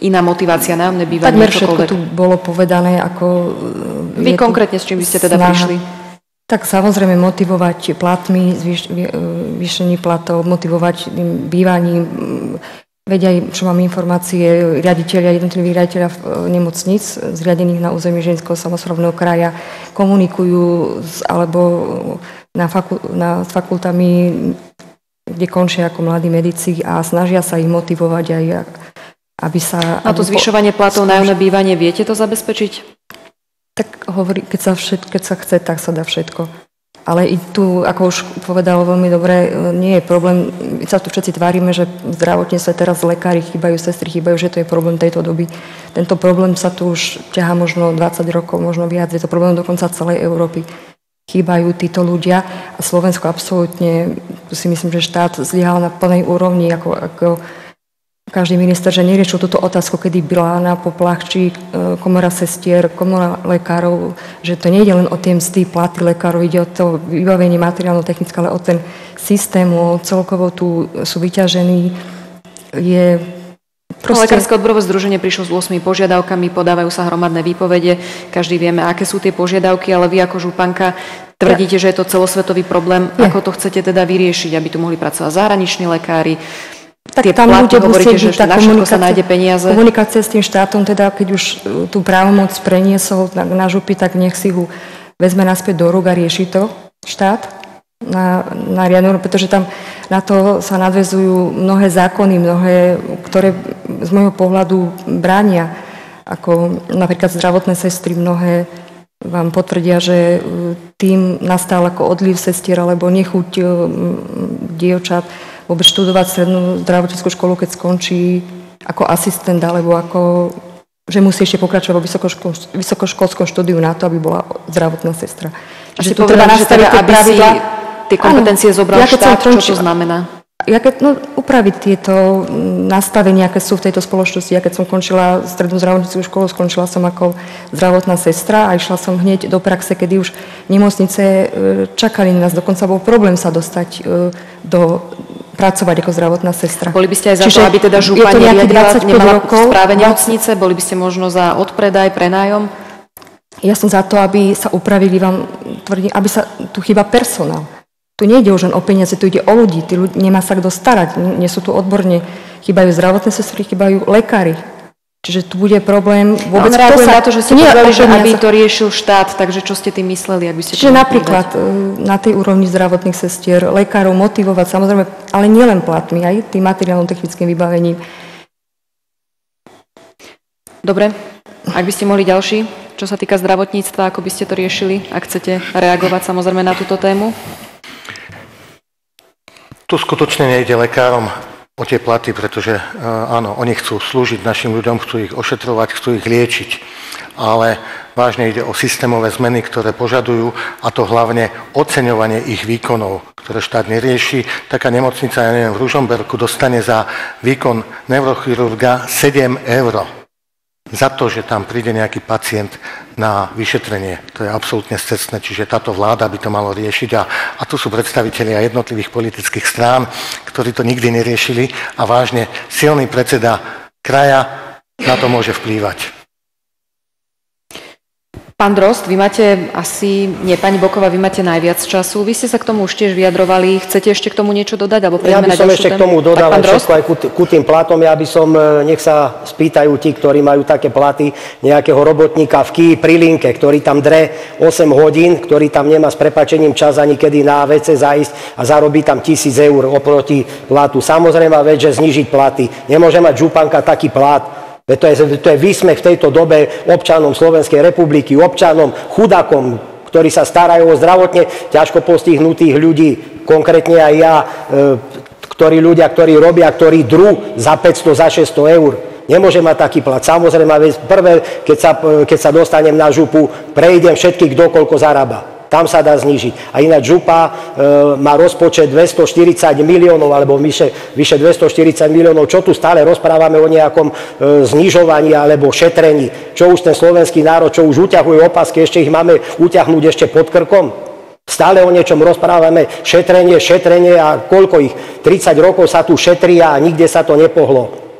iná motivácia, nájomné bývanie, Takmer všetko tu bolo povedané, ako... e, Vy konkrétne s čím by ste teda snaha. prišli? Tak samozrejme motivovať platmi, zvýš, e, zvýšení platov, motivovať bývaním, veď aj, čo mám informácie, riaditeľia, jednotlivých riaditeľia v- e, nemocnic zriadených na území Ženského samozprávneho kraja komunikujú s, alebo na, faku, na, s fakultami, kde končia ako mladí medici a snažia sa ich motivovať aj, aby sa... Na to zvyšovanie platov, nájomné bývanie, viete to zabezpečiť? Tak hovorí, keď sa, všet, keď sa chce, tak sa dá všetko. Ale i tu, ako už povedal veľmi dobre, nie je problém, my sa tu všetci tvárime, že v zdravotníctve teraz lekári chýbajú, sestry chýbajú, že to je problém tejto doby. Tento problém sa tu už ťahá možno 20 rokov, možno viac, je to problém dokonca celej Európy. Chýbajú títo ľudia a Slovensko absolútne, si myslím, že štát zlyhal na plnej úrovni, ako, ako každý minister, že neriešil túto otázku, kedy byla na poplach, či e, komora sestier, komora lekárov, že to nejde len o tie mzdy, platy lekárov, ide o to vybavenie materiálno-technické, ale o ten systém, o celkovo tu sú vyťažení. Je Proste... Lekárske odborové združenie prišlo s 8 požiadavkami, podávajú sa hromadné výpovede, každý vieme, aké sú tie požiadavky, ale vy ako županka tvrdíte, že je to celosvetový problém. Je. Ako to chcete teda vyriešiť, aby tu mohli pracovať zahraniční lekári, tak tie tam bude hovoríte, že tá na sa nájde peniaze. Komunikácia s tým štátom, teda keď už e, tú právomoc preniesol na, na župy, tak nech si ho vezme naspäť do rúk a rieši to štát na, na riadnu, pretože tam na to sa nadvezujú mnohé zákony, mnohé, ktoré z môjho pohľadu bránia, ako napríklad zdravotné sestry, mnohé vám potvrdia, že e, tým nastal ako odliv sestier alebo nechuť e, dievčat vôbec študovať strednú zdravotníckú školu, keď skončí ako asistent alebo ako že musí ešte pokračovať vo vysokoškolskom štúdiu na to, aby bola zdravotná sestra. Čiže tu treba nastaviť teda, aby si tie kompetencie áno, zobral ja štát, čo to znamená? Ja keď, no, upraviť tieto nastavenia, aké sú v tejto spoločnosti. Ja keď som končila strednú zdravotníckú školu, skončila som ako zdravotná sestra a išla som hneď do praxe, kedy už nemocnice e, čakali na nás. Dokonca bol problém sa dostať e, do pracovať ako zdravotná sestra. Boli by ste aj za Čiže to, aby teda župa neriadila, nemala rokov, správe nemocnice? Boli by ste možno za odpredaj, prenájom? Ja som za to, aby sa upravili vám, tvrdí, aby sa, tu chýba personál. Tu nejde už len o peniaze, tu ide o ľudí. Tí ľudí nemá sa kto starať, nie sú tu odborne. Chýbajú zdravotné sestry, chýbajú lekári. Čiže tu bude problém vôbec... Ja reagujem na to, že ste povedali, že aby to riešil štát, takže čo ste tým mysleli, ak by ste Čiže napríklad povedať? na tej úrovni zdravotných sestier, lekárov motivovať, samozrejme, ale nielen platmi, aj tým materiálnym technickým vybavením. Dobre, ak by ste mohli ďalší, čo sa týka zdravotníctva, ako by ste to riešili, ak chcete reagovať samozrejme na túto tému? Tu skutočne nejde lekárom o tie platy, pretože e, áno, oni chcú slúžiť našim ľuďom, chcú ich ošetrovať, chcú ich liečiť, ale vážne ide o systémové zmeny, ktoré požadujú a to hlavne oceňovanie ich výkonov, ktoré štát nerieši. Taká nemocnica, ja neviem, v Ružomberku dostane za výkon neurochirurga 7 eur za to, že tam príde nejaký pacient na vyšetrenie. To je absolútne scestné, čiže táto vláda by to malo riešiť a, a tu sú predstavitelia jednotlivých politických strán, ktorí to nikdy neriešili a vážne silný predseda kraja na to môže vplývať. Pán Drost, vy máte asi, nie, pani Boková, vy máte najviac času. Vy ste sa k tomu už tiež vyjadrovali. Chcete ešte k tomu niečo dodať? Alebo ja by som ešte tému? k tomu dodal všetko aj ku, ku tým platom. Ja by som, e, nech sa spýtajú tí, ktorí majú také platy, nejakého robotníka v Kii pri linke, ktorý tam dre 8 hodín, ktorý tam nemá s prepačením čas ani kedy na WC zajsť a zarobí tam 1000 eur oproti platu. Samozrejme vec, že znižiť platy. Nemôže mať županka taký plat, to je, to je výsmech v tejto dobe občanom Slovenskej republiky, občanom, chudakom, ktorí sa starajú o zdravotne ťažko postihnutých ľudí, konkrétne aj ja, e, ktorí ľudia, ktorí robia, ktorí drú za 500, za 600 eur. Nemôže mať taký plat. Samozrejme, prvé, keď sa, e, keď sa dostanem na župu, prejdem všetkých, kto koľko zarába. Tam sa dá znižiť. A ináč župa e, má rozpočet 240 miliónov, alebo vyše, vyše 240 miliónov. Čo tu stále rozprávame o nejakom e, znižovaní alebo šetrení? Čo už ten slovenský národ, čo už uťahuje opasky, ešte ich máme uťahnuť ešte pod krkom? Stále o niečom rozprávame, šetrenie, šetrenie a koľko ich? 30 rokov sa tu šetrí a nikde sa to nepohlo.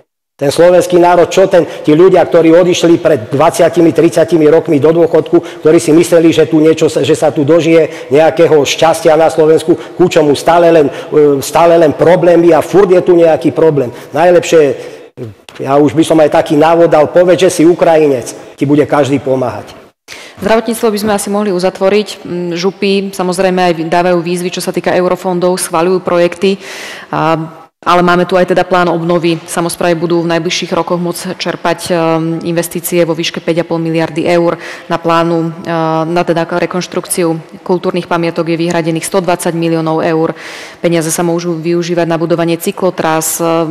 Ten slovenský národ, čo ten, tí ľudia, ktorí odišli pred 20-30 rokmi do dôchodku, ktorí si mysleli, že, tu niečo, že sa tu dožije nejakého šťastia na Slovensku, ku čomu stále len, e, stále len problémy a furt je tu nejaký problém. Najlepšie, ja už by som aj taký návod dal, povedz, že si Ukrajinec, ti bude každý pomáhať. Zdravotníctvo by sme asi mohli uzatvoriť. Mm, župy samozrejme aj dávajú výzvy, čo sa týka eurofondov, schvaľujú projekty. Ale máme tu aj teda plán obnovy. Samozprávy budú v najbližších rokoch môcť čerpať um, investície vo výške 5,5 miliardy eur. Na plánu, uh, na teda rekonštrukciu kultúrnych pamiatok je vyhradených 120 miliónov eur. Peniaze sa môžu využívať na budovanie cyklotras, uh,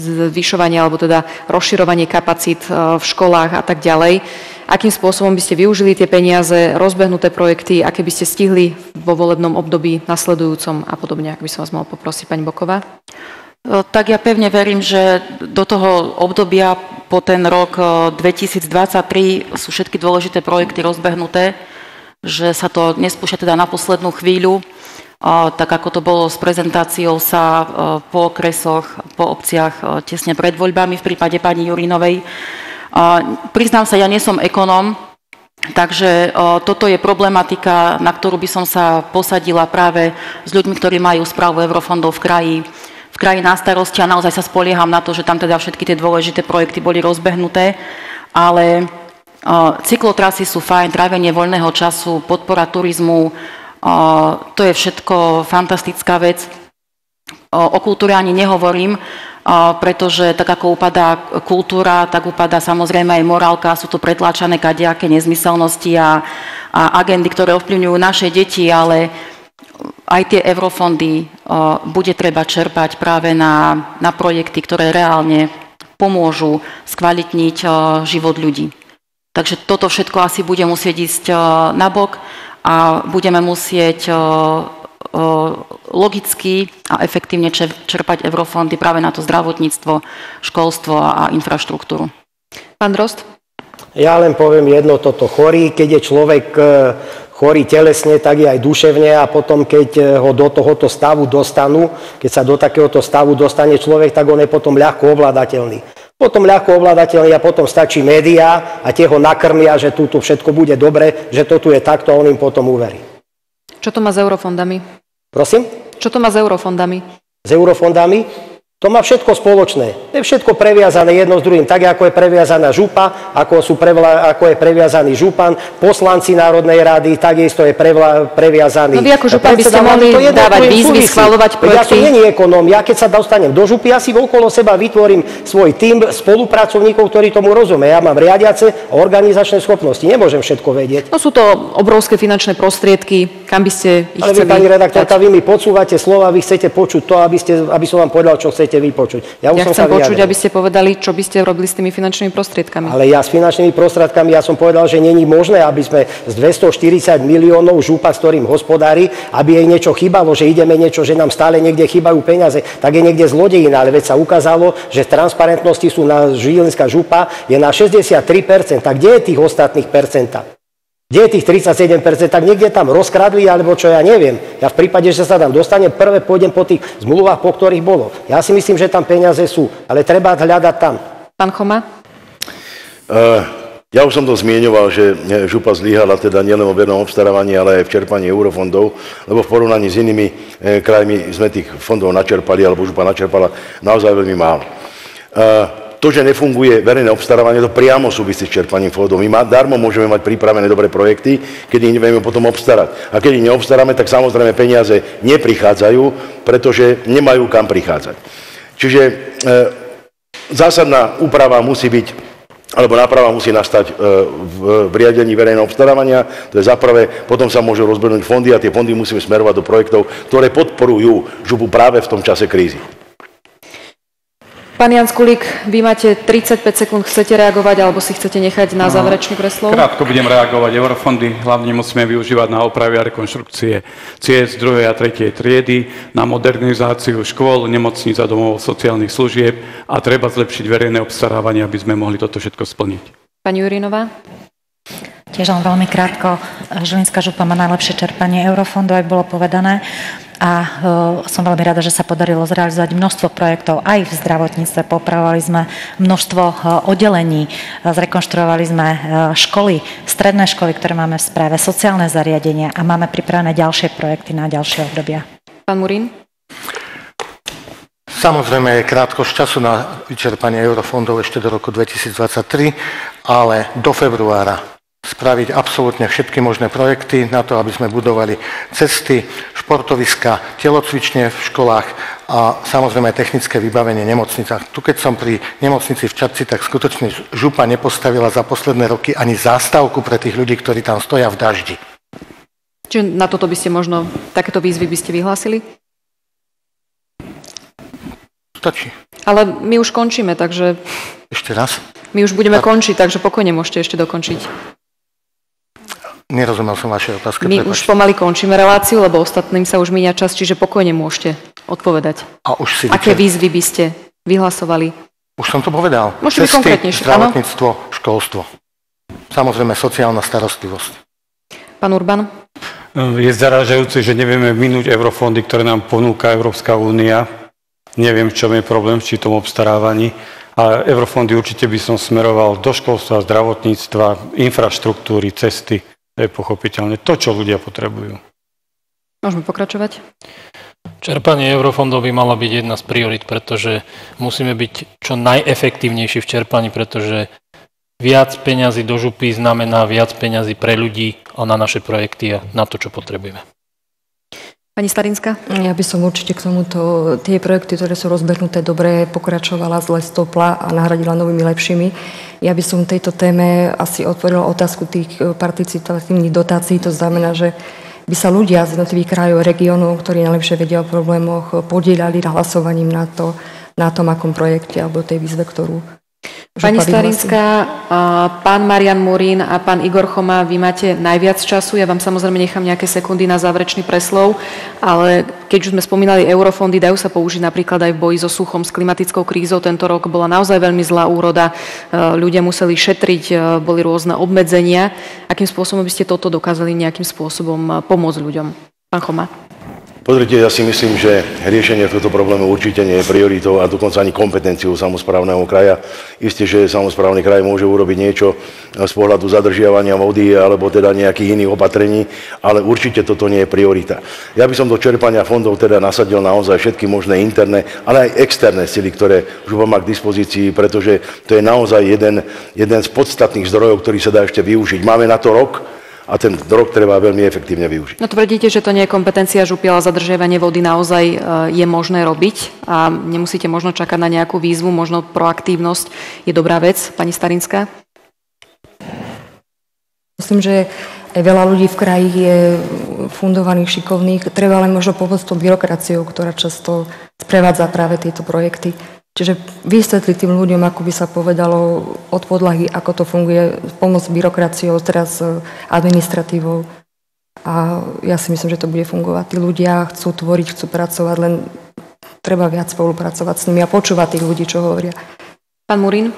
zvyšovanie alebo teda rozširovanie kapacít v školách a tak ďalej akým spôsobom by ste využili tie peniaze, rozbehnuté projekty, aké by ste stihli vo volebnom období nasledujúcom a podobne, ak by som vás mohol poprosiť, pani Boková. Tak ja pevne verím, že do toho obdobia po ten rok 2023 sú všetky dôležité projekty rozbehnuté, že sa to nespúšťa teda na poslednú chvíľu, tak ako to bolo s prezentáciou sa po okresoch, po obciach tesne pred voľbami v prípade pani Jurinovej. Priznám sa, ja nie som ekonóm, Takže toto je problematika, na ktorú by som sa posadila práve s ľuďmi, ktorí majú správu eurofondov v kraji, v kraji na starosti a naozaj sa spolieham na to, že tam teda všetky tie dôležité projekty boli rozbehnuté, ale cyklotrasy sú fajn, trávenie voľného času, podpora turizmu, to je všetko fantastická vec. O kultúre ani nehovorím, pretože tak ako upadá kultúra, tak upadá samozrejme aj morálka, sú to pretláčané kadejaké nezmyselnosti a, a agendy, ktoré ovplyvňujú naše deti, ale aj tie eurofondy bude treba čerpať práve na, na projekty, ktoré reálne pomôžu skvalitniť život ľudí. Takže toto všetko asi bude musieť ísť nabok a budeme musieť logicky a efektívne čerpať eurofondy práve na to zdravotníctvo, školstvo a infraštruktúru. Pán Drost? Ja len poviem jedno, toto chorý, keď je človek e, chorý telesne, tak je aj duševne a potom, keď e, ho do tohoto stavu dostanú, keď sa do takéhoto stavu dostane človek, tak on je potom ľahko ovládateľný. Potom ľahko ovládateľný a potom stačí médiá a tie ho nakrmia, že tu všetko bude dobre, že to tu je takto a on im potom uverí. Čo to má s eurofondami? Prosím? Čo to má s eurofondami? S eurofondami? To má všetko spoločné. To je všetko previazané jedno s druhým. Tak, ako je previazaná župa, ako, sú prevla, ako je previazaný župan, poslanci Národnej rady, takisto je prevla, previazaný. No vy ako župan by ste mohli dávať výzvy, schvalovať projekty. Ja som není ekonóm. Ja keď sa dostanem do župy, ja si okolo seba vytvorím svoj tým spolupracovníkov, ktorí tomu rozumie. Ja mám riadiace a organizačné schopnosti. Nemôžem všetko vedieť. No sú to obrovské finančné prostriedky. Kam by ste ich Ale vy, pani redaktorka, vy mi počúvate slova, vy chcete počuť to, aby, ste, aby som vám povedal, čo chcete vypočuť. Ja, už ja som chcem počuť, aby ste povedali, čo by ste robili s tými finančnými prostriedkami. Ale ja s finančnými prostriedkami, ja som povedal, že není možné, aby sme z 240 miliónov žúpa, s ktorým hospodári, aby jej niečo chýbalo, že ideme niečo, že nám stále niekde chýbajú peniaze, tak je niekde zlodejina. Ale veď sa ukázalo, že v transparentnosti sú na Žilinská župa je na 63%. Tak kde je tých ostatných percentách? Kde je tých 37%? Tak niekde tam rozkradli, alebo čo ja neviem. Ja v prípade, že sa tam dostanem, prvé pôjdem po tých zmluvách, po ktorých bolo. Ja si myslím, že tam peniaze sú, ale treba hľadať tam. Pán Choma? Uh, ja už som to zmienoval, že župa zlyhala teda nielen o vernom obstarávaní, ale aj v čerpaní eurofondov, lebo v porovnaní s inými e, krajmi sme tých fondov načerpali, alebo župa načerpala naozaj veľmi málo. Uh, to, že nefunguje verejné obstarávanie, to priamo súvisí s čerpaním fondov. My darmo môžeme mať pripravené dobré projekty, keď ich nevieme potom obstarať. A keď ich neobstaráme, tak samozrejme peniaze neprichádzajú, pretože nemajú kam prichádzať. Čiže e, zásadná úprava musí byť alebo náprava musí nastať e, v, riadení verejného obstarávania, to je za prvé, potom sa môžu rozbehnúť fondy a tie fondy musíme smerovať do projektov, ktoré podporujú župu práve v tom čase krízy. Pán Jan Skulík, vy máte 35 sekúnd, chcete reagovať alebo si chcete nechať na no, záverečný preslov? Krátko budem reagovať. Eurofondy hlavne musíme využívať na opravy a rekonštrukcie ciest druhej a tretej triedy, na modernizáciu škôl, nemocníc a domov sociálnych služieb a treba zlepšiť verejné obstarávanie, aby sme mohli toto všetko splniť. Pani Jurinová? Tiež len veľmi krátko. Žilinská župa má najlepšie čerpanie eurofondov, aj bolo povedané a uh, som veľmi rada, že sa podarilo zrealizovať množstvo projektov aj v zdravotníctve. Popravovali sme množstvo uh, oddelení, uh, zrekonštruovali sme školy, stredné školy, ktoré máme v správe, sociálne zariadenia a máme pripravené ďalšie projekty na ďalšie obdobia. Pán Murín? Samozrejme je krátko z času na vyčerpanie eurofondov ešte do roku 2023, ale do februára spraviť absolútne všetky možné projekty na to, aby sme budovali cesty, športoviska, telocvične v školách a samozrejme aj technické vybavenie nemocnicách. Tu keď som pri nemocnici v Čapci, tak skutočne župa nepostavila za posledné roky ani zástavku pre tých ľudí, ktorí tam stoja v daždi. Čiže na toto by ste možno, takéto výzvy by ste vyhlásili? Stačí. Ale my už končíme, takže... Ešte raz? My už budeme končiť, takže pokojne môžete ešte dokončiť. Nerozumel som vaše otázke. My prepačte. už pomaly končíme reláciu, lebo ostatným sa už míňa čas, čiže pokojne môžete odpovedať. A už si Aké výzvy by ste vyhlasovali? Už som to povedal. Môžete byť Cesty, konkrétnejšie, áno? zdravotníctvo, školstvo. Samozrejme sociálna starostlivosť. Pán Urban? Je zaražajúce, že nevieme minúť eurofondy, ktoré nám ponúka Európska únia. Neviem, v čom je problém, či tom obstarávaní. A eurofondy určite by som smeroval do školstva, zdravotníctva, infraštruktúry, cesty. To je pochopiteľne to, čo ľudia potrebujú. Môžeme pokračovať? Čerpanie eurofondov by mala byť jedna z priorit, pretože musíme byť čo najefektívnejší v čerpaní, pretože viac peňazí do župy znamená viac peňazí pre ľudí a na naše projekty a na to, čo potrebujeme. Pani Starinská? Ja by som určite k tomuto tie projekty, ktoré sú rozbehnuté dobre, pokračovala z stopla a nahradila novými lepšími. Ja by som tejto téme asi otvorila otázku tých participatívnych dotácií. To znamená, že by sa ľudia z jednotlivých krajov, regiónov, ktorí najlepšie vedia o problémoch, podielali hlasovaním na, to, na tom, akom projekte alebo tej výzve, ktorú Pani. Starinská, pán Marian Murín a pán Igor Choma, vy máte najviac času. Ja vám samozrejme nechám nejaké sekundy na záverečný preslov, ale keď už sme spomínali eurofondy, dajú sa použiť napríklad aj v boji so suchom, s klimatickou krízou. Tento rok bola naozaj veľmi zlá úroda. E, Ľudia museli šetriť, e, boli rôzne obmedzenia. Akým spôsobom by ste toto dokázali nejakým spôsobom e, pomôcť ľuďom? Pán Choma. Pozrite, ja si myslím, že riešenie tohto problému určite nie je prioritou a dokonca ani kompetenciou samozprávneho kraja. Isté, že samozprávny kraj môže urobiť niečo z pohľadu zadržiavania vody alebo teda nejakých iných opatrení, ale určite toto nie je priorita. Ja by som do čerpania fondov teda nasadil naozaj všetky možné interné, ale aj externé sily, ktoré župa má k dispozícii, pretože to je naozaj jeden, jeden z podstatných zdrojov, ktorý sa dá ešte využiť. Máme na to rok, a ten rok treba veľmi efektívne využiť. No tvrdíte, že to nie je kompetencia župy, ale zadržiavanie vody naozaj e, je možné robiť a nemusíte možno čakať na nejakú výzvu, možno proaktívnosť je dobrá vec, pani Starinská? Myslím, že veľa ľudí v kraji je fundovaných, šikovných. Treba len možno pomôcť tou byrokraciou, ktorá často sprevádza práve tieto projekty. Čiže vysvetliť tým ľuďom, ako by sa povedalo od podlahy, ako to funguje, pomôcť byrokraciou, teraz e, administratívou. A ja si myslím, že to bude fungovať. Tí ľudia chcú tvoriť, chcú pracovať, len treba viac spolupracovať s nimi a počúvať tých ľudí, čo hovoria. Pán Murín?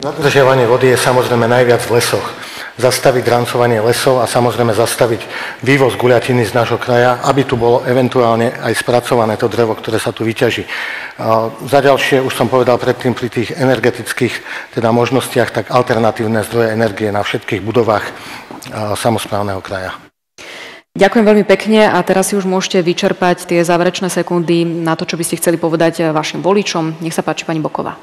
Zadržiavanie vody je samozrejme najviac v lesoch. Zastaviť drancovanie lesov a samozrejme zastaviť vývoz guľatiny z nášho kraja, aby tu bolo eventuálne aj spracované to drevo, ktoré sa tu vyťaží. Za ďalšie, už som povedal predtým pri tých energetických teda možnostiach, tak alternatívne zdroje energie na všetkých budovách samozprávneho kraja. Ďakujem veľmi pekne a teraz si už môžete vyčerpať tie záverečné sekundy na to, čo by ste chceli povedať vašim voličom. Nech sa páči, pani Boková.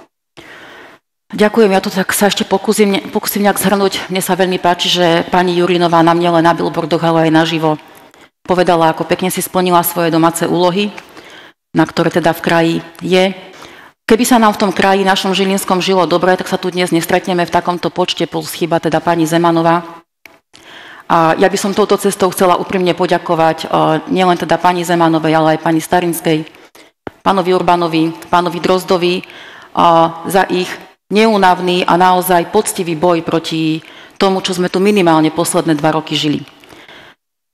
Ďakujem, ja to tak sa ešte pokúsim, pokúsim nejak zhrnúť. Mne sa veľmi páči, že pani Jurinová na mne len na billboardoch, ale aj naživo povedala, ako pekne si splnila svoje domáce úlohy, na ktoré teda v kraji je. Keby sa nám v tom kraji, našom Žilinskom, žilo dobre, tak sa tu dnes nestretneme v takomto počte, plus chyba teda pani Zemanová. A ja by som touto cestou chcela úprimne poďakovať eh, nielen teda pani Zemanovej, ale aj pani Starinskej, pánovi Urbanovi, pánovi Drozdovi eh, za ich neúnavný a naozaj poctivý boj proti tomu, čo sme tu minimálne posledné dva roky žili.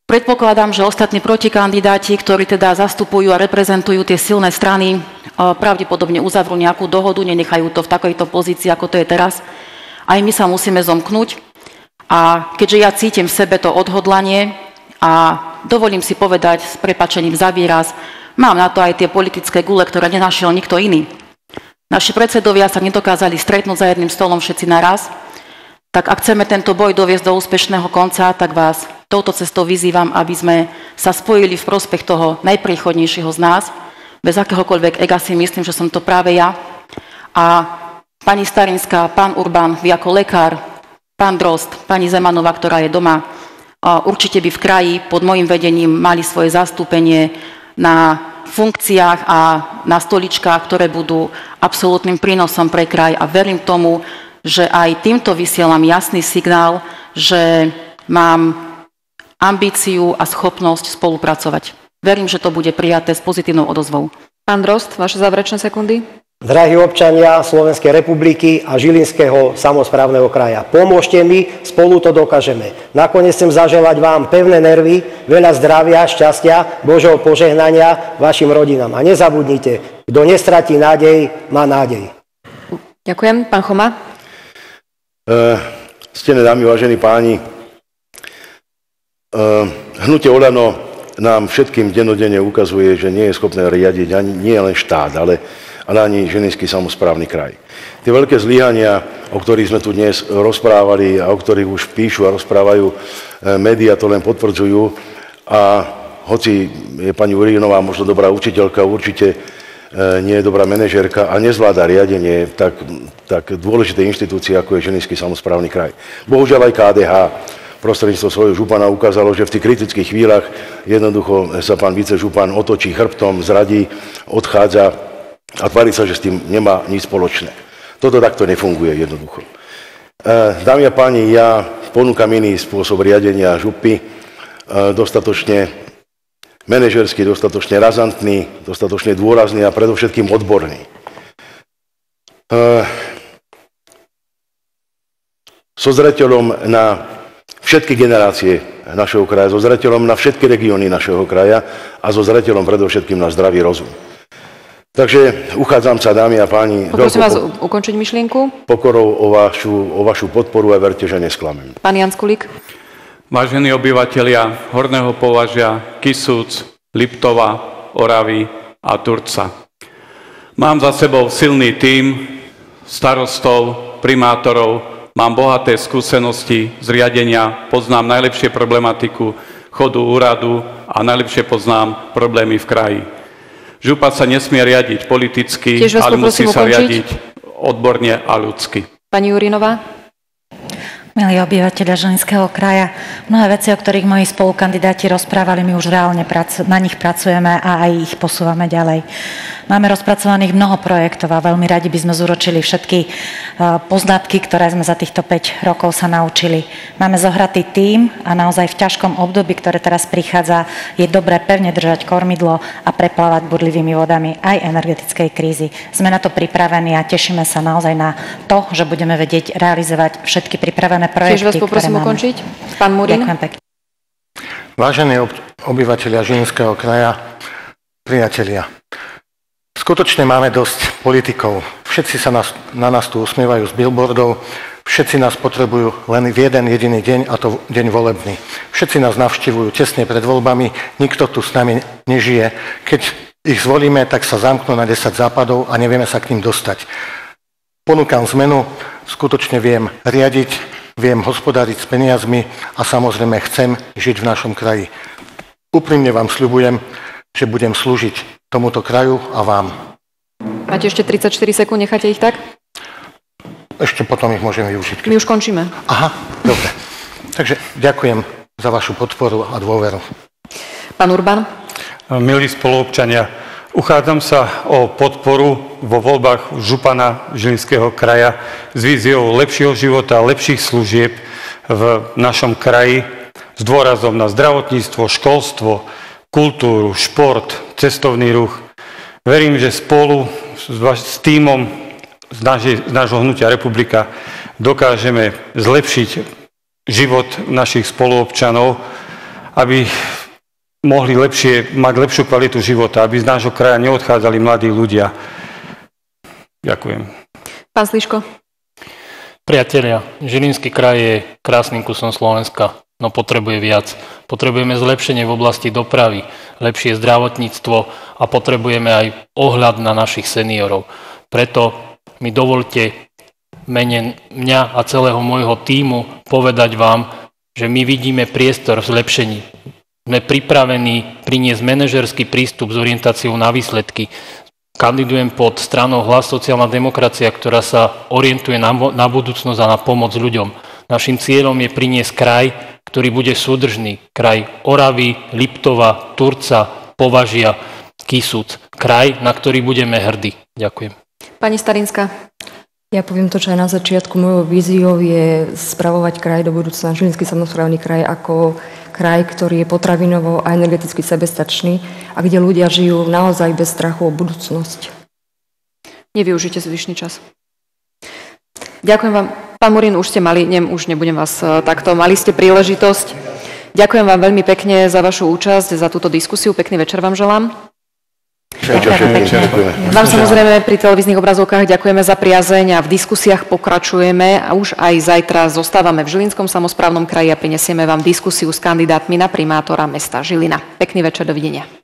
Predpokladám, že ostatní protikandidáti, ktorí teda zastupujú a reprezentujú tie silné strany, eh, pravdepodobne uzavrú nejakú dohodu, nenechajú to v takejto pozícii, ako to je teraz. Aj my sa musíme zomknúť. A keďže ja cítim v sebe to odhodlanie a dovolím si povedať s prepačením za výraz, mám na to aj tie politické gule, ktoré nenašiel nikto iný. Naši predsedovia sa nedokázali stretnúť za jedným stolom všetci naraz, tak ak chceme tento boj doviesť do úspešného konca, tak vás touto cestou vyzývam, aby sme sa spojili v prospech toho najpriechodnejšieho z nás. Bez akéhokoľvek ega si myslím, že som to práve ja. A pani Starinská, pán Urban, vy ako lekár, pán Drost, pani Zemanová, ktorá je doma, určite by v kraji pod môjim vedením mali svoje zastúpenie na funkciách a na stoličkách, ktoré budú absolútnym prínosom pre kraj a verím tomu, že aj týmto vysielam jasný signál, že mám ambíciu a schopnosť spolupracovať. Verím, že to bude prijaté s pozitívnou odozvou. Pán Drost, vaše záverečné sekundy? Drahí občania Slovenskej republiky a Žilinského samozprávneho kraja, pomôžte mi, spolu to dokážeme. Nakoniec chcem zaželať vám pevné nervy, veľa zdravia, šťastia, Božieho požehnania vašim rodinám. A nezabudnite, kto nestratí nádej, má nádej. Ďakujem. Pán Choma? Uh, stené dámy, vážení páni, uh, hnutie Olano nám všetkým denodene ukazuje, že nie je schopné riadiť ani nie len štát, ale ale ani Žilinský samozprávny kraj. Tie veľké zlyhania, o ktorých sme tu dnes rozprávali a o ktorých už píšu a rozprávajú e, médiá, to len potvrdzujú. A hoci je pani Urinová možno dobrá učiteľka, určite e, nie je dobrá manažérka a nezvláda riadenie tak, tak dôležité inštitúcie, ako je Ženinský samozprávny kraj. Bohužiaľ aj KDH prostredníctvom svojho župana ukázalo, že v tých kritických chvíľach jednoducho sa pán vicežupan otočí chrbtom, zradí, odchádza a tvári sa, že s tým nemá nič spoločné. Toto takto nefunguje jednoducho. E, dámy a páni, ja ponúkam iný spôsob riadenia župy, e, dostatočne manažerský, dostatočne razantný, dostatočne dôrazný a predovšetkým odborný. E, so zreteľom na všetky generácie našeho kraja, so zreteľom na všetky regióny našeho kraja a so zreteľom predovšetkým na zdravý rozum. Takže uchádzam sa, dámy a páni, Poprosím vás po... ukončiť myšlienku. Pokorou o vašu, o vašu podporu a verte, že nesklamem. Pán Jan Skulík. Vážení obyvateľia Horného považia, Kisúc, Liptova, Oravy a Turca. Mám za sebou silný tím starostov, primátorov, mám bohaté skúsenosti z riadenia, poznám najlepšie problematiku chodu úradu a najlepšie poznám problémy v kraji. Župa sa nesmie riadiť politicky, ale musí sa riadiť odborne a ľudsky. Pani Jurinová? Milí obyvateľia Žilinského kraja, mnohé veci, o ktorých moji spolukandidáti rozprávali, my už reálne na nich pracujeme a aj ich posúvame ďalej. Máme rozpracovaných mnoho projektov a veľmi radi by sme zúročili všetky e, poznatky, ktoré sme za týchto 5 rokov sa naučili. Máme zohratý tím a naozaj v ťažkom období, ktoré teraz prichádza, je dobré pevne držať kormidlo a preplávať budlivými vodami aj energetickej krízy. Sme na to pripravení a tešíme sa naozaj na to, že budeme vedieť realizovať všetky pripravené projekty, Tiež vás poprosím ukončiť. Pán Murin. Ďakujem pekne. Vážení obyvateľia Žilinského kraja, priatelia, Skutočne máme dosť politikov. Všetci sa nás, na nás tu usmievajú z billboardov, všetci nás potrebujú len v jeden jediný deň, a to deň volebný. Všetci nás navštevujú tesne pred voľbami, nikto tu s nami nežije. Keď ich zvolíme, tak sa zamknú na 10 západov a nevieme sa k ním dostať. Ponúkam zmenu, skutočne viem riadiť, viem hospodáriť s peniazmi a samozrejme chcem žiť v našom kraji. Úprimne vám sľubujem, že budem slúžiť tomuto kraju a vám. Máte ešte 34 sekúnd, necháte ich tak? Ešte potom ich môžeme využiť. My už končíme. Aha, dobre. Takže ďakujem za vašu podporu a dôveru. Pán Urban. Milí spoluobčania, uchádzam sa o podporu vo voľbách župana Žilinského kraja s víziou lepšieho života, lepších služieb v našom kraji s dôrazom na zdravotníctvo, školstvo, kultúru, šport, cestovný ruch. Verím, že spolu s, s týmom z, naši, z nášho hnutia republika dokážeme zlepšiť život našich spoluobčanov, aby mohli lepšie, mať lepšiu kvalitu života, aby z nášho kraja neodchádzali mladí ľudia. Ďakujem. Pán Sliško. Priatelia, Žilinský kraj je krásnym kusom Slovenska no potrebuje viac. Potrebujeme zlepšenie v oblasti dopravy, lepšie zdravotníctvo a potrebujeme aj ohľad na našich seniorov. Preto mi dovolte mene mňa a celého môjho týmu povedať vám, že my vidíme priestor v zlepšení. Sme pripravení priniesť manažerský prístup s orientáciou na výsledky. Kandidujem pod stranou Hlas sociálna demokracia, ktorá sa orientuje na, na budúcnosť a na pomoc ľuďom. Našim cieľom je priniesť kraj, ktorý bude súdržný. Kraj Oravy, Liptova, Turca, Považia, Kisúc. Kraj, na ktorý budeme hrdí. Ďakujem. Pani Starinská. Ja poviem to, čo aj na začiatku mojou víziou je spravovať kraj do budúcna, Žilinský samozprávny kraj ako kraj, ktorý je potravinovo a energeticky sebestačný a kde ľudia žijú naozaj bez strachu o budúcnosť. Nevyužite zvyšný čas. Ďakujem vám. Pán Murín, už ste mali, ne, už nebudem vás e, takto, mali ste príležitosť. Ďakujem vám veľmi pekne za vašu účasť, za túto diskusiu. Pekný večer vám želám. Vám samozrejme pri televíznych obrazovkách ďakujeme za priazeň a v diskusiách pokračujeme a už aj zajtra zostávame v Žilinskom samozprávnom kraji a prinesieme vám diskusiu s kandidátmi na primátora mesta Žilina. Pekný večer, dovidenia.